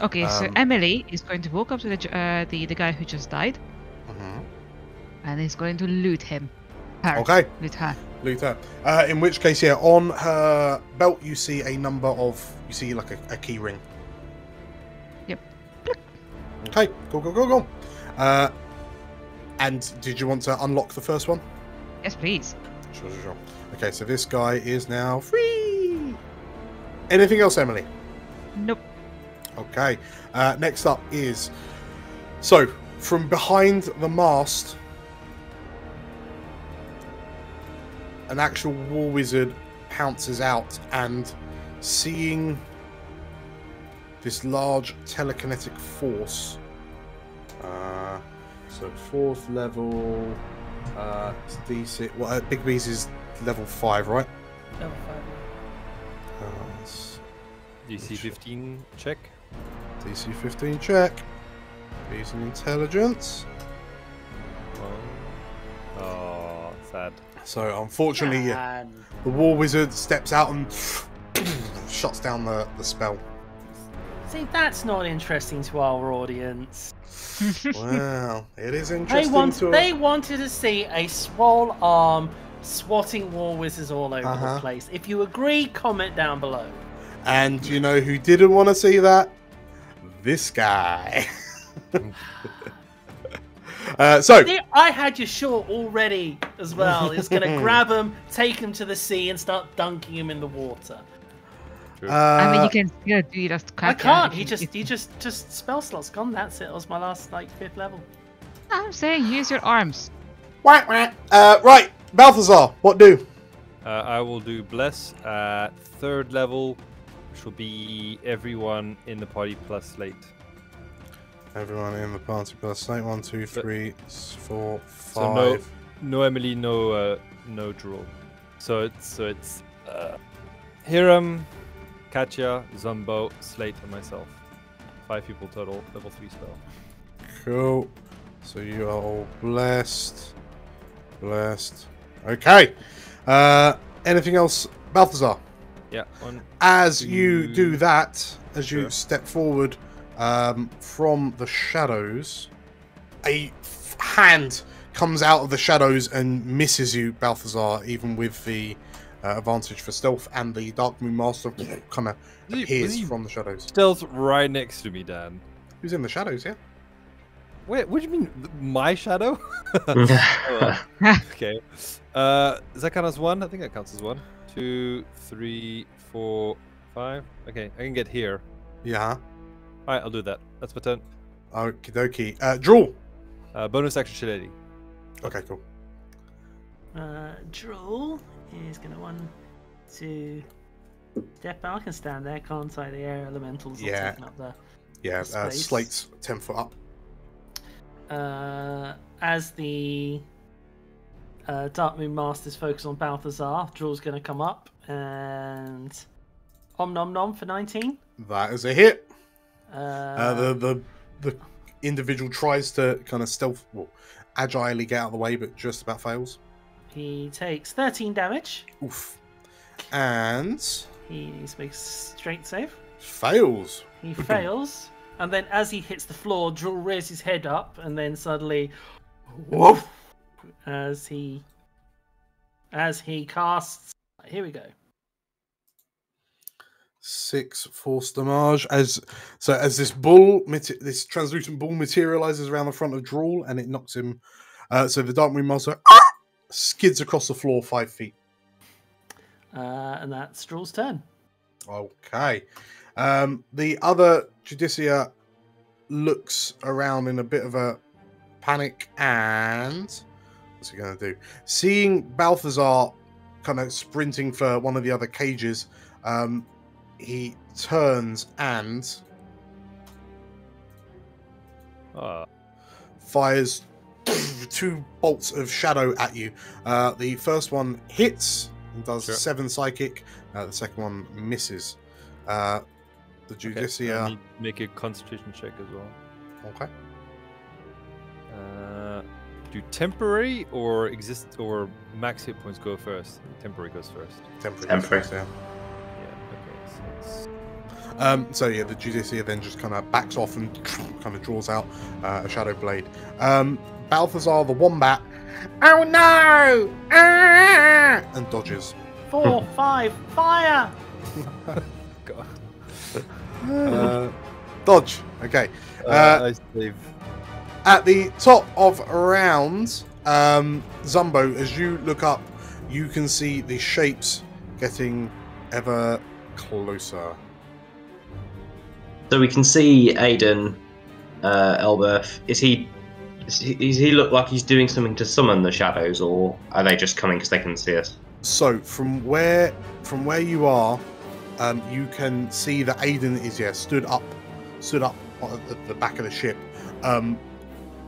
Speaker 2: Okay, so
Speaker 1: Um,
Speaker 2: Emily is going to walk up to the uh, the the guy who just died,
Speaker 1: Mhm.
Speaker 2: and is going to loot him. Her.
Speaker 1: Okay.
Speaker 2: Loot her.
Speaker 1: Luther. Uh, in which case, yeah, on her belt you see a number of you see like a, a key ring.
Speaker 2: Yep.
Speaker 1: Okay, go go go go. Uh, and did you want to unlock the first one?
Speaker 2: Yes, please.
Speaker 1: Sure, sure, sure. Okay, so this guy is now free. Anything else, Emily?
Speaker 2: Nope.
Speaker 1: Okay. Uh, next up is so from behind the mast, an actual war wizard pounces out and seeing this large telekinetic force. Uh, so fourth level. Uh, it's D6. Well, uh, Bigby's is level five, right?
Speaker 8: Level five.
Speaker 1: Uh, it's
Speaker 4: DC 15 check.
Speaker 1: DC 15 check. B's in intelligence.
Speaker 4: Oh, oh sad.
Speaker 1: So unfortunately, yeah,
Speaker 8: Man.
Speaker 1: the war wizard steps out and shuts down the, the spell.
Speaker 8: See, that's not interesting to our audience.
Speaker 1: Wow, it is
Speaker 8: They
Speaker 1: interesting
Speaker 8: want
Speaker 1: to.
Speaker 8: they wanted to see a swole arm swatting war wizards all over
Speaker 1: Uh-huh.
Speaker 8: the place. If you agree, comment down below.
Speaker 1: And you know who didn't want to see that? This guy. uh, so
Speaker 8: I had your short already as well. He's gonna grab him, take him to the sea, and start dunking him in the water.
Speaker 2: I mean,
Speaker 1: uh,
Speaker 2: you can still do just
Speaker 8: I
Speaker 2: crack
Speaker 8: can't.
Speaker 2: if
Speaker 8: He just he just just spell slots gone. That's it. That was my last like fifth level.
Speaker 2: I'm saying use your arms.
Speaker 1: Whack, whack. Uh, right, Balthazar, what do?
Speaker 4: Uh, I will do bless at third level, which will be everyone in the party plus slate.
Speaker 1: Everyone in the party plus slate. One, two,
Speaker 4: But-
Speaker 1: three,
Speaker 4: So no, no Emily, no uh, no draw. So it's so it's uh, Hiram, Katya, Zumbo, Slate, and myself. Five people total, level three spell.
Speaker 1: Cool. So you are all blessed. Blessed. Okay. Uh, anything else, Balthazar?
Speaker 4: Yeah, one.
Speaker 1: As you
Speaker 4: Mm.
Speaker 1: do that, as you
Speaker 4: Sure.
Speaker 1: step forward um, from the shadows, a f- hand comes out of the shadows and misses you, Balthazar, even with the uh, advantage for stealth, and the Dark Moon Master kind of
Speaker 4: Was
Speaker 1: appears
Speaker 4: was
Speaker 1: from the shadows.
Speaker 4: Stealth right next to me, Dan.
Speaker 1: Who's in the shadows, yeah?
Speaker 4: Wait, what do you mean, my shadow? Okay. Uh, does that count as one? I think that counts as one. Two, three, four, five. Okay, I can get here.
Speaker 1: Yeah.
Speaker 4: All right, I'll do that. That's my turn.
Speaker 1: Okie dokie. Uh, draw.
Speaker 4: Uh, bonus action shillelagh.
Speaker 1: Okay, cool.
Speaker 8: Uh, Drool is gonna want to step out. I can stand there, can't I? The air elementals are
Speaker 1: Yeah.
Speaker 8: taking up the.
Speaker 1: Yeah, uh,
Speaker 8: Space.
Speaker 1: Slate's 10 foot up.
Speaker 8: Uh, as the uh, Dark Moon Masters focus on Balthazar, Drool's gonna come up and om nom nom for nineteen.
Speaker 1: That is a hit.
Speaker 8: Uh,
Speaker 1: Uh, the, the the individual tries to kind of stealth, well, agilely get out of the way, but just about fails.
Speaker 8: He takes thirteen damage.
Speaker 1: Oof. And
Speaker 8: He needs to make strength save.
Speaker 1: fails.
Speaker 8: He fails, and then as he hits the floor, Drool raises his head up, and then suddenly, woof, as he as he casts. Here we go.
Speaker 1: Six force damage as so as this bull, mate- this translucent bull materializes around the front of Drool and it knocks him. Uh, so the Dark Moon Master skids across the floor five feet.
Speaker 8: Uh, and that's Drool's turn.
Speaker 1: Okay. Um, the other Judicia looks around in a bit of a panic and what's he going to do? Seeing Balthazar kind of sprinting for one of the other cages, um, he turns and
Speaker 4: Uh,
Speaker 1: fires two bolts of shadow at you. Uh, the first one hits and does
Speaker 4: Sure.
Speaker 1: seven psychic. Uh, the second one misses. Uh, The
Speaker 4: Okay,
Speaker 1: Judicia.
Speaker 4: need make a concentration check as well.
Speaker 1: Okay.
Speaker 4: Uh, do temporary or exist or max hit points go first? Temporary goes first.
Speaker 1: Temporary.
Speaker 7: Temporary.
Speaker 1: Yeah.
Speaker 4: Yeah. Okay. So
Speaker 1: Um, so yeah, the Judicia then just kind of backs off and kind of draws out uh, a shadow blade. Um, Balthazar the wombat. Oh no! Ah! And dodges.
Speaker 8: Four, five, fire!
Speaker 4: God.
Speaker 1: Uh, dodge. Okay.
Speaker 4: Uh,
Speaker 1: Uh, At the top of round, um, Zumbo, as you look up, you can see the shapes getting ever closer.
Speaker 7: So we can see Aiden, uh, Elberth. Is he? Is he, does he look like he's doing something to summon the shadows, or are they just coming because they can see us?
Speaker 1: So from where from where you are, um, you can see that Aiden is yeah stood up, stood up at the, back of the ship. Um,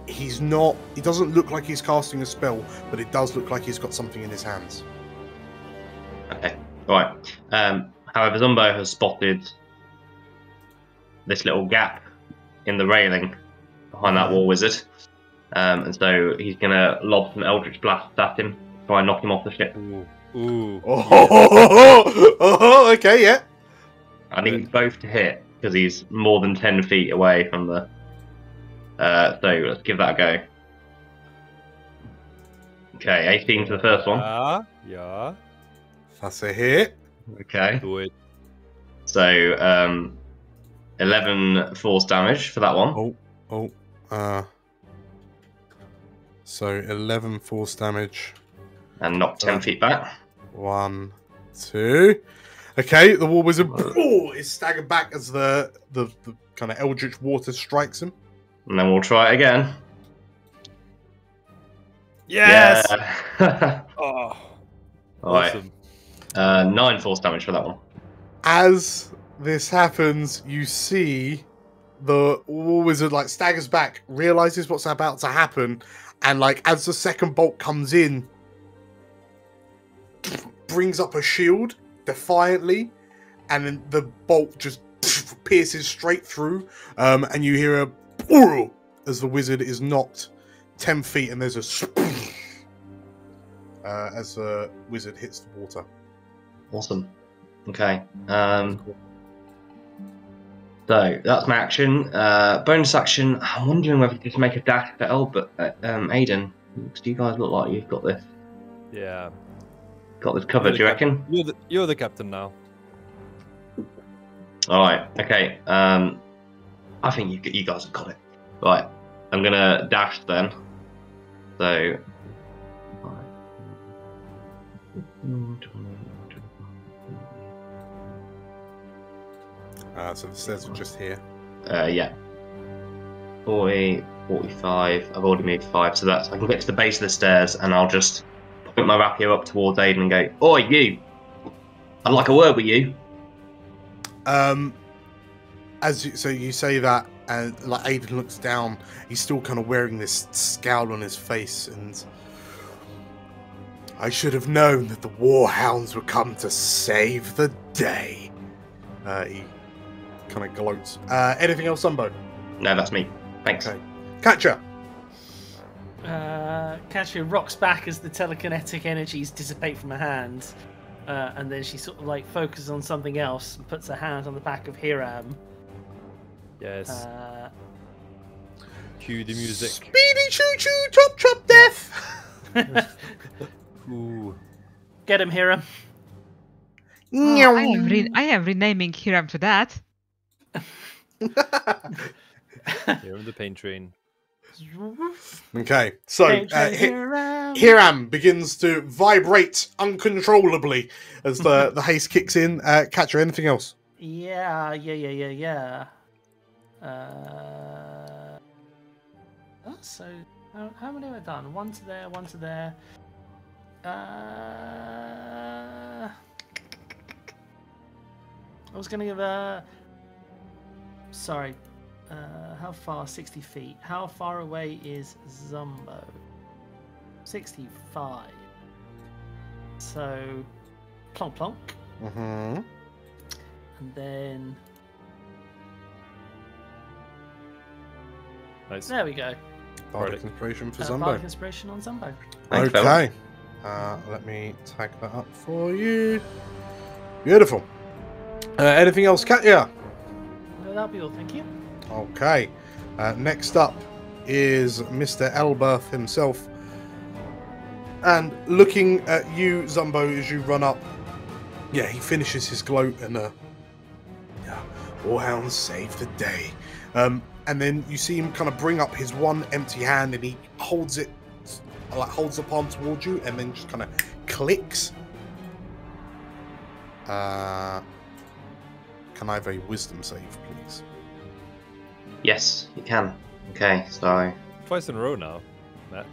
Speaker 1: he's not. He doesn't look like he's casting a spell, but it does look like he's got something in his hands.
Speaker 7: Okay, right. Um, however, Zumbo has spotted this little gap in the railing behind that war wizard, um, and so he's gonna lob some Eldritch Blasts at him, try and knock him off the ship.
Speaker 4: Ooh. Ooh.
Speaker 1: Oh, oh, okay, yeah.
Speaker 7: I need both to hit because he's more than ten feet away from the. Uh, so let's give that a go. Okay, 18 to the first one.
Speaker 4: Yeah. Yeah.
Speaker 1: That's a hit.
Speaker 7: Okay,
Speaker 4: Do it.
Speaker 7: so um, 11 force damage for that one.
Speaker 1: Oh, oh, uh. So eleven force damage.
Speaker 7: and knock 10 feet back.
Speaker 1: One, two. Okay, the war wizard oh, is staggered back as the the, the kind of eldritch water strikes him.
Speaker 7: And then we'll try it again.
Speaker 4: Yes.
Speaker 7: Yeah.
Speaker 4: Oh.
Speaker 7: Alright.
Speaker 4: Awesome.
Speaker 7: Uh, 9 force damage for that one.
Speaker 1: As this happens, you see the war wizard like staggers back, realizes what's about to happen, and like as the second bolt comes in, brings up a shield defiantly, and then the bolt just pierces straight through, um, and you hear a as the wizard is knocked ten feet, and there's a uh, as the wizard hits the water.
Speaker 7: Awesome. Okay. Um, so that's my action. Uh, bonus action. I'm wondering whether to just make a dash for Elberth, uh, um, Aiden. you guys look like you've got this
Speaker 4: Yeah.
Speaker 7: got this covered? Do you reckon?
Speaker 4: You're the, you're the captain now.
Speaker 7: All right. Okay. Um, I think you you guys have got it. Right. I'm gonna dash then. So.
Speaker 1: Uh, so the stairs are just here.
Speaker 7: Uh, yeah. 40, 45. I've already moved five, so that's I can get to the base of the stairs, and I'll just point my rapier up towards Aiden and go, "Oi, you! I'd like a word with you."
Speaker 1: Um, as you, so you say that, and like Aiden looks down, he's still kind of wearing this scowl on his face, and I should have known that the warhounds would come to save the day. Uh, he kind of gloats. Uh, anything else, Zumbo?
Speaker 7: No, that's me. Thanks.
Speaker 1: Okay. Katya.
Speaker 8: Uh, Katya rocks back as the telekinetic energies dissipate from her hand, uh, and then she sort of like focuses on something else and puts her hand on the back of Hiram.
Speaker 4: Yes.
Speaker 8: Uh,
Speaker 4: Cue the music.
Speaker 1: Speedy choo choo, chop chop death.
Speaker 4: Ooh.
Speaker 8: get him, Hiram.
Speaker 2: Oh, I, am re- I am renaming Hiram to that.
Speaker 4: Here in the pain train.
Speaker 1: Okay, so
Speaker 8: Hey,
Speaker 1: uh,
Speaker 8: hey,
Speaker 1: Hi-
Speaker 8: Hiram.
Speaker 1: Hiram begins to vibrate uncontrollably as the, the haste kicks in. Uh, Katya, anything else?
Speaker 8: Yeah, yeah, yeah, yeah, yeah. Uh, oh, so how, how many have I done? One to there, one to there. Uh, I was gonna give a sorry. Uh, how far? 60 feet. How far away is Zumbo? 65. So, plonk plonk.
Speaker 1: Mm-hmm.
Speaker 8: And then.
Speaker 4: Nice.
Speaker 8: There we go.
Speaker 1: Bardic inspiration for
Speaker 8: uh,
Speaker 1: Zumbo.
Speaker 8: Bardic inspiration on Zumbo.
Speaker 1: Okay. Uh, let me tag that up for you. Beautiful. Uh, anything else, Katya?
Speaker 8: That'll be all. Thank you.
Speaker 1: Okay. Uh, next up is Mr. Elberth himself. And looking at you, Zumbo, as you run up, yeah, he finishes his gloat and, uh, yeah, Warhounds save the day. Um, and then you see him kind of bring up his one empty hand and he holds it, like holds the palm towards you and then just kind of clicks. Uh, can I have a wisdom save, please?
Speaker 7: Yes, you can. Okay, so
Speaker 4: Twice in a row now, Matt.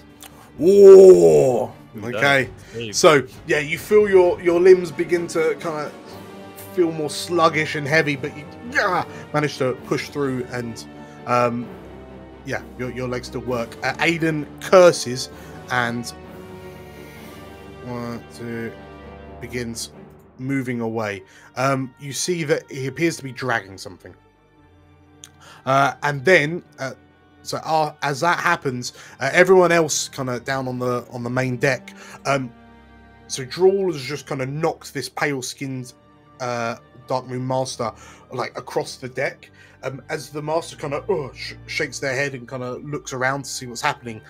Speaker 1: Whoa! Okay. So yeah, you feel your your limbs begin to kind of feel more sluggish and heavy, but you yeah, manage to push through and um, yeah, your, your legs still work. Uh, Aiden curses and one, two, begins moving away. Um, you see that he appears to be dragging something. Uh, and then, uh, so uh, as that happens, uh, everyone else kind of down on the on the main deck. Um, so Drool has just kind of knocked this pale-skinned uh, Dark Moon Master like across the deck. Um, as the Master kind of uh, sh- shakes their head and kind of looks around to see what's happening,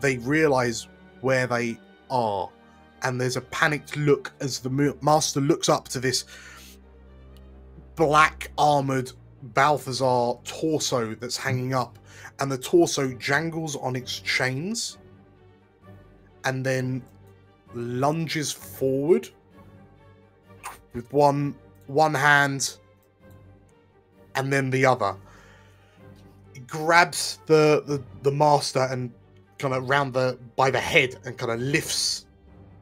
Speaker 1: they realize where they are, and there's a panicked look as the Master looks up to this black armored Balthazar torso that's hanging up, and the torso jangles on its chains and then lunges forward with one one hand and then the other. He grabs the, the, the master and kind of round the by the head and kind of lifts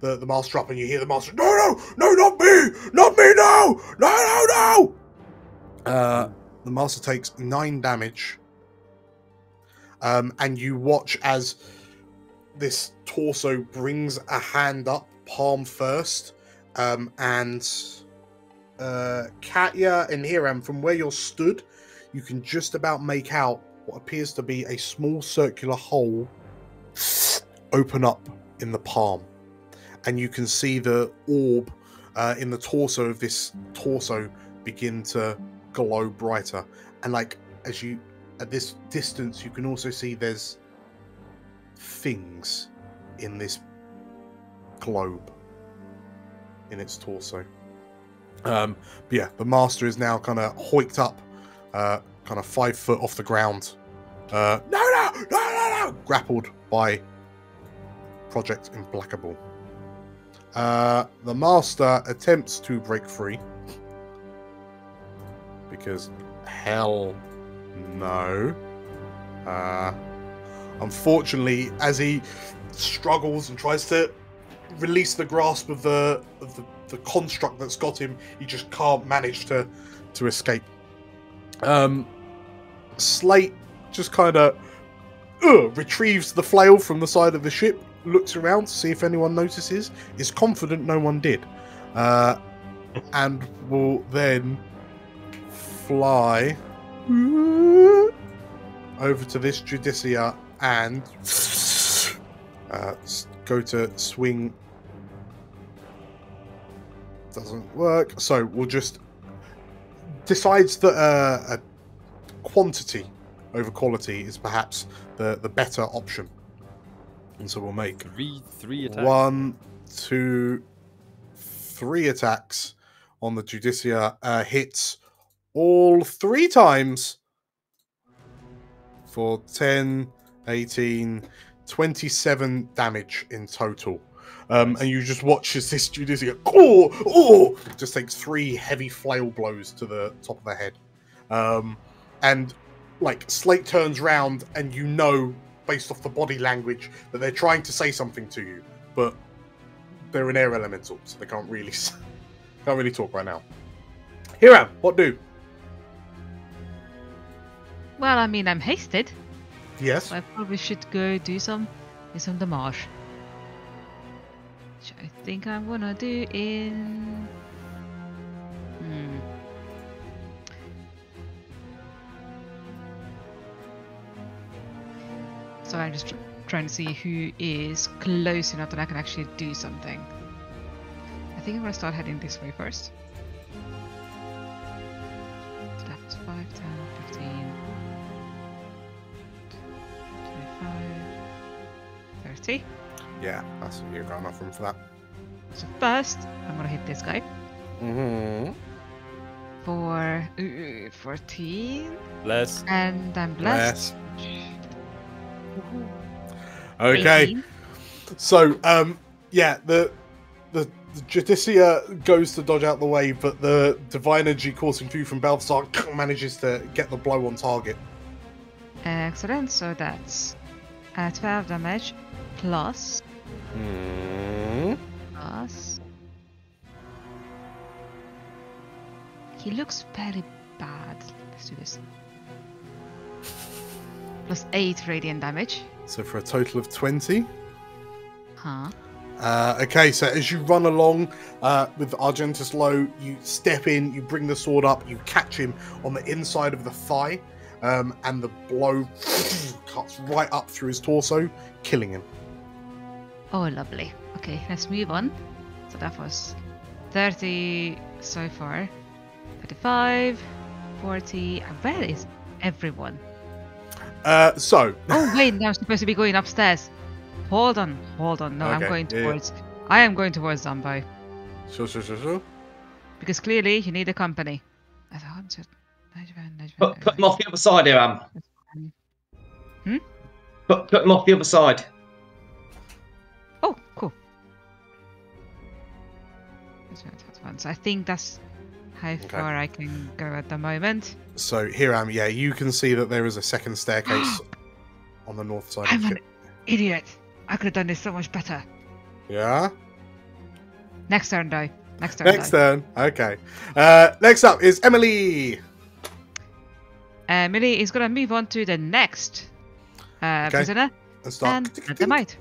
Speaker 1: the, the master up and you hear the master, no no, no, not me! Not me, no! No, no, no! Uh the master takes nine damage. Um, and you watch as this torso brings a hand up, palm first, um, and uh, Katya and Hiram, from where you're stood, you can just about make out what appears to be a small circular hole open up in the palm, and you can see the orb uh, in the torso of this torso begin to glow brighter, and like as you at this distance, you can also see there's things in this globe in its torso. Um, but yeah, the master is now kind of hoiked up, uh, kind of five foot off the ground. Uh, no, no, no, no, no! Grappled by Project Implacable. Uh, the master attempts to break free because hell no. Uh, unfortunately, as he struggles and tries to release the grasp of the of the, the construct that's got him, he just can't manage to to escape. Um, Slate just kind of uh, retrieves the flail from the side of the ship, looks around to see if anyone notices, is confident no one did, uh, and will then fly over to this Judicia and uh, go to swing. Doesn't work. So we'll just decides that uh, a quantity over quality is perhaps the the better option, and so we'll make
Speaker 4: Three, three attacks.
Speaker 1: one, two, three attacks on the Judicia. Uh, hits all three times for 10, 18, 27 damage in total. Um, and you just watch as this Judicia, oh, oh, just takes three heavy flail blows to the top of the head. Um, and like Slate turns round, and you know, based off the body language, that they're trying to say something to you, but they're an air elemental, so they can't really can't really talk right now. Hiram, what do?
Speaker 2: Well, I mean, I'm hasted,
Speaker 1: Yes.
Speaker 2: so I probably should go do some do some damage. Which I think I'm gonna do in. Hmm. So I'm just tr- trying to see who is close enough that I can actually do something. I think I'm gonna start heading this way first. So that's 5, 10, 15, 25, 30.
Speaker 1: Yeah, that's you're got enough room for that.
Speaker 2: So first, I'm gonna hit this guy
Speaker 1: Mm-hmm.
Speaker 2: for uh, 14,
Speaker 4: Bless.
Speaker 2: and I'm blessed.
Speaker 1: Okay.
Speaker 2: 18.
Speaker 1: So, um, yeah, the the, the Judicia goes to dodge out the way, but the divine energy coursing through from Balthazar manages to get the blow on target.
Speaker 2: Excellent. So that's uh, 12 damage plus
Speaker 1: Hmm.
Speaker 2: plus. He looks very bad. Let's do this. Plus 8 radiant damage.
Speaker 1: So for a total of twenty.
Speaker 2: Huh.
Speaker 1: Uh, okay, so as you run along uh, with Argentus low, you step in, you bring the sword up, you catch him on the inside of the thigh, um, and the blow cuts right up through his torso, killing him.
Speaker 2: Oh, lovely. Okay, let's move on. So that was 30 so far. 35, 40. and Where is everyone?
Speaker 1: Uh, so,
Speaker 2: Oh, wait, I'm supposed to be going upstairs. Hold on, hold on. No, I'm
Speaker 1: Okay,
Speaker 2: going
Speaker 1: yeah, yeah.
Speaker 2: towards. I am going towards Zumbo.
Speaker 1: sure, sure, sure, sure.
Speaker 2: Because clearly you need a company. At 100, 91, 91,
Speaker 7: Put, put him off the other side here, Am.
Speaker 2: Hmm?
Speaker 7: Put, put him off the other side.
Speaker 2: Oh, cool. That's right, that's. So I think that's how far I can go at the moment.
Speaker 1: So here I am. Yeah, you can see that there is a second staircase on the north side
Speaker 2: I'm
Speaker 1: of
Speaker 2: an
Speaker 1: ship.
Speaker 2: idiot. I could have done this so much better.
Speaker 1: Yeah.
Speaker 2: Next turn, though. Next turn.
Speaker 1: Next
Speaker 2: though.
Speaker 1: turn. Okay. Uh, next up is Emily.
Speaker 2: Emily is gonna move on to the next uh,
Speaker 1: Okay.
Speaker 2: prisoner
Speaker 1: And start.
Speaker 2: and the might.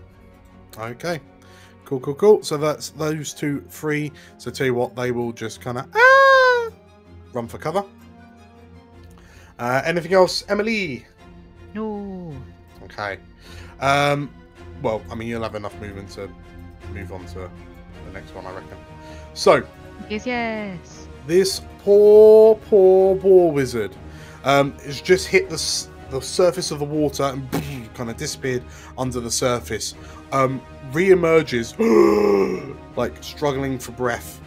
Speaker 1: Okay. Cool, cool, cool. So that's those two free. So tell you what, they will just kind of ah, run for cover. Uh, anything else, Emily?
Speaker 2: No.
Speaker 1: Okay. Um, well, I mean, you'll have enough movement to move on to the next one, I reckon. So,
Speaker 2: Yes, yes.
Speaker 1: this poor, poor war wizard um, has just hit the, the surface of the water and kind of disappeared under the surface. Um, re-emerges, like struggling for breath,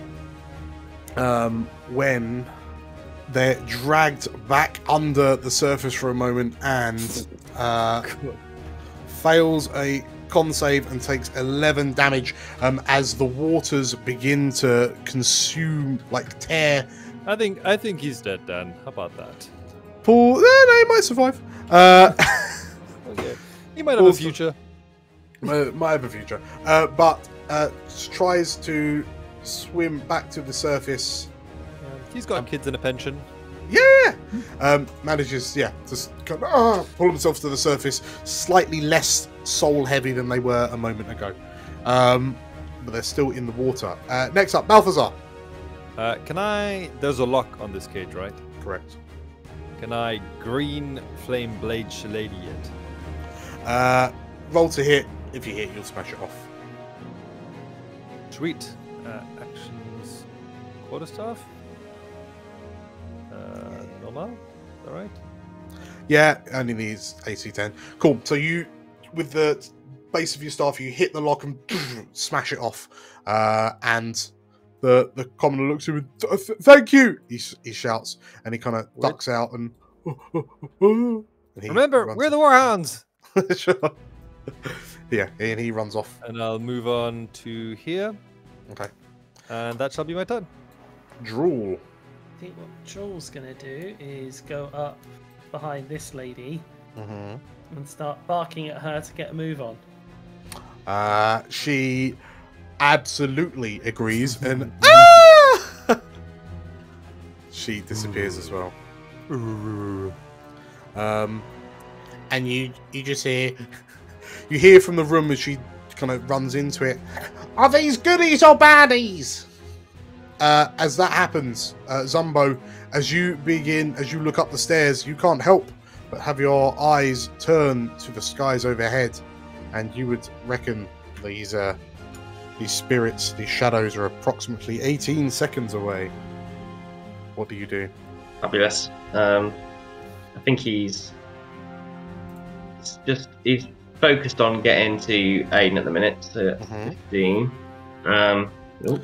Speaker 1: um, when they're dragged back under the surface for a moment and uh, fails a con save and takes 11 damage um, as the waters begin to consume, like tear.
Speaker 4: I think I think he's dead, Dan. How about that?
Speaker 1: Paul, eh, no, he might survive. Uh,
Speaker 4: Okay. He might have a
Speaker 1: Also-
Speaker 4: future.
Speaker 1: might might have a future. Uh, but uh, tries to swim back to the surface.
Speaker 4: He's got kids and a pension.
Speaker 1: Yeah! Um, manages, yeah, to kind of, ah, pull himself to the surface, slightly less soul heavy than they were a moment ago. Um, but they're still in the water. Uh, next up, Balthazar.
Speaker 4: Uh, can I? There's a lock on this cage, right?
Speaker 1: Correct.
Speaker 4: Can I green flame blade shillelagh it?
Speaker 1: Uh, roll to hit. If you hit, you'll smash it off.
Speaker 4: Sweet. Uh, actions. Quarterstaff. Normal. All right.
Speaker 1: Yeah, only needs AC 10. Cool. So you, with the base of your staff, you hit the lock and smash it off. Uh, and the the commoner looks at him. and, "Th- th- Thank you. He, he shouts and he kind of ducks out and. and
Speaker 4: Remember, we're the Warhounds.
Speaker 1: Sure. yeah, and he runs off.
Speaker 4: And I'll move on to here,
Speaker 1: Okay.
Speaker 4: and that shall be my turn.
Speaker 1: Drool.
Speaker 8: I think what Drool's gonna do is go up behind this lady
Speaker 1: hmm
Speaker 8: and start barking at her to get a move on.
Speaker 1: Uh, she absolutely agrees and ah! she disappears as well. Um, and you you just hear you hear from the room as she kind of runs into it. Are these goodies or baddies? Uh, as that happens, uh, Zumbo, as you begin, as you look up the stairs, you can't help but have your eyes turn to the skies overhead, and you would reckon these uh, these spirits, these shadows, are approximately 18 seconds away. What do you do?
Speaker 7: Fabulous. Um, I think he's just he's focused on getting to Aiden at the minute. So that's
Speaker 1: Mhm.
Speaker 7: 15. Um, oh,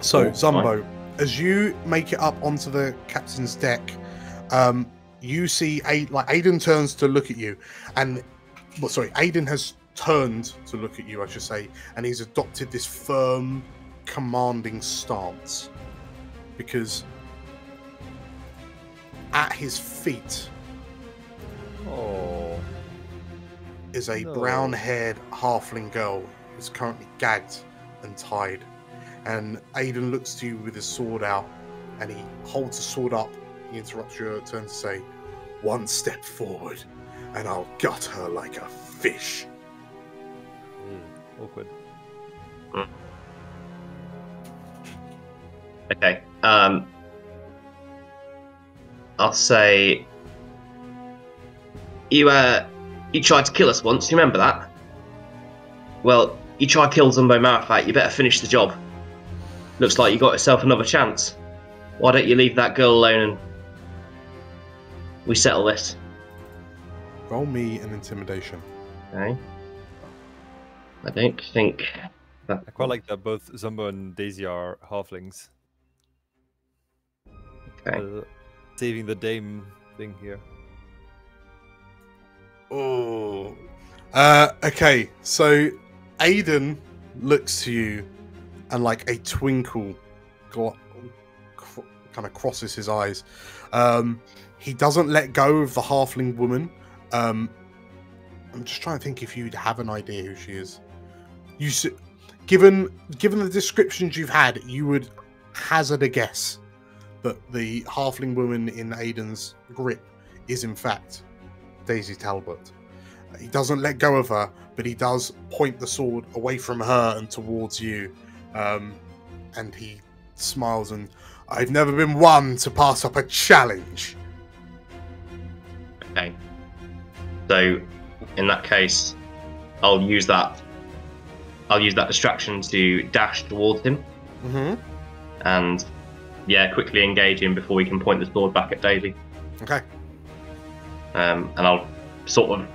Speaker 1: So,
Speaker 7: Oh,
Speaker 1: Zumbo, as you make it up onto the captain's deck, um, you see a like Aiden turns to look at you, and well, sorry, Aiden has turned to look at you, I should say, and he's adopted this firm, commanding stance because at his feet
Speaker 4: Oh.
Speaker 1: is a
Speaker 4: No.
Speaker 1: brown-haired halfling girl who's currently gagged and tied. And Aiden looks to you with his sword out, and he holds the sword up. He interrupts your turn to say, "One step forward, and I'll gut her like a fish."
Speaker 4: Mm, awkward.
Speaker 7: okay. Um, I'll say you uh you tried to kill us once. You remember that? Well, you tried to kill Zumbo Marifat. You better finish the job. Looks like you got yourself another chance. Why don't you leave that girl alone and we settle this?
Speaker 1: Roll me an intimidation.
Speaker 7: Okay. I don't think that.
Speaker 4: I quite like that both Zumbo and Daisy are halflings.
Speaker 7: Okay.
Speaker 4: Uh, saving the dame thing here.
Speaker 1: Oh. Uh, okay, so Aiden looks to you, and like a twinkle, kind of crosses his eyes. Um, he doesn't let go of the halfling woman. Um, I'm just trying to think if you'd have an idea who she is. You, given given the descriptions you've had, you would hazard a guess that the halfling woman in Aiden's grip is in fact Daisy Talbot. He doesn't let go of her, but he does point the sword away from her and towards you. Um, and he smiles and I've never been one to pass up a challenge.
Speaker 7: Okay. So, in that case, I'll use that. I'll use that distraction to dash towards him
Speaker 1: Mm-hmm.
Speaker 7: and, yeah, quickly engage him before we can point the sword back at Daisy.
Speaker 1: Okay.
Speaker 7: Um, and I'll sort of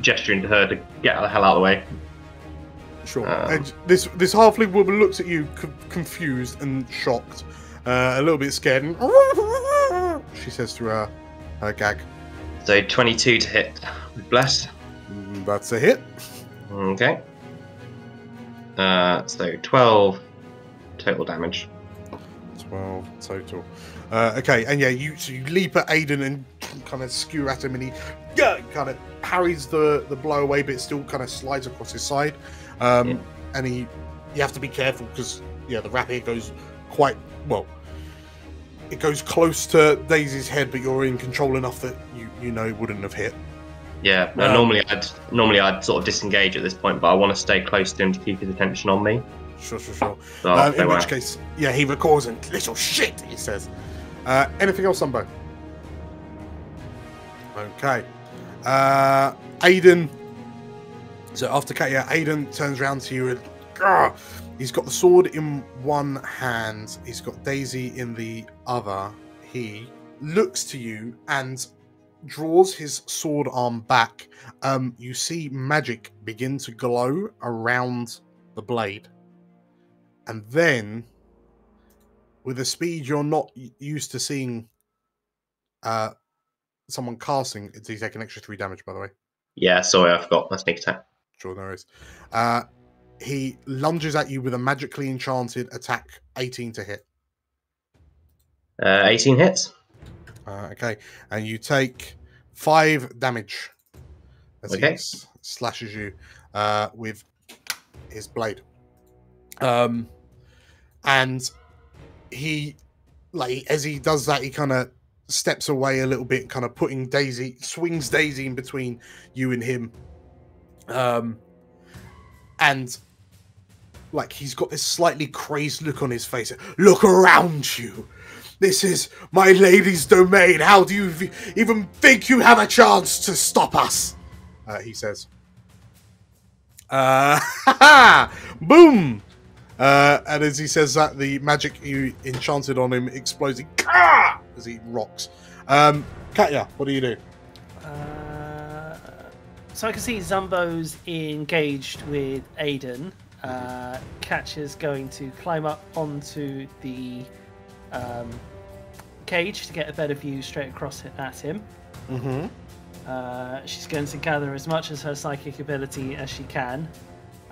Speaker 7: gesturing to her to get the hell out of the way.
Speaker 1: Sure.
Speaker 7: Um,
Speaker 1: and this this halfling woman looks at you co- confused and shocked, uh, a little bit scared. And she says through her, her gag,
Speaker 7: So 22 to hit bless.
Speaker 1: "Mm, "That's a hit."
Speaker 7: Okay. Uh, so 12 total damage.
Speaker 1: 12 total. Uh, okay, and yeah, you so you leap at Aiden and kind of skew at him, and he yeah, kind of parries the, the blow away, but it still kind of slides across his side. Um,
Speaker 7: Yeah.
Speaker 1: And he, you have to be careful because yeah, the rapier goes quite well. It goes close to Daisy's head, but you're in control enough that you you know wouldn't have hit.
Speaker 7: Yeah. No,
Speaker 1: Um,
Speaker 7: normally I'd normally I'd sort of disengage at this point, but I want to stay close to him to keep his attention on me.
Speaker 1: Sure, sure, sure.
Speaker 7: So
Speaker 1: Um, in which case, yeah, he records and little shit, he says. Uh, anything else, Zumbo? Okay. Uh, Aiden. So after Katya, Aiden turns around to you and "Grr!" he's got the sword in one hand, he's got Daisy in the other. He looks to you and draws his sword arm back. Um, you see magic begin to glow around the blade and then with a speed you're not used to seeing uh someone casting you take an extra three damage by the way
Speaker 7: Yeah. Sorry, I forgot my sneak attack.
Speaker 1: Sure there is uh he lunges at you with a magically enchanted attack 18 to hit.
Speaker 7: Uh, 18 hits.
Speaker 1: uh, okay. And you take five damage as he
Speaker 7: Okay.
Speaker 1: s- slashes you uh with his blade. Um and he like as he does that he kind of steps away a little bit kind of putting daisy swings daisy in between you and him um and like he's got this slightly crazed look on his face look around you This is my lady's domain. How do you even think you have a chance to stop us? Uh, he says. Uh, boom! Uh, and as he says that, the magic you enchanted on him explodes as he rocks. Um, Katya, what do you do?
Speaker 8: So I can see Zumbo's engaged with Aiden. Uh, Katya's going to climb up onto the um, cage to get a better view straight across at him.
Speaker 1: Mm-hmm.
Speaker 8: Uh, she's going to gather as much as her psychic ability as she can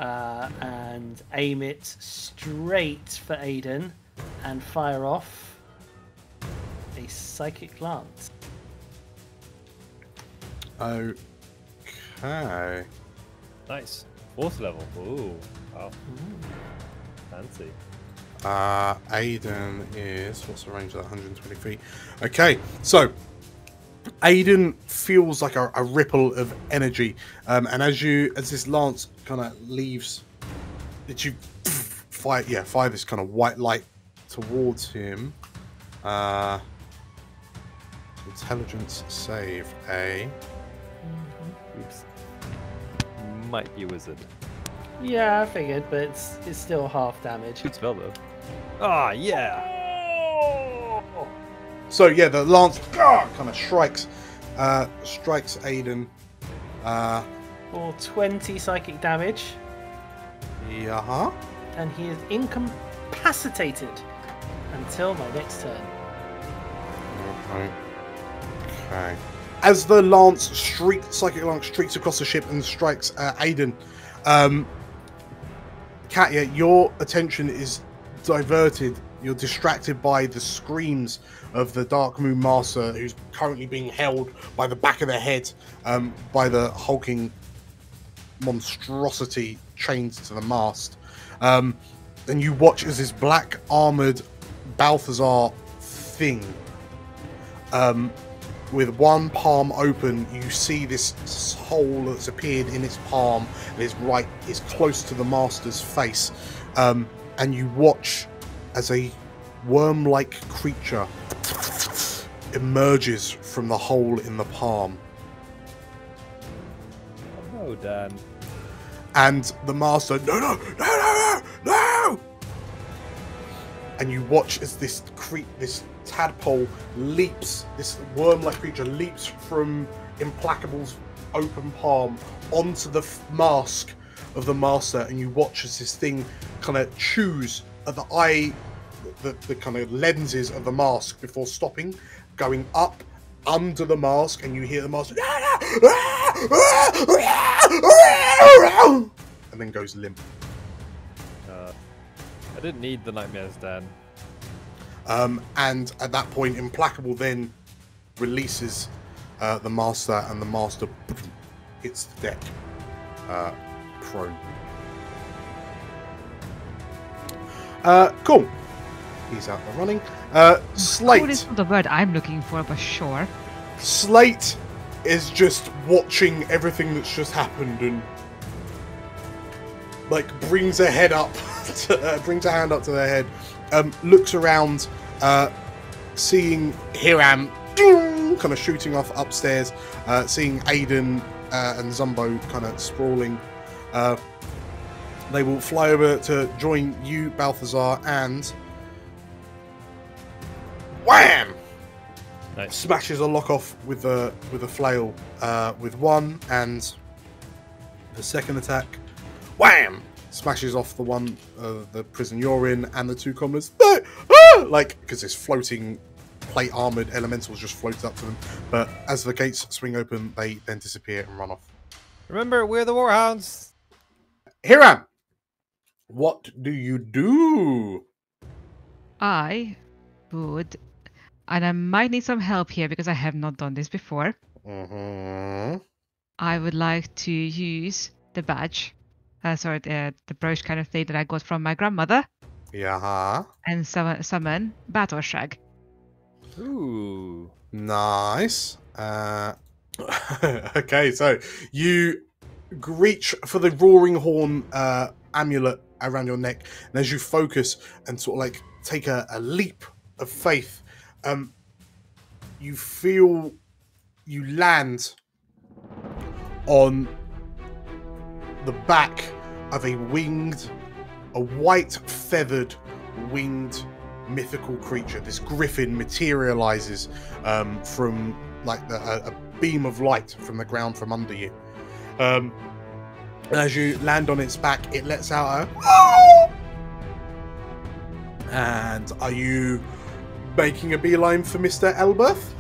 Speaker 8: uh, and aim it straight for Aiden and fire off a psychic lance.
Speaker 1: Okay.
Speaker 4: Nice. Fourth level. Ooh. Wow. Fancy.
Speaker 1: Uh, Aiden is what's the range of that? 120 feet. Okay, so Aiden feels like a, a ripple of energy, um, and as you as this lance kind of leaves, that you fire yeah fire this kind of white light towards him. Uh, intelligence save a.
Speaker 4: Oops. Might be a wizard.
Speaker 8: Yeah, I figured, but it's, it's still half damage.
Speaker 4: Good spell though. Ah, yeah.
Speaker 1: So yeah, the lance kind of strikes, uh, strikes Aiden. Uh,
Speaker 8: For 20 psychic damage,
Speaker 1: yeah, huh?
Speaker 8: and he is incapacitated until my next turn.
Speaker 1: Okay. Okay. As the lance streaks, psychic lance streaks across the ship and strikes uh, Aiden, um, Katya, your attention is diverted. You're distracted by the screams of the Dark Moon Master, who's currently being held by the back of the head um, by the hulking monstrosity chained to the mast. Um, and you watch as this black armored Balthazar thing um, with one palm open, you see this hole that's appeared in its palm and is right is close to the master's face, um, and you watch as a worm-like creature emerges from the hole in the palm,
Speaker 4: Oh, Dan.
Speaker 1: and the master no no no no no no, and you watch as this creep, this tadpole leaps, this worm-like creature leaps from Implacable's open palm onto the mask of the master, and you watch as this thing kind of chews at the eye, the, the kind of lenses of the mask before stopping, going up under the mask, and you hear the master, ah, ah, ah, and then goes limp.
Speaker 4: Uh, I didn't need the nightmares, Dan.
Speaker 1: Um, and at that point, Implacable then releases uh, the Master, and the Master hits the deck, uh, prone. Uh, cool. He's out and running. Uh, Slate.
Speaker 2: is not the word I'm looking for, but sure.
Speaker 1: Slate is just watching everything that's just happened and like brings her head up, to, uh, brings her hand up to their head, um, looks around, uh, seeing Hiram kind of shooting off upstairs, uh, seeing Aiden uh, and Zumbo kind of sprawling. Uh, they will fly over to join you, Balthazar, and wham!
Speaker 4: Nice.
Speaker 1: smashes a lock off with a with a flail uh, with one, and the second attack, wham, smashes off the one uh, the prison you're in, and the two commoners, "No! Ah!" like because this floating plate armored elementals just floats up to them. But as the gates swing open, they then disappear and run off.
Speaker 4: Remember, we're the Warhounds.
Speaker 1: Hiram, what do you do?
Speaker 2: I would, and I might need some help here because I have not done this before.
Speaker 1: Mm-hmm.
Speaker 2: I would like to use the badge, uh, sorry, the, the brooch kind of thing that I got from my grandmother,
Speaker 1: Yeah.
Speaker 2: and summon, summon Battle Shag.
Speaker 4: Ooh.
Speaker 1: Nice. Uh, okay, so you reach for the roaring horn uh, amulet around your neck, and as you focus and sort of like take a, a leap of faith, um, you feel you land on the back of a winged, a white feathered winged mythical creature. This griffin materializes um, from like the, a, a beam of light from the ground from under you. Um, and as you land on its back, it lets out a. And are you making a beeline for Mr. Elberth?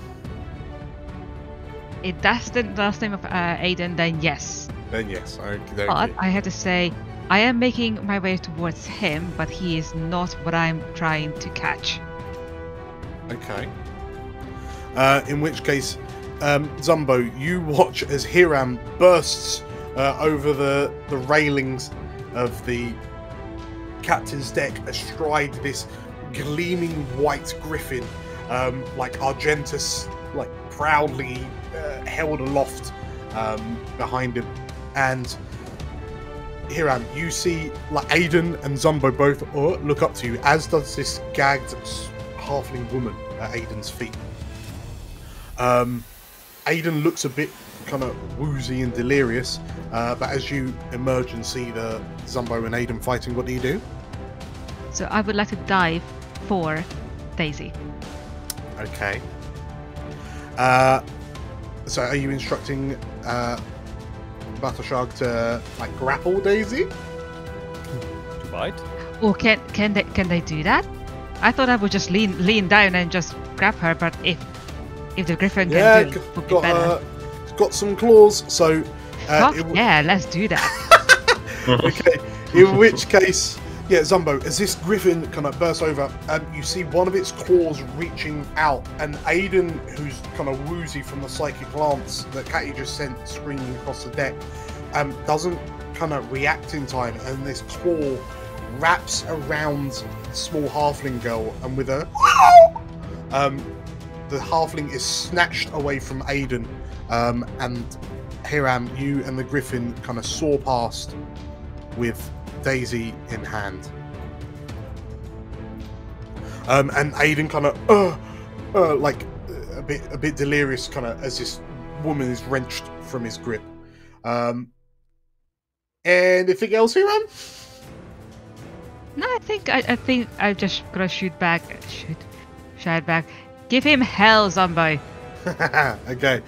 Speaker 2: If that's the last name of uh, Aiden, then yes.
Speaker 1: Then yes. Okay,
Speaker 2: But I have to say, I am making my way towards him, but he is not what I'm trying to catch.
Speaker 1: Okay. Uh, in which case, um, Zumbo, you watch as Hiram bursts uh, over the, the railings of the captain's deck astride this gleaming white griffin, um, like Argentus, like proudly uh, held aloft um, behind him. And Hiram, you see like Aiden and Zumbo both uh, look up to you, as does this gagged halfling woman at Aiden's feet. Um, Aiden looks a bit kind of woozy and delirious, uh, but as you emerge and see the Zumbo and Aiden fighting, what do you do?
Speaker 2: So I would like to dive for Daisy.
Speaker 1: Okay. Uh, so are you instructing uh, Battleshog to like grapple Daisy?
Speaker 4: To bite?
Speaker 2: Or can can they can they do that? I thought I would just lean lean down and just grab her, but if if the griffin
Speaker 1: yeah,
Speaker 2: can do
Speaker 1: g-
Speaker 2: it, would be
Speaker 1: got
Speaker 2: better.
Speaker 1: uh, got some claws. So uh,
Speaker 2: Fuck
Speaker 1: w-
Speaker 2: yeah, let's do that.
Speaker 1: okay. In which case, yeah, Zumbo, as this griffin kind of bursts over, um, you see one of its claws reaching out, and Aiden, who's kind of woozy from the psychic lance that Catty just sent screaming across the deck, um, doesn't kind of react in time, and this claw wraps around the small halfling girl, and with a um, the halfling is snatched away from Aiden, um, and Hiram, you and the griffin kind of soar past with Daisy in hand. Um, and Aiden kind of, uh, uh, like a bit, a bit delirious, kind of as this woman is wrenched from his grip. Um, anything else, Hiram?
Speaker 2: no, I think I, I think I just gonna shoot back. Shoot, shout back. Give him hell, Zumbo.
Speaker 1: okay.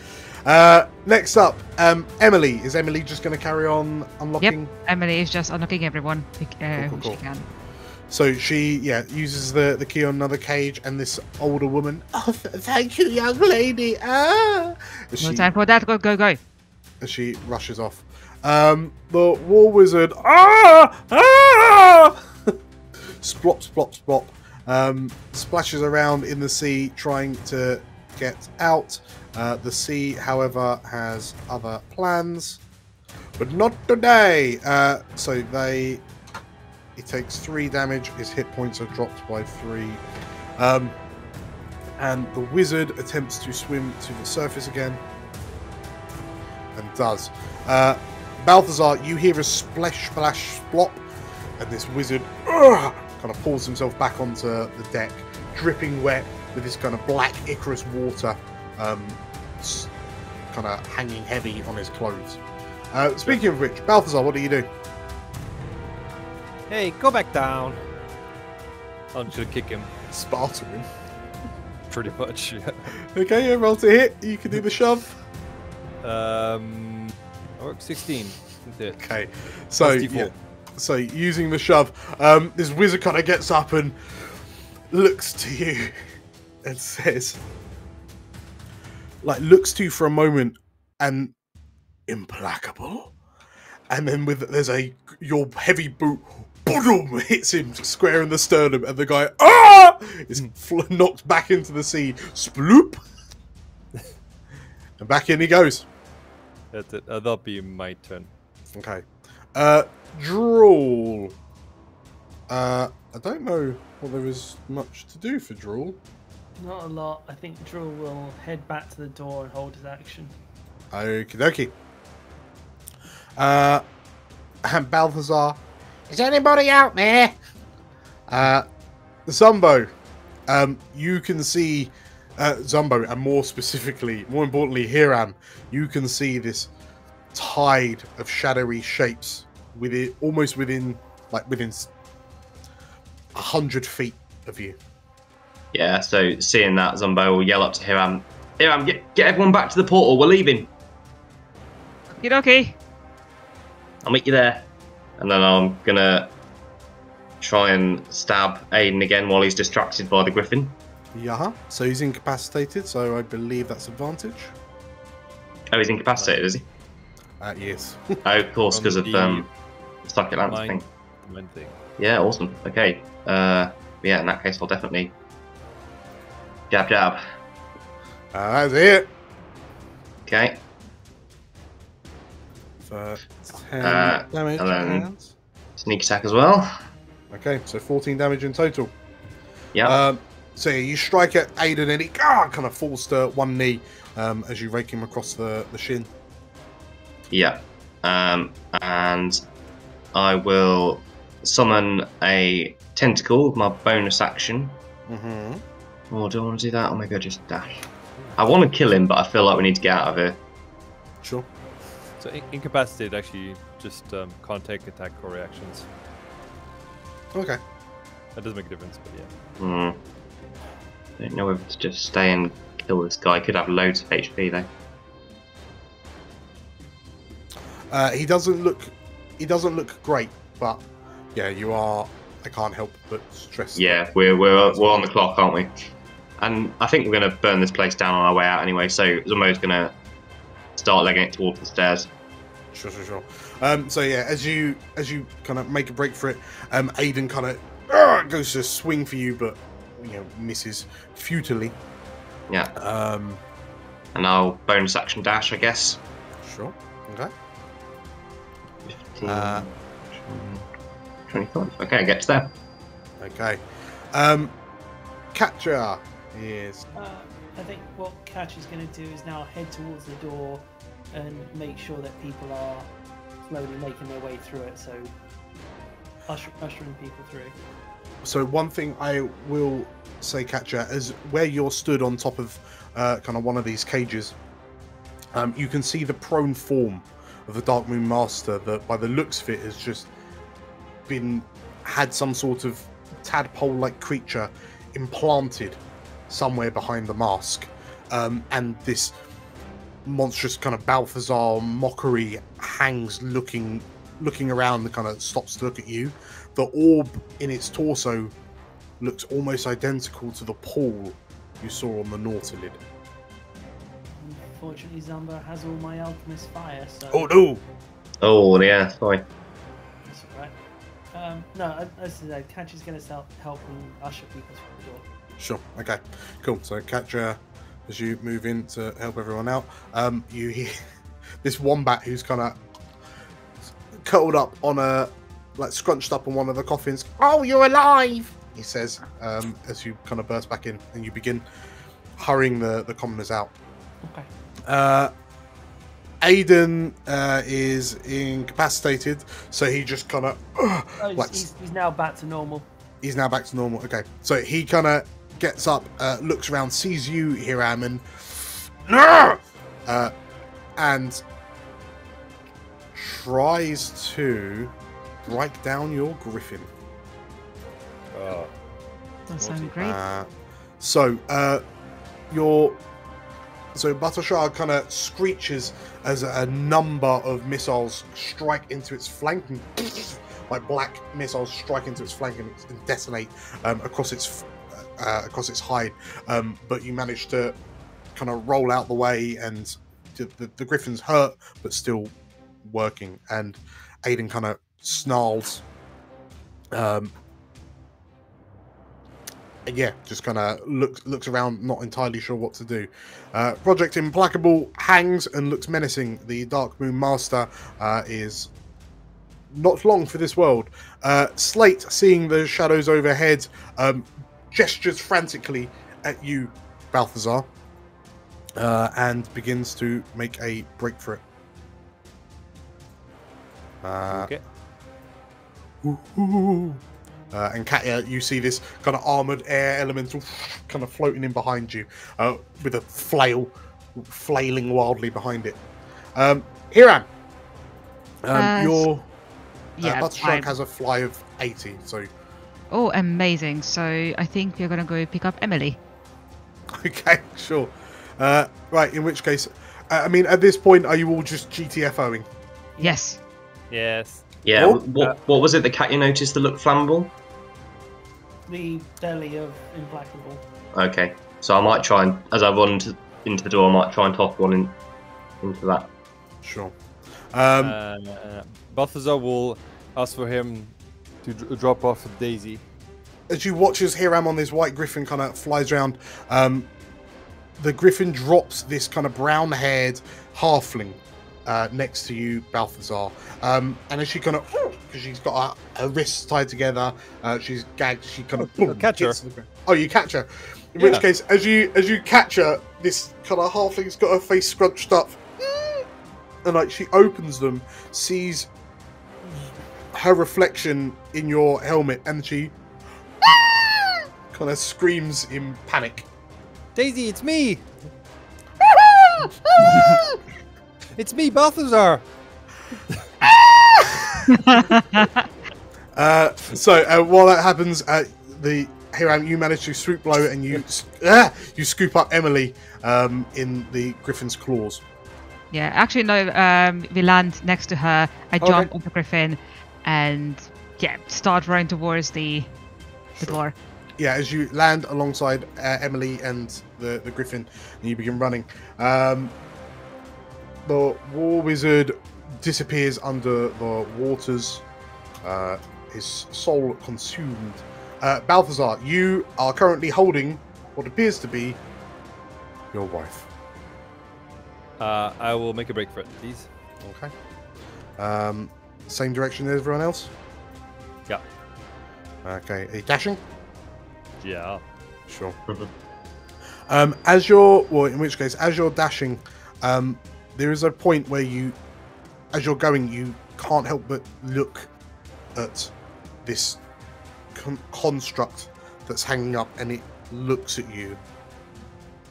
Speaker 1: Uh, next up, um, Emily. Is Emily just going to carry on unlocking?
Speaker 2: Yep, Emily is just unlocking everyone uh,
Speaker 1: Cool, cool,
Speaker 2: who
Speaker 1: cool.
Speaker 2: she can.
Speaker 1: So she, yeah, uses the, the key on another cage, and this older woman. Oh, th- thank you, young lady. Ah, as
Speaker 2: No
Speaker 1: she,
Speaker 2: time for that. Go go go.
Speaker 1: as she rushes off. Um, the war wizard. Ah, ah! splop, splop, splop. Um, splashes around in the sea, trying to get out. Uh, the sea, however, has other plans, but not today. Uh, so they he takes three damage. His hit points are dropped by three. Um, and the wizard attempts to swim to the surface again. And does. Uh, Balthazar, you hear a splash, splash, splop, and this wizard ugh, kind of pulls himself back onto the deck, dripping wet with this kind of black ichorous water um, kind of hanging heavy on his clothes. Uh, speaking of which, Balthazar, what do you do?
Speaker 4: Hey, go back down. I'm just gonna kick him.
Speaker 1: Sparta him.
Speaker 4: Pretty much. yeah.
Speaker 1: Okay, yeah, roll to hit. You can do the shove.
Speaker 4: um, I work 16.
Speaker 1: Okay, so yeah, so using the shove, um, this wizard kind of gets up and looks to you and says, like, looks to you for a moment and implacable, and then with there's a your heavy boot. Boom! Hits him square in the sternum, and the guy ah is fl- knocked back into the sea. Sploop, and back in he goes.
Speaker 4: That's it. Uh, that'll be my turn.
Speaker 1: Okay. Uh, Drool. Uh, I don't know what there is much to do for Drool.
Speaker 8: Not a lot. I think Drool will head back to the door and hold his action.
Speaker 1: Okie dokie. Uh, and Balthazar. Is anybody out there? Uh, Zumbo. Um, you can see uh, Zumbo, and more specifically, more importantly, Hiram, you can see this tide of shadowy shapes within, almost within, like within a hundred feet of you.
Speaker 7: Yeah, so seeing that, Zumbo will yell up to Hiram, Hiram, get, get everyone back to the portal, we're leaving.
Speaker 2: Okie dokie.
Speaker 7: I'll meet you there. And then I'm gonna try and stab Aiden again while he's distracted by the griffin.
Speaker 1: Yeah. So he's incapacitated. So I believe that's advantage.
Speaker 7: Oh, he's incapacitated, is he?
Speaker 1: Uh, yes.
Speaker 7: Oh, of course, because of
Speaker 4: the
Speaker 7: um, the psychic lance thing.
Speaker 4: thing.
Speaker 7: Yeah, awesome. Okay. Uh, yeah, in that case, I'll definitely jab jab.
Speaker 1: Uh, that's it.
Speaker 7: Okay.
Speaker 1: For ten
Speaker 7: Uh,
Speaker 1: damage.
Speaker 7: and Sneak attack as well.
Speaker 1: Okay, so 14 damage in total.
Speaker 7: Yeah.
Speaker 1: Um, so yeah, you strike at Aiden and he ah, kind of falls to one knee um, as you rake him across the, the shin.
Speaker 7: Yeah. Um, and I will summon a tentacle with my bonus action.
Speaker 1: Mm-hmm.
Speaker 7: Or do I want to do that? Oh my god, just dash. I want to kill him, but I feel like we need to get out of here.
Speaker 1: Sure.
Speaker 4: So in- incapacitated actually just um, can't take attack or reactions.
Speaker 1: Okay.
Speaker 4: That doesn't make a difference, but yeah.
Speaker 7: Hmm. Don't know whether to just stay and kill this guy. Could have loads of HP though.
Speaker 1: Uh, he doesn't look he doesn't look great, but yeah, you are. I can't help but stress.
Speaker 7: Yeah, we're we're we're on the clock, aren't we? And I think we're gonna burn this place down on our way out anyway. So Zumbo's gonna start legging it towards the stairs.
Speaker 1: Sure, sure, sure. Um, so yeah, as you as you kind of make a break for it, um, Aiden kind of goes to swing for you, but you know misses futilely.
Speaker 7: Yeah.
Speaker 1: Um,
Speaker 7: And I'll bonus action dash, I guess.
Speaker 1: sure. Okay.
Speaker 7: 15,
Speaker 1: Uh,
Speaker 7: 25. Okay, I get to there.
Speaker 1: Okay. Um, Katya is
Speaker 8: Uh, I think what Catch is going to do is now head towards the door and make sure that people are slowly making their way through it. So usher, ushering people through.
Speaker 1: So one thing I will say, Katya, is where you're stood on top of uh, kind of one of these cages, um, you can see the prone form of the Dark Moon Master that, by the looks of it, has just been had some sort of tadpole-like creature implanted somewhere behind the mask, um, and this monstrous kind of Balthazar mockery hangs looking looking around and kind of stops to look at you the orb in its torso looks almost identical to the pool you saw on the Nautiloid.
Speaker 8: Unfortunately, Zumbo has all my alchemist fire, so
Speaker 1: Oh no!
Speaker 7: Oh, yeah, sorry.
Speaker 8: that's all right. Um, no, as I said, Catch is going to help help and usher people through the door.
Speaker 1: Sure. Okay. Cool. So catch uh, as you move in to help everyone out. Um, you hear this wombat who's kind of curled up on a like scrunched up on one of the coffins. Oh, you're alive! He says um, as you kind of burst back in and you begin hurrying the the commoners out.
Speaker 8: Okay.
Speaker 1: Uh, Aiden uh, is incapacitated, so he just kind of
Speaker 8: Oh, he's,
Speaker 1: like
Speaker 8: he's, he's now back to normal.
Speaker 1: he's now back to normal. Okay, so he kind of gets up, uh, looks around, sees you, Hiram, and no, uh, and tries to break down your griffin.
Speaker 4: Oh,
Speaker 2: That sounds great.
Speaker 1: Uh, so uh, your so Buttershard kind of screeches as a number of missiles strike into its flank and like black missiles strike into its flank and, and detonate um, across its uh, across its hide. Um, but you manage to kind of roll out the way, and the, the, griffin's hurt but still working. And Aiden kind of snarls. Um, yeah, just kind of looks looks around, not entirely sure what to do. Uh, Project Implacable hangs and looks menacing. The Dark Moon Master uh, is not long for this world. Uh, Slate, seeing the shadows overhead, um, gestures frantically at you, Balthazar, uh, and begins to make a break for it. Uh,
Speaker 4: okay.
Speaker 1: ooh, ooh, Uh, and Katya, you see this kind of armored air elemental kind of floating in behind you uh, with a flail flailing wildly behind it. Um, Hiram, um,
Speaker 2: Uh,
Speaker 1: your
Speaker 2: Yeah,
Speaker 1: uh, Butter has a fly of 80, so
Speaker 2: Oh, amazing. So I think we're gonna go pick up Emily.
Speaker 1: okay, sure. Uh, right, in which case, uh, I mean, at this point, are you all just GTFOing?
Speaker 2: Yes.
Speaker 4: Yes.
Speaker 7: Yeah.
Speaker 1: Oh,
Speaker 7: what what was it that Katya noticed that looked flammable?
Speaker 8: The belly of Implacable.
Speaker 7: Okay. So I might try and as I run to, into the door, I might try and toss one in, into that.
Speaker 1: Sure. Um,
Speaker 4: uh, Balthazar will ask for him to drop off Daisy.
Speaker 1: as you watch as Hiram on this white griffin kind of flies around, um, the griffin drops this kind of brown-haired halfling uh, next to you, Balthazar. Um, and as she kind of, because she's got her, her wrists tied together, uh, she's gagged. She kind of
Speaker 4: I'll catch her.
Speaker 1: hits the ground. Oh, you catch her. In which case, as you as you catch her, this kind of halfling's got her face scrunched up, and like she opens them, sees her reflection in your helmet, and she kind of screams in panic.
Speaker 4: Daisy, it's me! it's me, Balthazar!
Speaker 1: Uh, so uh, while that happens, uh, the Hiram, you manage to swoop low and you ah, you scoop up Emily um, in the Griffin's claws.
Speaker 2: Yeah, actually, no. Um, we land next to her. I
Speaker 1: Okay.
Speaker 2: jump on the griffin, and yeah, start running towards the the door.
Speaker 1: Yeah, as you land alongside uh, Emily and the, the Griffin, and you begin running. Um, the War Wizard disappears under the waters, uh, his soul consumed. Uh, Balthazar, you are currently holding what appears to be your wife.
Speaker 4: Uh, I will make a break for it, please.
Speaker 1: Okay. Um, same direction as everyone else?
Speaker 4: Yeah.
Speaker 1: Okay. Are you dashing?
Speaker 4: Yeah.
Speaker 1: Sure. um, as you're, well, in which case, as you're dashing, um, there is a point where you, as you're going, you can't help but look at this con- construct that's hanging up, and it looks at you,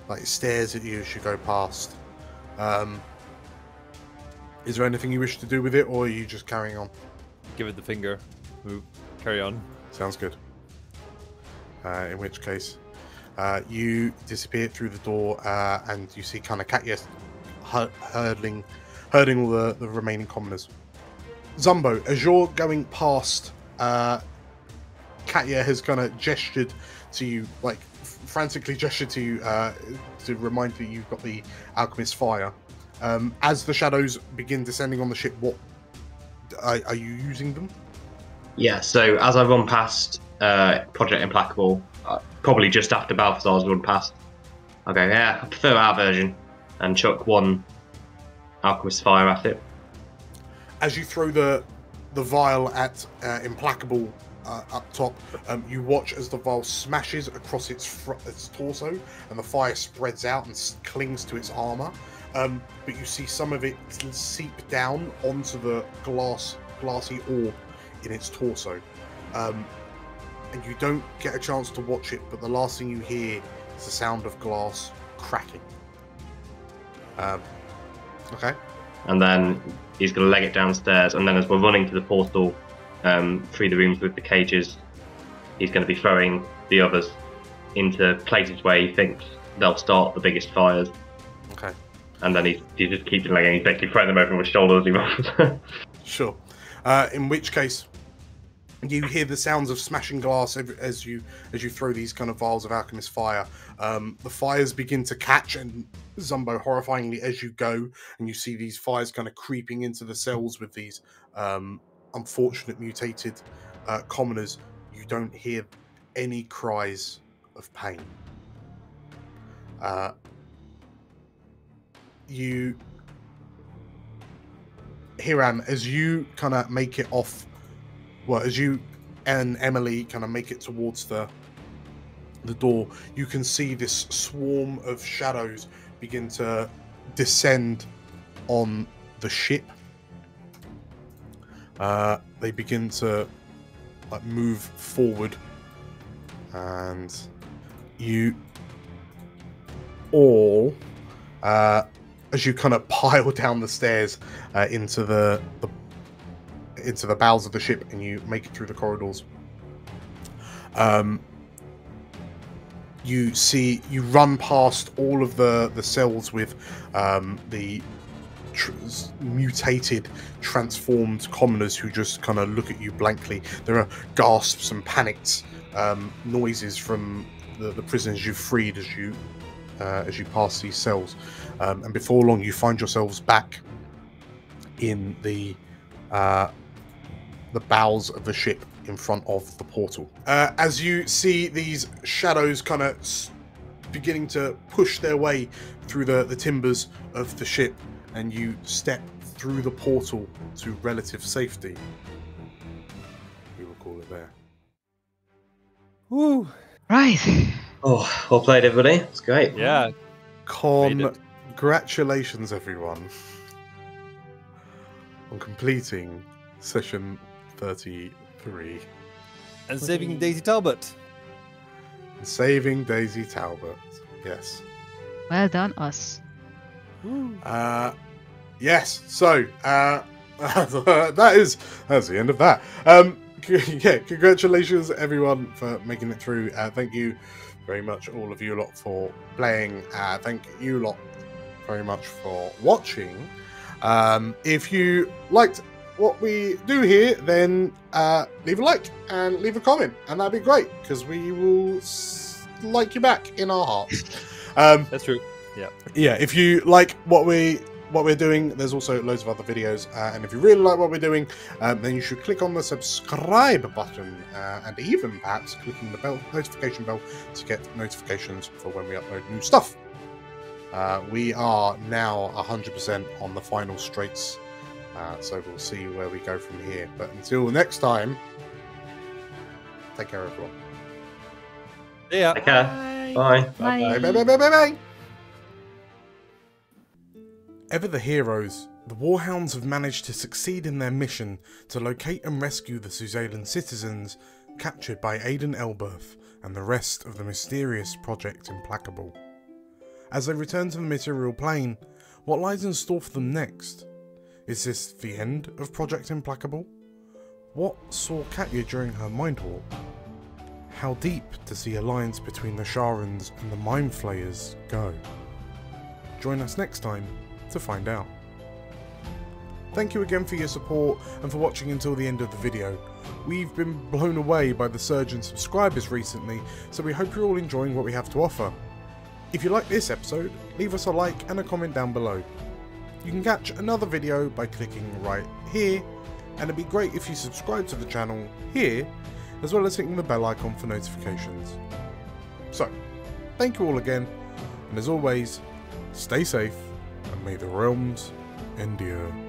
Speaker 1: like it stares at you as you go past. Um, is there anything you wish to do with it, or are you just carrying on?
Speaker 4: Give it the finger. Move. Carry on.
Speaker 1: Sounds good. Uh, in which case, uh, you disappear through the door, uh, and you see kind of Katya hu- hurdling, herding all the, the remaining commoners. Zumbo, as you're going past, uh, Katya has kind of gestured to you, like frantically gestured to you uh, to remind you that you've got the alchemist fire. Um, as the shadows begin descending on the ship, what are, are you using them?
Speaker 7: Yeah, so as I run past uh, Project Implacable, uh, probably just after Balthazar's run past, I go, yeah, I prefer our version, and chuck one Alchemist Fire at it.
Speaker 1: as you throw the the vial at uh, implacable uh, up top. Um, you watch as the vial smashes across its fr- its torso and the fire spreads out and s- clings to its armor. Um, but you see some of it seep down onto the glass glassy orb in its torso. Um, and you don't get a chance to watch it but the last thing you hear is the sound of glass cracking. Um, okay.
Speaker 7: And then he's going to leg it downstairs. And then as we're running to the portal um, through the rooms with the cages, he's going to be throwing the others into places where he thinks they'll start the biggest fires.
Speaker 1: okay
Speaker 7: And then he, he just keeps legging. He's basically throwing them over his shoulder as he runs.
Speaker 1: Sure. Uh, in which case, you hear the sounds of smashing glass as you as you throw these kind of vials of alchemist fire. Um, the fires begin to catch, and Zumbo horrifyingly as you go, and you see these fires kind of creeping into the cells with these um, unfortunate mutated uh, commoners. You don't hear any cries of pain. Uh, you Hiram, as you kind of make it off, well, as you and Emily kind of make it towards the the door, you can see this swarm of shadows begin to descend on the ship. Uh, they begin to like move forward, and you all, uh, as you kind of pile down the stairs uh, into the, the into the bowels of the ship, and you make it through the corridors. Um, you see, you run past all of the the cells with um, the tr- mutated, transformed commoners who just kind of look at you blankly. There are gasps and panicked um, noises from the, the prisoners you've freed as you uh, as you pass these cells, um, and before long you find yourselves back in the uh, the bowels of the ship in front of the portal. Uh, as you see these shadows kind of beginning to push their way through the, the timbers of the ship, and you step through the portal to relative safety. We will call it there.
Speaker 4: Woo!
Speaker 2: Right.
Speaker 7: Oh, well played, everybody. It's great.
Speaker 4: Yeah. Made.
Speaker 1: Congratulations, everyone, on completing session 33
Speaker 4: And saving Daisy Talbot.
Speaker 1: and saving Daisy Talbot. Yes.
Speaker 2: Well done, us.
Speaker 1: Uh, yes. So uh, that is that's the end of that. Um, yeah. Congratulations, everyone, for making it through. Uh, thank you very much, all of you a lot, for playing. Uh, thank you lot very much for watching. Um, if you liked what we do here, then uh, leave a like and leave a comment, and that'd be great because we will s- like you back in our hearts. Um,
Speaker 4: That's true.
Speaker 1: Yeah. Yeah if you like what we what we're doing there's also loads of other videos uh, and if you really like what we're doing um, then you should click on the subscribe button uh, and even perhaps clicking the bell notification bell to get notifications for when we upload new stuff uh, we are now 100% on the final straights uh, so we'll see where we go from here but until next time take care everyone
Speaker 4: Yeah.
Speaker 7: Take care. Bye.
Speaker 1: Bye, bye, bye, bye, bye, bye. Ever the heroes, the Warhounds have managed to succeed in their mission to locate and rescue the Suzailan citizens captured by Aidan Elberth and the rest of the mysterious Project Implacable. As they return to the material plane, what lies in store for them next? Is this the end of Project Implacable? What saw Katya during her mind warp? How deep does the alliance between the Sharrans and the Mind Flayers go? Join us next time to find out. Thank you again for your support and for watching until the end of the video. We've been blown away by the surge in subscribers recently, so we hope you're all enjoying what we have to offer. If you like this episode, leave us a like and a comment down below. You can catch another video by clicking right here, and it'd be great if you subscribe to the channel here as well as hitting the bell icon for notifications. So, thank you all again, and as always, stay safe and may the realms endure.